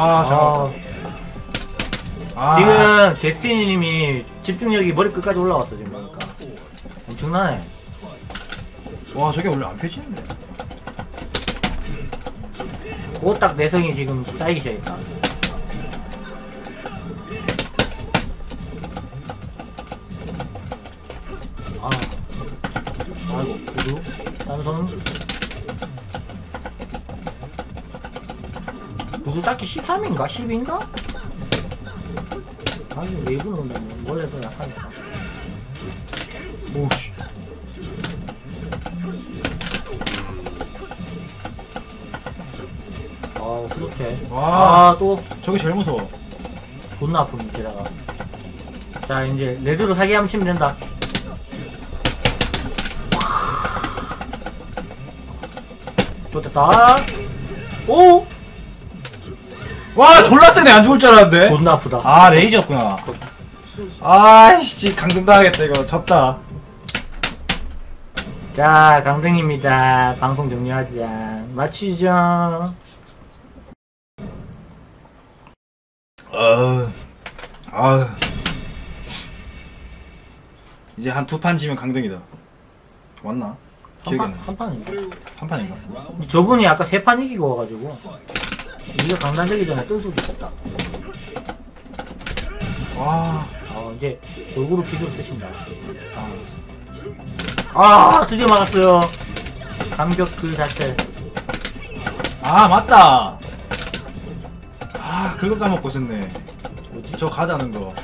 아, 잠깐만. 아, 지금 데스티니님이 집중력이 머리 끝까지 올라왔어 지금 보니까 엄청나네 와, 저게 원래 안 펴지는데. 그딱 내성이 지금 쌓이기 시작했다 딱히 13인가? 10인가? 아니 내부는 근데 뭐 원래 더 약하니까 오씨 아 그렇게 와. 아또 저게 제일 무서워. 존나 아픔 게다가 자 이제 레드로 사기 한번 치면 된다 좋겠다 오 와, 졸라 세네. 안 죽을 줄 알았는데. 존나 아프다 아, 레이저였구나. 아이씨, 강등 당하겠다, 이거. 졌다. 자 강등입니다 방송 종료하자 마치죠 어, 아유. 이제 한 두 판 지면 강등이다. 맞나? 기억이 안 나. 한판 한판인가 한 판인가? 저분이 아까 세 판 이기고 와가지고 이거 강단되기 전에 뜰 수도 있었다 와, 어, 이제 골고루 기술 쓰신다. 아. 아, 드디어 막았어요. 강벽 그 자체. 아, 맞다. 아, 그거 까먹고 있었네. 뭐지? 저 가다는 거.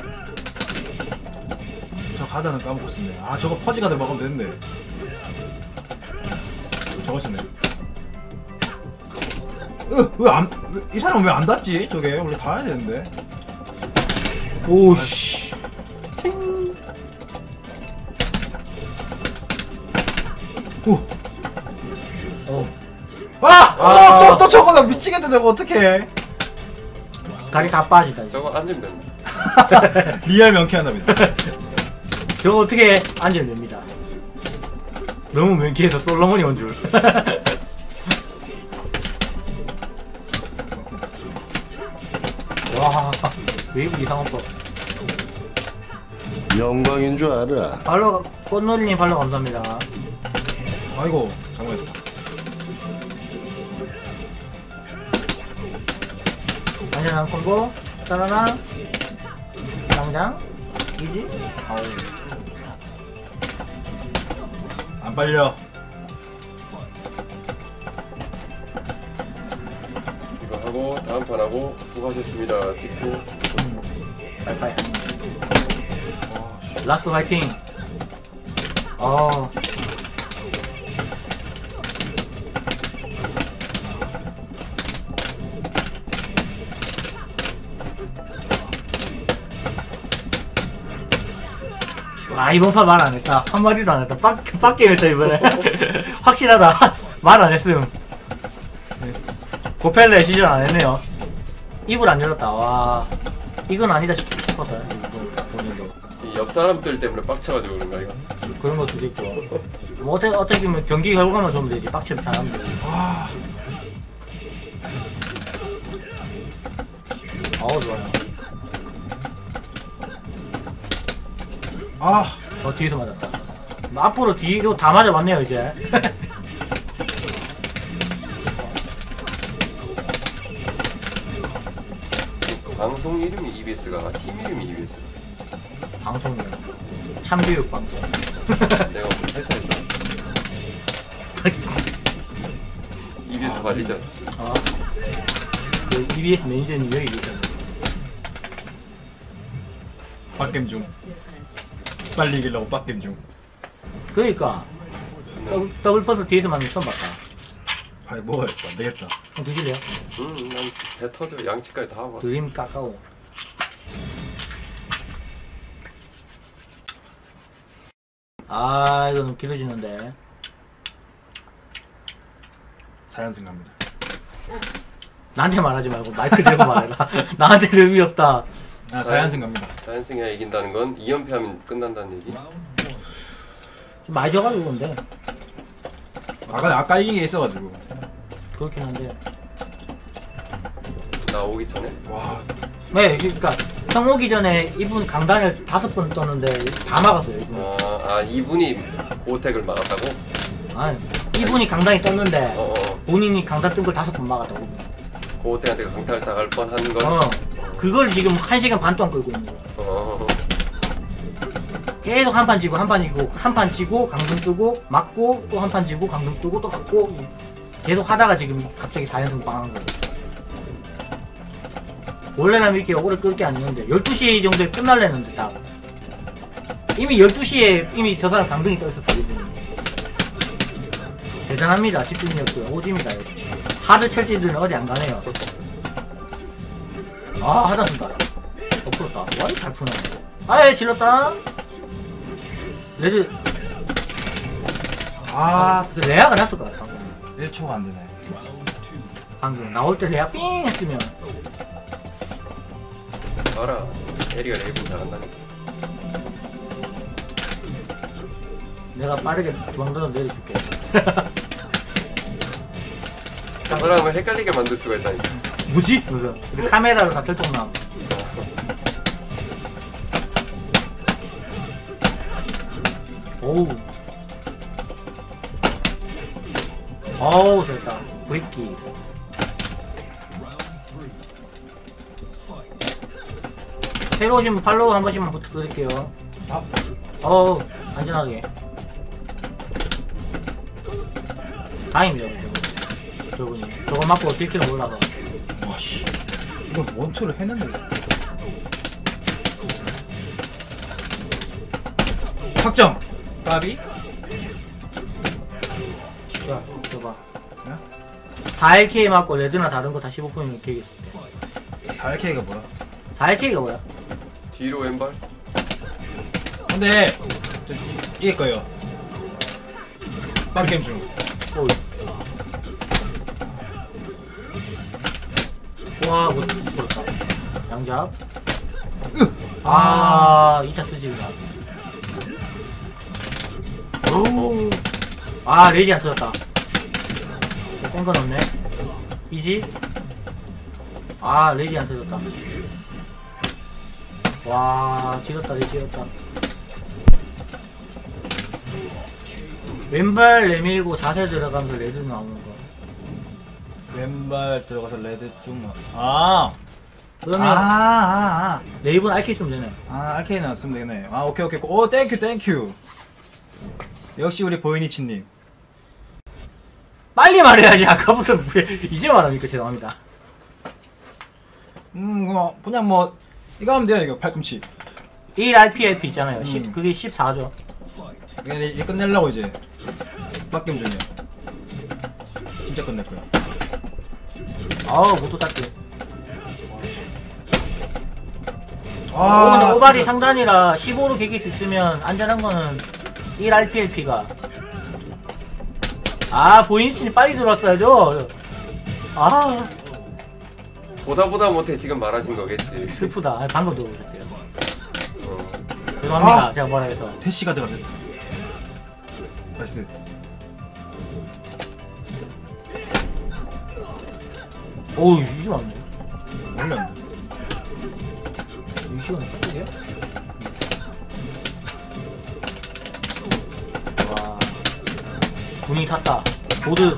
저 가다는 까먹고 있었네. 아, 저거 퍼지가들 먹으면 되는데. 저거 있었네. 으, 왜 안, 왜, 이 사람 왜 안 닿지? 저게 원래 닿아야 되는데. 오씨. 오, 어, 아! 아. 또, 또, 또 저거 나 미치겠다 저거 어떡해 다리 다 빠지다. 이제. 저거 앉으면 된다. 리얼 명쾌한답니다 저거 어떻게 앉으면 됩니다. 너무 명기해서 솔로몬이 온 줄. 와, 웨이브 이상한 거. 영광인 줄 알아. 발로, 꽃놀이님 발로 감사합니다. 아이고 잘못했다 안전한 콤보, 따라나, 당장, 이지, 아우. 안 빨려 하고 다음 판 하고 수고하셨습니다. 찍고 씨. 라스트 파이팅. 어. 와 이번 판 말 안 했다 한 마디도 안 했다 빡 빡게 했다 이번에 확실하다 말 안 했음 고펠레 시절 안 했네요. 입을 안 열었다. 와 이건 아니다 본인도 이옆 사람들 때문에 빡쳐가지고 그런가 이거. 그런 것도 있고. 뭐 어차피, 어차피 뭐 경기 결과만 좋으면 되지 빡치면 잘하면 되지 아, 어우 좋아요. 아, 어 뒤에서 맞았다. 뭐 앞으로 뒤로 다 맞아봤네요 이제 방송 이름이 EBS가 팀 이름이 EBS. 방송이요 참교육 방송 내가 우리 회사에서 EBS 관리자. 아. 그 EBS 매니저님 여기 계셨네. 빡겜 중. 빨리 이기려고 빡겜 중. 그러니까 더블, 더블 퍼스 뒤에서 거 처음 봤다. 아이 먹어야겠다. 안 되겠다. 형 드실래요? 음, 난배 터져 양치까지 다 하고 왔어. 드림 까까오. 아 이거 너무 길어지는데. 사연승 갑니다. 나한테 말하지 말고 마이크 대고 말해라. 나한테 의미 없다. 아 사연승 갑니다. 자연승이가 이긴다는 건 2연패하면 끝난다는 얘기. 좀 많이 져가지고 근데 아까 아까 이긴 게 있어가지고. 그렇긴 한데. 나 오기 전에 와 네, 그러니까 형 오기 전에 이분 강단을 다섯 번 떴는데 다 막았어요. 이분. 아, 아 이분이 오택을 막았다고? 아니, 이분이 강단이 떴는데 어, 어. 본인이 강단 뜬 걸 다섯 번 막았다고. 그 오택한테 강탈 당할 뻔한 걸. 어, 그걸 지금 한 시간 반 동안 끌고 있는 거야. 어. 계속 한 판 지고 한판 지고 한판 지고 강등 뜨고 맞고 또 한 판 지고 강등 뜨고 또 맞고 계속 하다가 지금 갑자기 4연승 빵한 거예요. 원래는 이렇게 오래 끌 게 아니었는데 12시 정도에 끝날랬는데 딱. 이미 12시에 이미 저 사람 강등이 떠 있었어요 이분이 대단합니다 집중력도. 역시. 하드 철지들은 어디 안 가네요. 아 하다 쓴다. 어 풀었다. 와이 잘 푸네. 아예 질렀다 레드 아그 레아가 났을 것 같아 방금 1초가 안 되네. 방금 나올 때 레아 삥 했으면 알아. 에리가 레이븐 잘한다니까. 내가 빠르게 중앙단으로 내려줄게 그 사람을 헷갈리게 만들 수가 있다니까. 뭐지? 그래서 우리 카메라로 다 들통남 오우. 어우 됐다. 브리키. 새로 오신 분 팔로우 한 번씩만 부탁드릴게요. 아. 어우 안전하게. 저분. 저분이 저거 맞고 어떻게 킬을 몰라서. 와씨. 이거 원투를 했는데. 확정. 까비. 야 줘봐 네? 4LK 맞고 레드나 다른 거 다 15분이면 되겠어 4K가 뭐야? 4LK가 뭐야? 뒤로 왼발. 근데 저, 이길 거예요. 빡겜 중. 오. 와, 못 풀었다. 양잡. 아, 2차 쓰지, 그냥. 오. 아, 레이지 안 터졌다. 센건 없네. 이지? 아, 레이지 안 터졌다. 와, 지렸다, 레이지 지렸다. 왼발 내밀고 자세 들어가면서 레드 나오는 거. 왼발 들어가서 레드 중. 아. 그러면 아, 아, 아. 네이버는 알키 쓰면 되네. 아, RK 나왔으면 되겠네. 아, 오케이, 오케이. 오, 땡큐, 땡큐. 역시 우리 보이니치님. 빨리 말해야지. 아까부터 왜 이제 말합니까? 죄송합니다. 음, 뭐, 그냥 뭐, 이거 하면 돼요, 이거, 팔꿈치. 1 RPLP 있잖아요. 10, 음. 그게 14죠. 그냥 이제 끝내려고 이제. 빡겜 중이야. 진짜 끝낼 거야. 아우, 못도 땄지. 아, 오늘 오발이 상단이라 15로 개길 수 있으면 안전한 거는 1 RPLP가. 아, 보이니치니 빨리 들어왔어야죠. 아, 보다 보다 못해 지금 말하신 거겠지. 슬프다. 아, 방금 들어오셨대요. 어. 죄송합니다. 아. 제가 뭐라 해서. 대시가드가 됐다. nice. 오우, 이게 맞네. 원래 안 돼. 이 시간에 깜짝이 분위기 탔다. 모두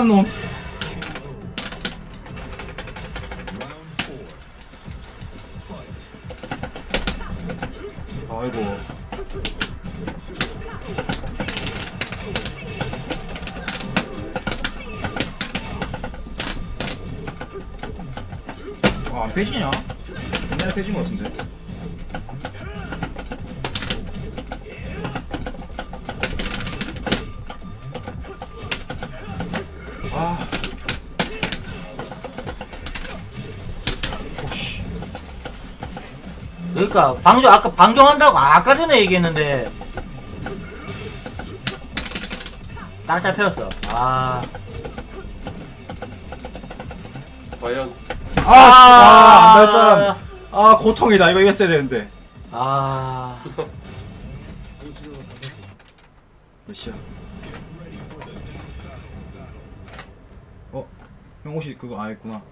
멍청 그러니까 방종 아까 방종한다고 아까 전에 얘기했는데 딱 잡혔어. 아. 과연 아, 아, 안될 줄 알았. 아, 고통이다. 이거 이겼어야 되는데. 아. 몇이야? 어, 형 혹시 그거 안 했구나.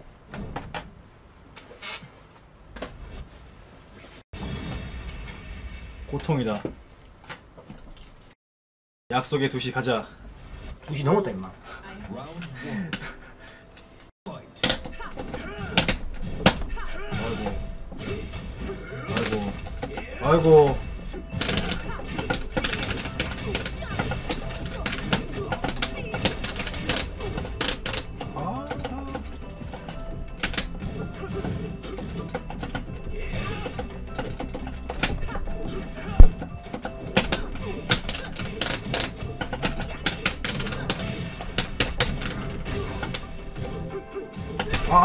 고통이다. 약속의 도시 가자. 2시 넘었다 임마. 아이고. 아이고.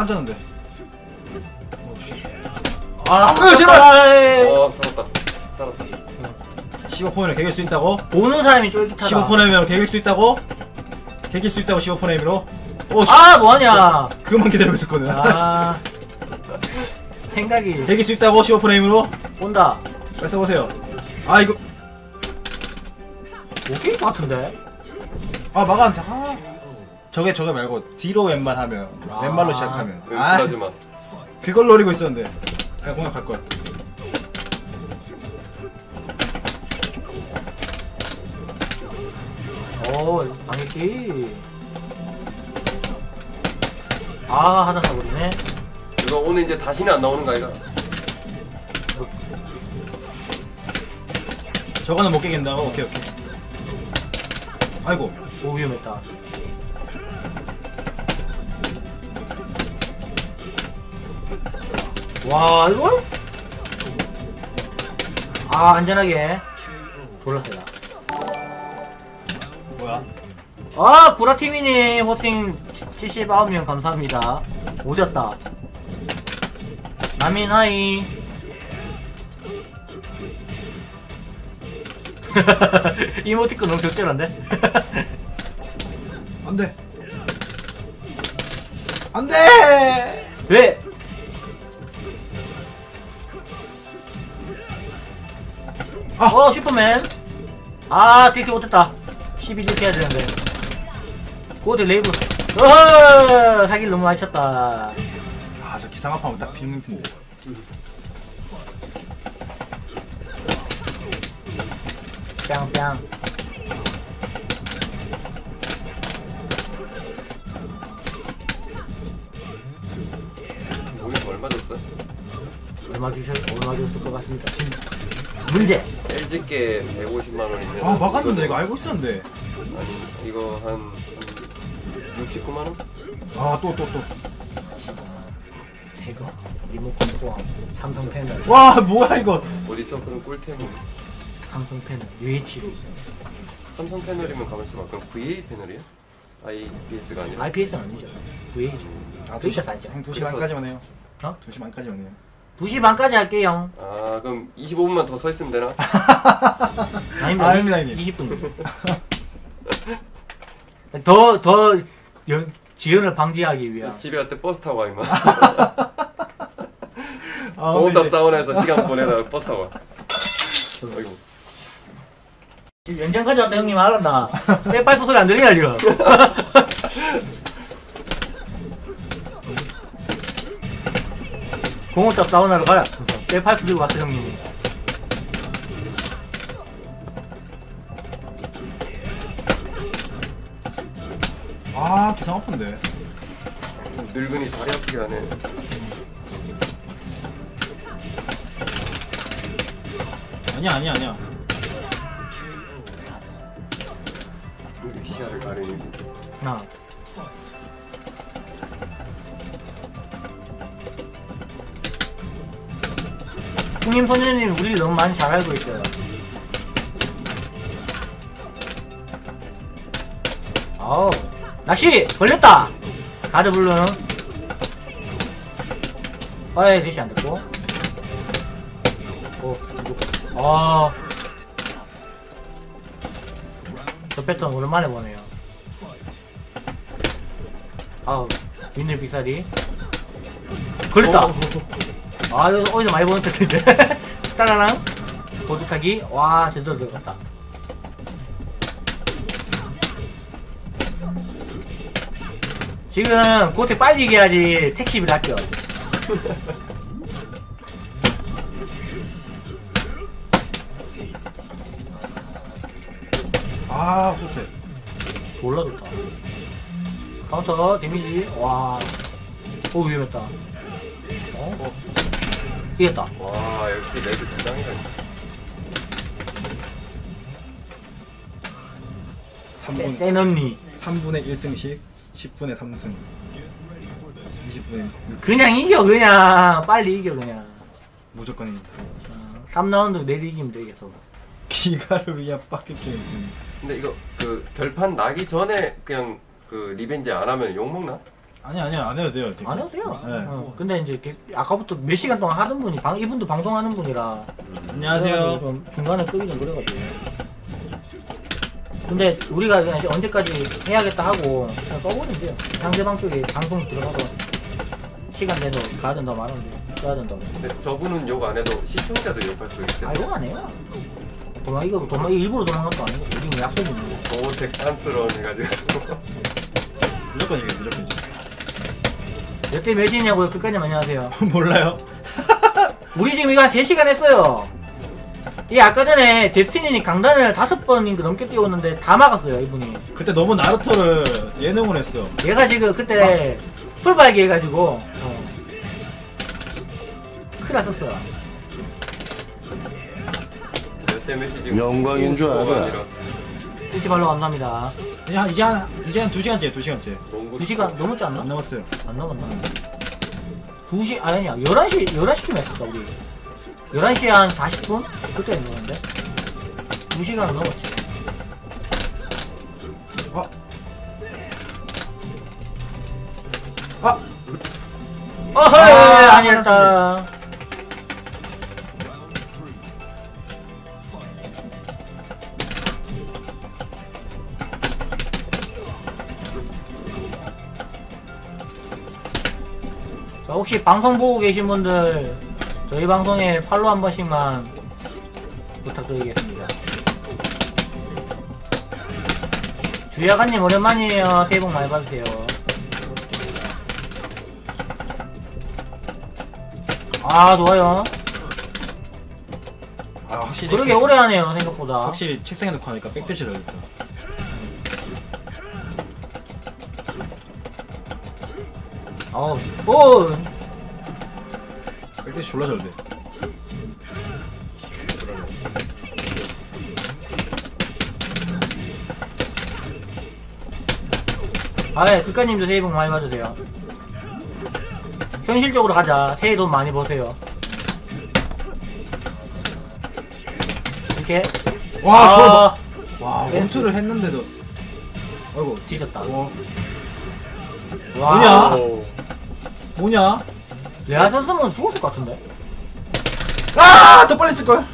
앉았는데. 아, 으, 제발! 아이. 어 살았다 살았어 15폰을 개길 수 있다고? 보는 사람이 쫄깃하다. 15폰이면 개길 수 있다고? 개길 수 있다고 15폰이로? 오, 씨. 아, 뭐하냐. 그만 기다리고 있었거든. 아. 생각이 개길 수 있다고 15폰이로? 온다. 뺏어보세요. 아, 이거. 오케이 같은데? 아, 막았는데. 아. 저게 저게 말고 뒤로 왼발 하면 아. 왼발로 시작하면 응, 아 그러지 마 그걸 노리고 있었는데 그냥 공략할 걸 오, 방귀기. 아, 하나 사버리네. 이거 오늘 이제 다시는 안 나오는 거 아이가 저거는 못 깨긴다고 오케이 오케이 아이고 오, 위험했다. 와, 이걸? 아, 안전하게. 돌았어요. 뭐야 아, 구라티미니 호스팅 79명 감사합니다. 오졌다. 나민 하이. 이모티콘 너무 적절한데? 안돼 안돼 왜? 아. 어, 슈퍼맨. 아, 딜키 못했다. 11딜키 해야 되는데. 고드 레이브. 어허! 사기를 너무 많이 쳤다. 아저 기상합하면 딱 비는 핀데 뺨뺨. 우리 얼마 줬어? 얼마 주실, 얼마 줬을 것 같습니다. 문제. LG께 150만 원인데 아 막았는데 이거 알고 있었는데 아니 이거 한, 한 69만 원? 아 또 또또 새거 리모컨 포함. 삼성 패널. 와 뭐야 이거 어디서 그런 꿀템을 삼성 패널. UHD. 삼성 패널이면 가만있어 봐 그럼 VA 패널이야? IPS가 아니라 IPS는 아니죠. VA죠. 아 그러니까 낫죠. 형 2시 반까지만 해요 어? 2시 반까지만 해요 2시 반까지 할게요. 아 그럼 25분만 더 서 있으면 되나? 아닙니다. 아닙니다, 형님. 20분. 더, 더, 연, 지연을 방지하기 위한. 집에 갈 때 버스 타고 와 임마. 아, 근데 이제 사우나에서 시간 보내다가 버스 타고 와. 어이구. 지금 연장까지 왔다 형님 알았나? 쇠파이프 소리 안 들리나 지금? 공업탑 사우나로 가라. 쇠파이프 들고 왔어 형님이. 아 기상 아픈데. 늙은이 다리 아프게 하네. 아니야 아니야 아니야. 우리 시야를 가리니. 나. 형님 선생님 우리 너무 많이 잘 알고 있어요. 아우 낚시 걸렸다. 가드 블루. 아예 대시 안 됐고. 오. 아. 저 패턴 오랜만에 보네요. 아우 윈들 빅사리 걸렸다 아 이거 어디서 많이 보는 패턴인데. 따라랑? 보드타기? 와 제대로 들어갔다. 지금 고태 빨리 이겨야지 택시비 낚여 아 좋대. 졸라 좋다. 카운터 데미지. 와오 위험했다. 어? 이겼다 와 역시 레드 대장이다. 3분 센 언니 3분의 1승씩 10분의 3승. 20분의 6승. 그냥 이겨 그냥 빨리 이겨 그냥 무조건 이긴다. 3라운드 내리 이기면 돼 계속 기가를 위한 빡게 게임. 근데 이거 그 결판 나기 전에 그냥 그 리벤지 안 하면 욕 먹나? 아니 아니야 안 해도 돼요. 지금. 안 해도 돼요 네. 어, 근데 이제 게- 아까부터 몇 시간 동안 하던 분이 방, 이분도 방송하는 분이라 그래가지고 안녕하세요. 좀 중간에 끄기 좀 그래가지고 근데 우리가 그냥 이제 언제까지 해야겠다 하고 그냥 떠보면 돼요 상대방 쪽에 방송 들어가서 시간 내서 가야 된다고 말하는데 써야 된다고 근데 저분은 욕 안 해도 시청자도 욕할 수 있대. 아 이거 안 해요 도망 이거 도망 이거 일부러 도망간 것도 아니고 우리는 약속이 있는 거 고tek 딴스러운 해가지고. 무조건 이겨 무조건 이겨. 몇 대 몇이냐고요 끝까지 안녕하세요 몰라요? 우리 지금 이거 한 3시간 했어요. 이 아까 전에 데스티니 강단을 다섯 번인가 넘게 띄웠는데 다 막았어요, 이분이. 그때 너무 나루토를 예능을 했어. 얘가 지금 그때 풀발기 해가지고, 어. 큰일 났었어요. 몇대 몇이 지금 영광인 줄 알아. 아니라 뜻이 발로 감사합니다. 이제 한 이제 한 이제 한 2시간째 2시간째. 농구 2시간 넘었지 않나? 안 남았어요. 안 넘었나? 2시, 아니, 아니야. 11시, 11시쯤 했었다, 우리. 11시 한 40분? 그때 했는데. 2시간은 넘었지. 아. 아. 어허! 아, 아니었다. 혹시 방송 보고 계신 분들 저희 방송에 팔로 한 번씩만 부탁드리겠습니다. 주야가님 오랜만이에요. 새해 복 많이 받으세요. 아 좋아요. 아 확실히 그러게 그- 오래 하네요 생각보다. 확실히 책상에 놓고 하니까 백대시를 해야겠다. 어우, 오, 백대시 졸라 잘 돼. 아예 국가님도 새해 복 많이 받으세요. 현실적으로 가자. 새해 돈 많이 버세요. 이렇게. 와 아, 좋아. 와. 원투를 했는데도. 아이고. 뒤졌다. 어 와. 뭐냐? 오. 뭐냐? 레아 선수는 죽었을 것 같은데. 아! 더 빨리 쓸걸?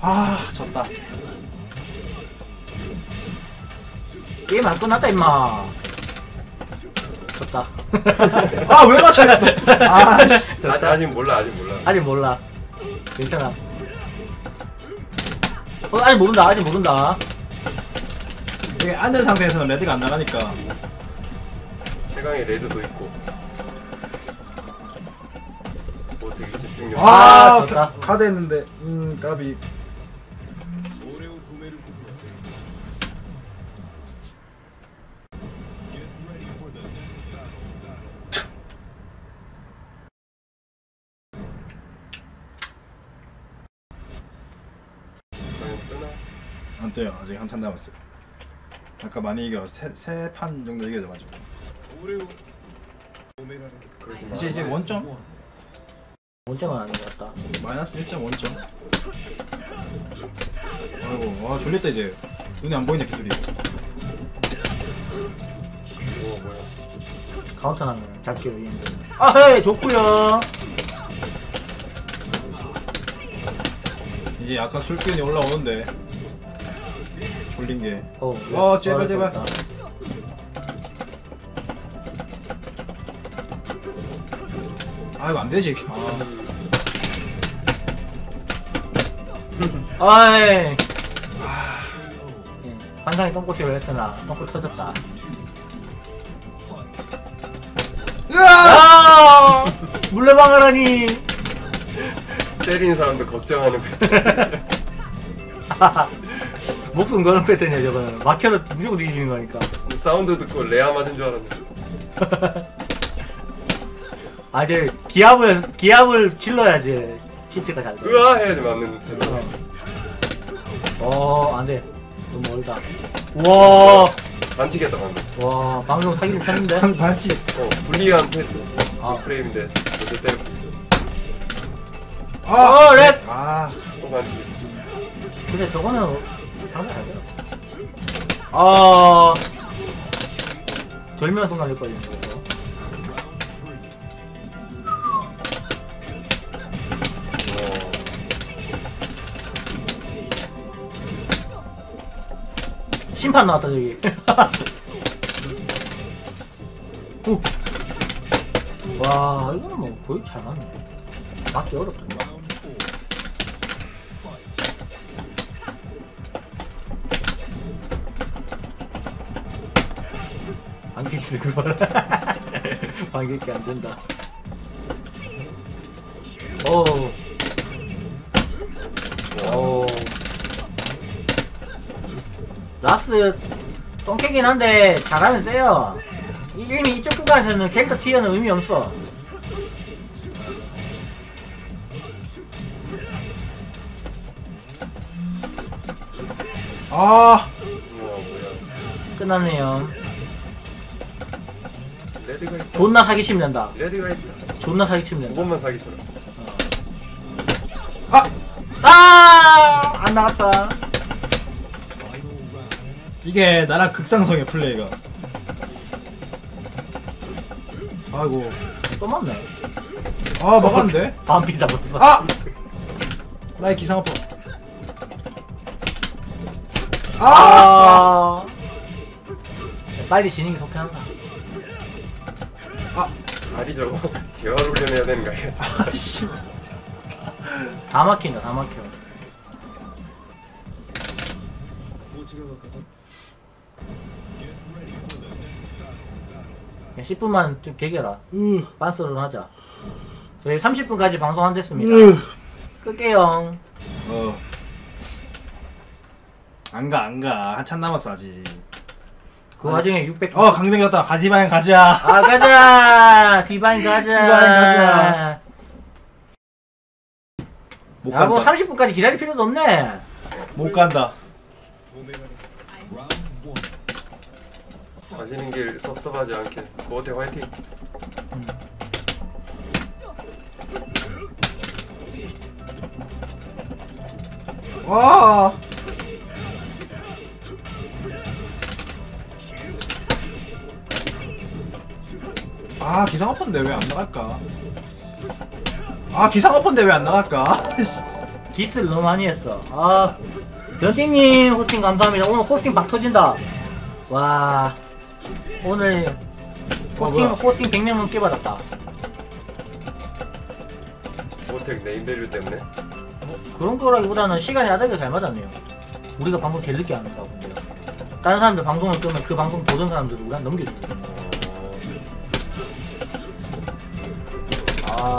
아 졌다. 게임 안 끝났다 임마. 졌다. 아 왜 맞춰 또? 아 씨 아직, 아직 몰라 아직 몰라. 아직 몰라. 괜찮아 어 아직 모른다. 아직 모른다. 이게 앉은 상태에서는 레드가 안 나가니까. 최강의 레드도 있고. 뭐 되게 집중력. 아, 아, 졌다. 가- 가드 했는데 음 까비 과연 뜨나? 안 떠요 아직 한탄 남았어요. 아까 많이 이겨 세판 정도 이겨져가지고. 이제 이제 원점? 원점은 아닌 것 같다. 마이너스 1점 원점. 아이고 와 졸렸다 이제. 눈에 안 보이네 기술이. 뭐야 카운터는 잡기로 이행돼 아헤 좋구요 이제 약간 술 기운이 올라오는데 졸린 게. 어, 어, 제발, 제발. 어렵다. 아 이거 안 되지 아, 아이. 예, 환상의 똥꼬치를 했으나 똥꼬 터졌다. 으아! 아! 물레방아라니. 때리는 사람도 걱정하는 패턴 목숨 거는 패턴이야 저거는 막혀도 무조건 뒤지는 거니까. 사운드 듣고 레아 맞은 줄 알았는데. 아 이제 기합을 기합을 질러야지 히트가 잘 돼. 으아 해야지 맞는 패턴 어. 안돼. 너무 멀다. 우와. 반칙이었다 방금. 와 방송 사기를 쳤는데? 반- 반칙. 어 불리한 패턴 아. 프레임인데. 어제 때또 아! 어, 렉! 아. 반칙. 근데 저거는 돼요 아 절묘한 걸리는 거죠 심판 나왔다 저기. 오. 와 이거는 뭐 거의 잘 맞네. 맞기 어렵던 반격 쓰고 봐라 반격이 안 된다 오. 오. 라스 똥캐긴 한데 잘하면 세요 이- 이미 이쪽 구간에서는 캐릭터 tier는 의미 없어 아! 끝났네요 레드가 존나 사기치면 된다 레드가 있다 존나 사기치면 두 된다 번만 사기쳐라 아! 아! 안 나갔다 이게 나랑 극상성의 플레이가 아이고 또 맞네 아 막았는데? 반피다 벌써 아! 나의 기상 아파 아! 아. 빨리 지는 게 속편하다 아니 저거 재활 훈련해야 되는 거 아니야? 아씨. 다 막힌다 다 막혀. 그냥 10분만 좀 개겨라. 으, 빤스런 하자. 저희 30분까지 방송 안 됐습니다. 으. 끌게요. 어. 안 가 안가. 한참 남았어 아직 그 와중에 600 어 강등 갔다. 가지마양 가자 아 가자 디바인 가자 디바인 가자. 못 야뭐 간다. 30분까지 기다릴 필요도 없네. 못 간다. 가시는 길 섭섭하지 않게. 고어테 화이팅. 와 아 기상 아픈데 왜 안 나갈까? 아 기상 아픈데 왜 안 나갈까? 기스를 너무 많이 했어. 아, 전띵님 호스팅 감사합니다. 오늘 호스팅 막 터진다. 와, 오늘 호스팅, 뭐야? 호스팅 100명 넘게 받았다. 모텍 네임밸류 때문에. 그런 거라기보다는 시간이 아다리 잘 맞았네요. 우리가 방송 제일 늦게 하는가 본데요. 다른 사람들 방송을 끄면 그 방송 보던 사람들도 우리가 넘겨주거든요. 아,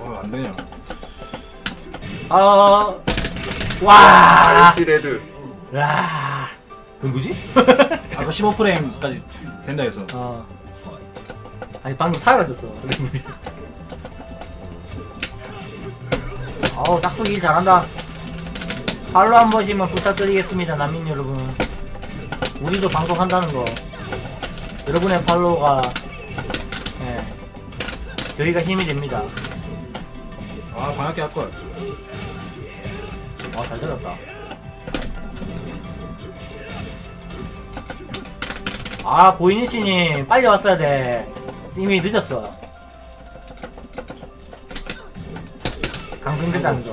어 안 되냐 아, 와, nice 레드. 와, 그 뭐지? 아까 15프레임까지 된다 해서 어. 아니 방금 사라졌어. 어우 일 잘한다. 팔로 한 번씩만 부탁드리겠습니다, 난민 여러분. 우리도 방송한다는 거. 여러분의 팔로우가 예, 저희가 힘이 됩니다. 아 방학기 할 걸 아, 잘 들었다. 아, 보이니치님, 빨리 왔어야 돼. 이미 늦었어. 강승된다는 거.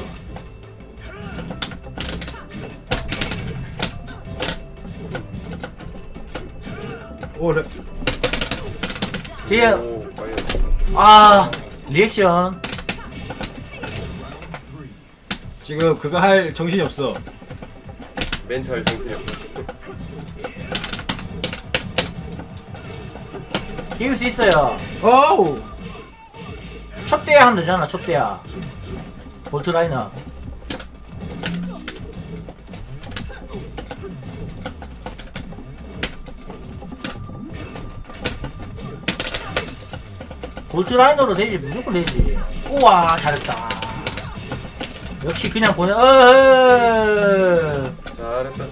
오 오, 과연. 아, 리액션. 지금 그거 할 정신이 없어 멘탈 정신이 없어. 키울 수 있어요. 어우 첫 대야 하면 되잖아, 첫 대야. 볼트 라이너. 볼트 라이너로 되지, 무조건 되지. 우와, 잘했다. 역시 그냥 보내, 어 잘했다.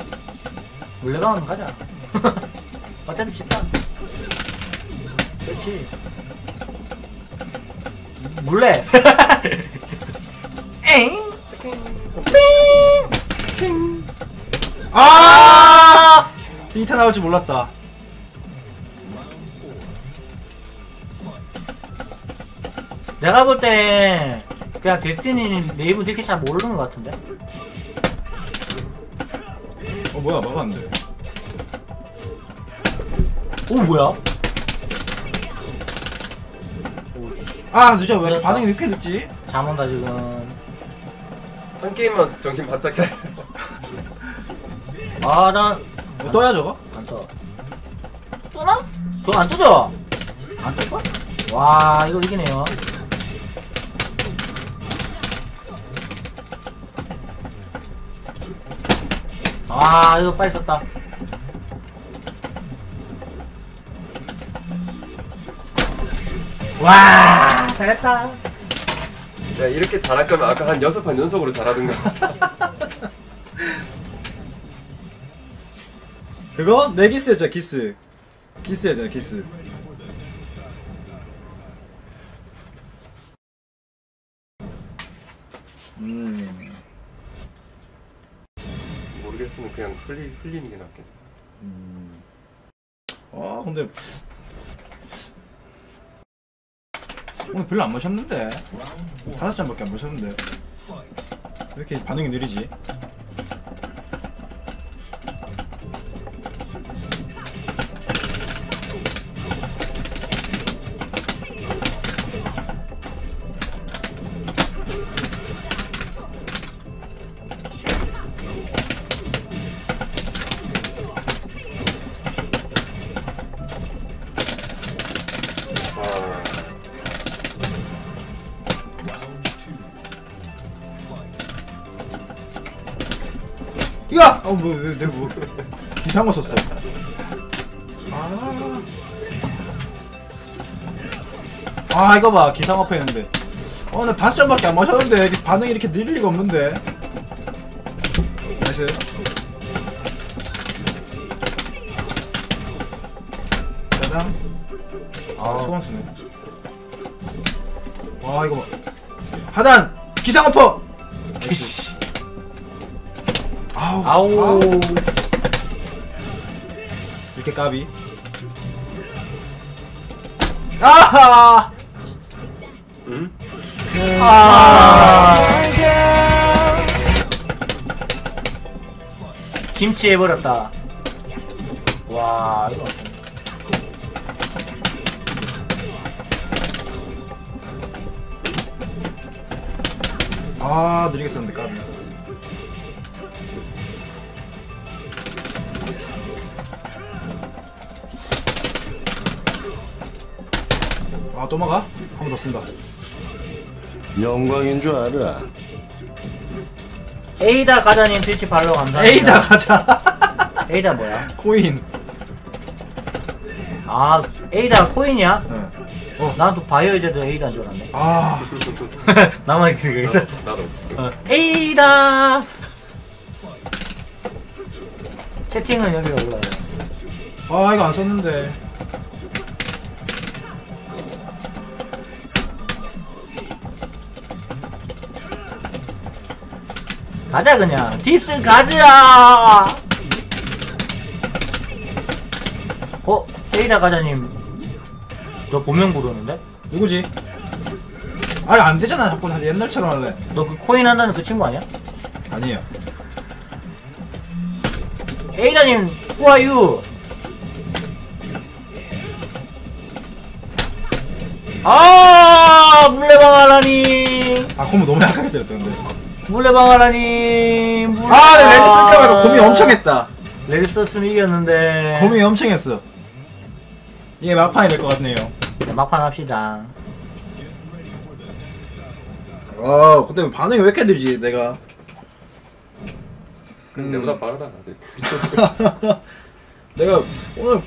물레방아는 가자. 어차피 집다. 그렇지. 물레. 엥? 삥! 아! 이타 나올 줄 몰랐다 내가 볼 때 그냥 데스티니 네이버 되게 잘 모르는 것 같은데. 어 뭐야 막았는데 오 뭐야? 아 늦어 왜 이렇게 반응이 늦게 늦지? 잠 온다 지금. 한 게임만 정신 바짝 차려. 아, 난 뭐 떠야 저거? 안 떠. 떠나? 저거 안 떠져? 안 떠? 와, 이거 이기네요. 아, 이거 빨리 썼다. 와, 잘했다. 야, 이렇게 잘할 거면 아까 한 여섯 판 연속으로 잘하던가. 그거? 내 기스였죠 기스 기스였잖아 기스 음, 모르겠으면 그냥 흘리, 흘리는 게 낫겠다. 아 근데 오늘 별로 안 마셨는데 다섯 잔밖에 안 마셨는데 왜 이렇게 반응이 느리지? 어, 뭐, 왜, 내 뭐. 이상한 거 썼어. 아. 아, 이거 봐. 기상업 했는데. 어, 나 다섯 잔밖에 안 마셨는데. 반응이 이렇게 느릴 리가 없는데. nice. 아우. 아우. 이렇게 까비. 아하 응? 아. 김치 해버렸다. 와, 이거. 아 느리게 썼는데 까비 아또 막아? 한번더 쓴다 영광인 줄 알아. 에이다 가자님 트위치 발로 감사합니다. 에이다 가자 에이다 뭐야? 코인 아, 에이다 코인이야? 응. 난또 바이오이저도 에이다인 줄 알았네. 아 나만 그게. 나도. 어, 에이다! 채팅은 여기로 올라요. 아 이거 안 썼는데 가자, 그냥. 디스 가자! 어? 에이다 가자님. 너 본명 부르는데? 누구지? 아니 안 되잖아 자꾸 다시 옛날처럼 할래 너 그 코인 한다는 그 친구 아니야? 아니에요 에이다님, who are you? 아, 물레방아라니. 아 콤보 너무 약하게 때렸다 근데 물레 방아라니. 물레... 아 내가 레드 쓸까 말까 고민 엄청 했다 레드 썼으면 이겼는데. 고민 엄청 했어 이게 막판이 될 것 같네요 네, 막판 합시다. 아 근데 반응이 왜 이렇게 느리지 내가 근데 내보다 빠르다 아직. 내가 오늘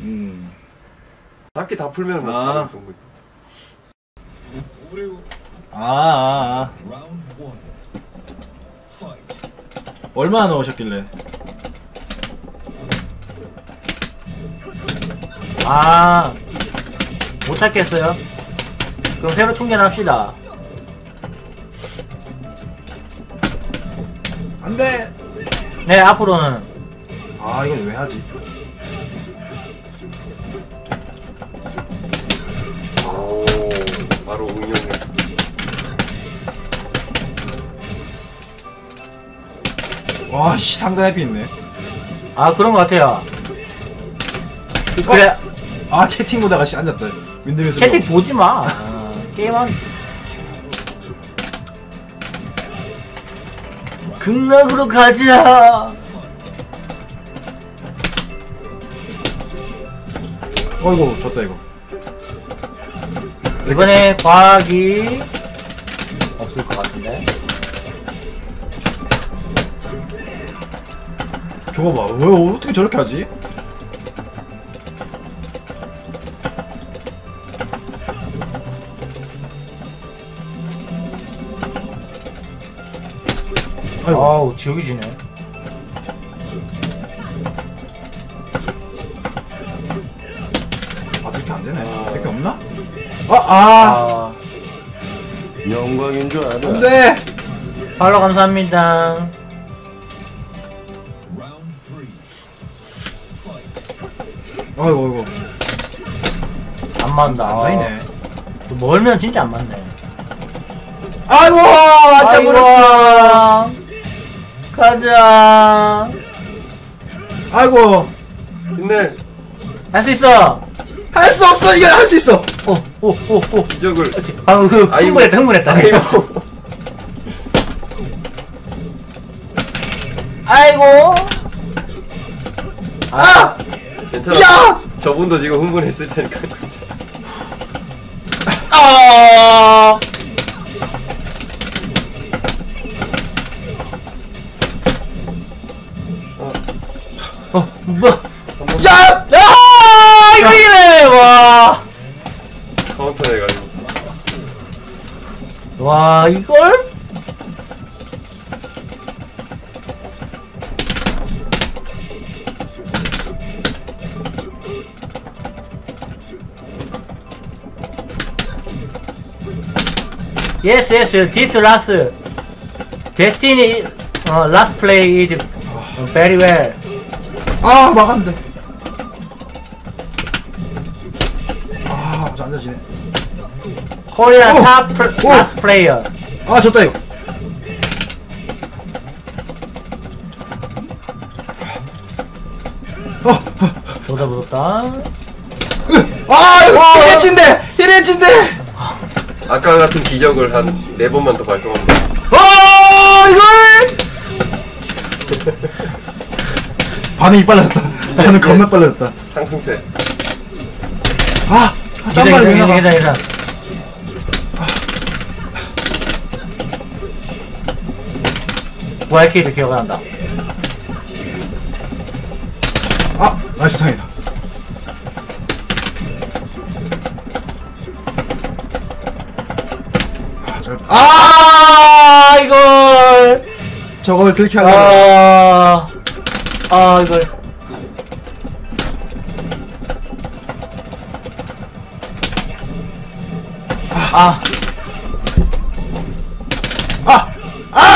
음 잡기 다 풀면 뭐 아. 바로 좋은 거지. 아, 아, 아. 얼마나 넣으셨길래? 아, 못 찾겠어요? 그럼 새로 충전합시다. 안 돼! 네, 앞으로는. 아, 이걸 왜 하지? 오, 바로 응용 와, 씨, 상단 해피 있네. 아, 그런 것 같아요. 그래, 아, 채팅 보다가 씨, 앉았다. 윈드밀스. 채팅 보지 마. 아, 게임한. 극락으로 가자. 어이구, 졌다, 이거. 이번에 과학이 없을 것 같은데. 저거 봐. 왜, 어떻게 저렇게 하지? 아이고. 아우, 지옥이 지네. 아, 이렇게 안 되네. 이렇게 없나? 아, 아! 아, 영광인 줄 알아. 안 돼! 팔로 감사합니다. 아이고, 아이고. 안 맞는다. 안 다이네. 또 멀면 진짜 안 맞네. 아이고! 버렸어! 아이고. 가자. 아이고! 힘내. 할수 있어. 할 수 없어! 이거 할 수 있어! 오, 오, 오, 오. 기적을. 그렇지. 방금 그 아이고. 흥분했다, 흥분했다. 아이고. 아이고. 아! 괜찮아. 야! 저분도 지금 흥분했을 테니까. 아. 어, 뭐? 야! 아, 이거 이래, 와. 카운터 해가지고. 와, 이걸? Yes, yes, this last Destiny uh, last play is very well. 아, 막았는데. 아, 저 앉아지네. 코리아 오! 탑 플- 오! 마스 플레이어. 아, 졌다, 이거. 어, 어. 보다 무섭다. 아, 이거 와. 1인치인데! 1인치인데! 아까 같은 기적을 한 네 번만 더 돼. 아, 이걸! 반응이 빨라졌다. 반응 겁나 빨라졌다. 상승세. 아! 아, 짬바를 왜 나가? 기다 기다. YK도 기억난다. 아! 나이스 상이다. 아, 잘, 아! 아 이걸. 저걸 들키하려고. 아. 아 이걸. 아. 아! 아!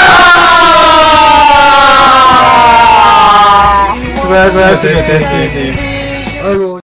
수고하셨습니다, 데스티니. 아이고.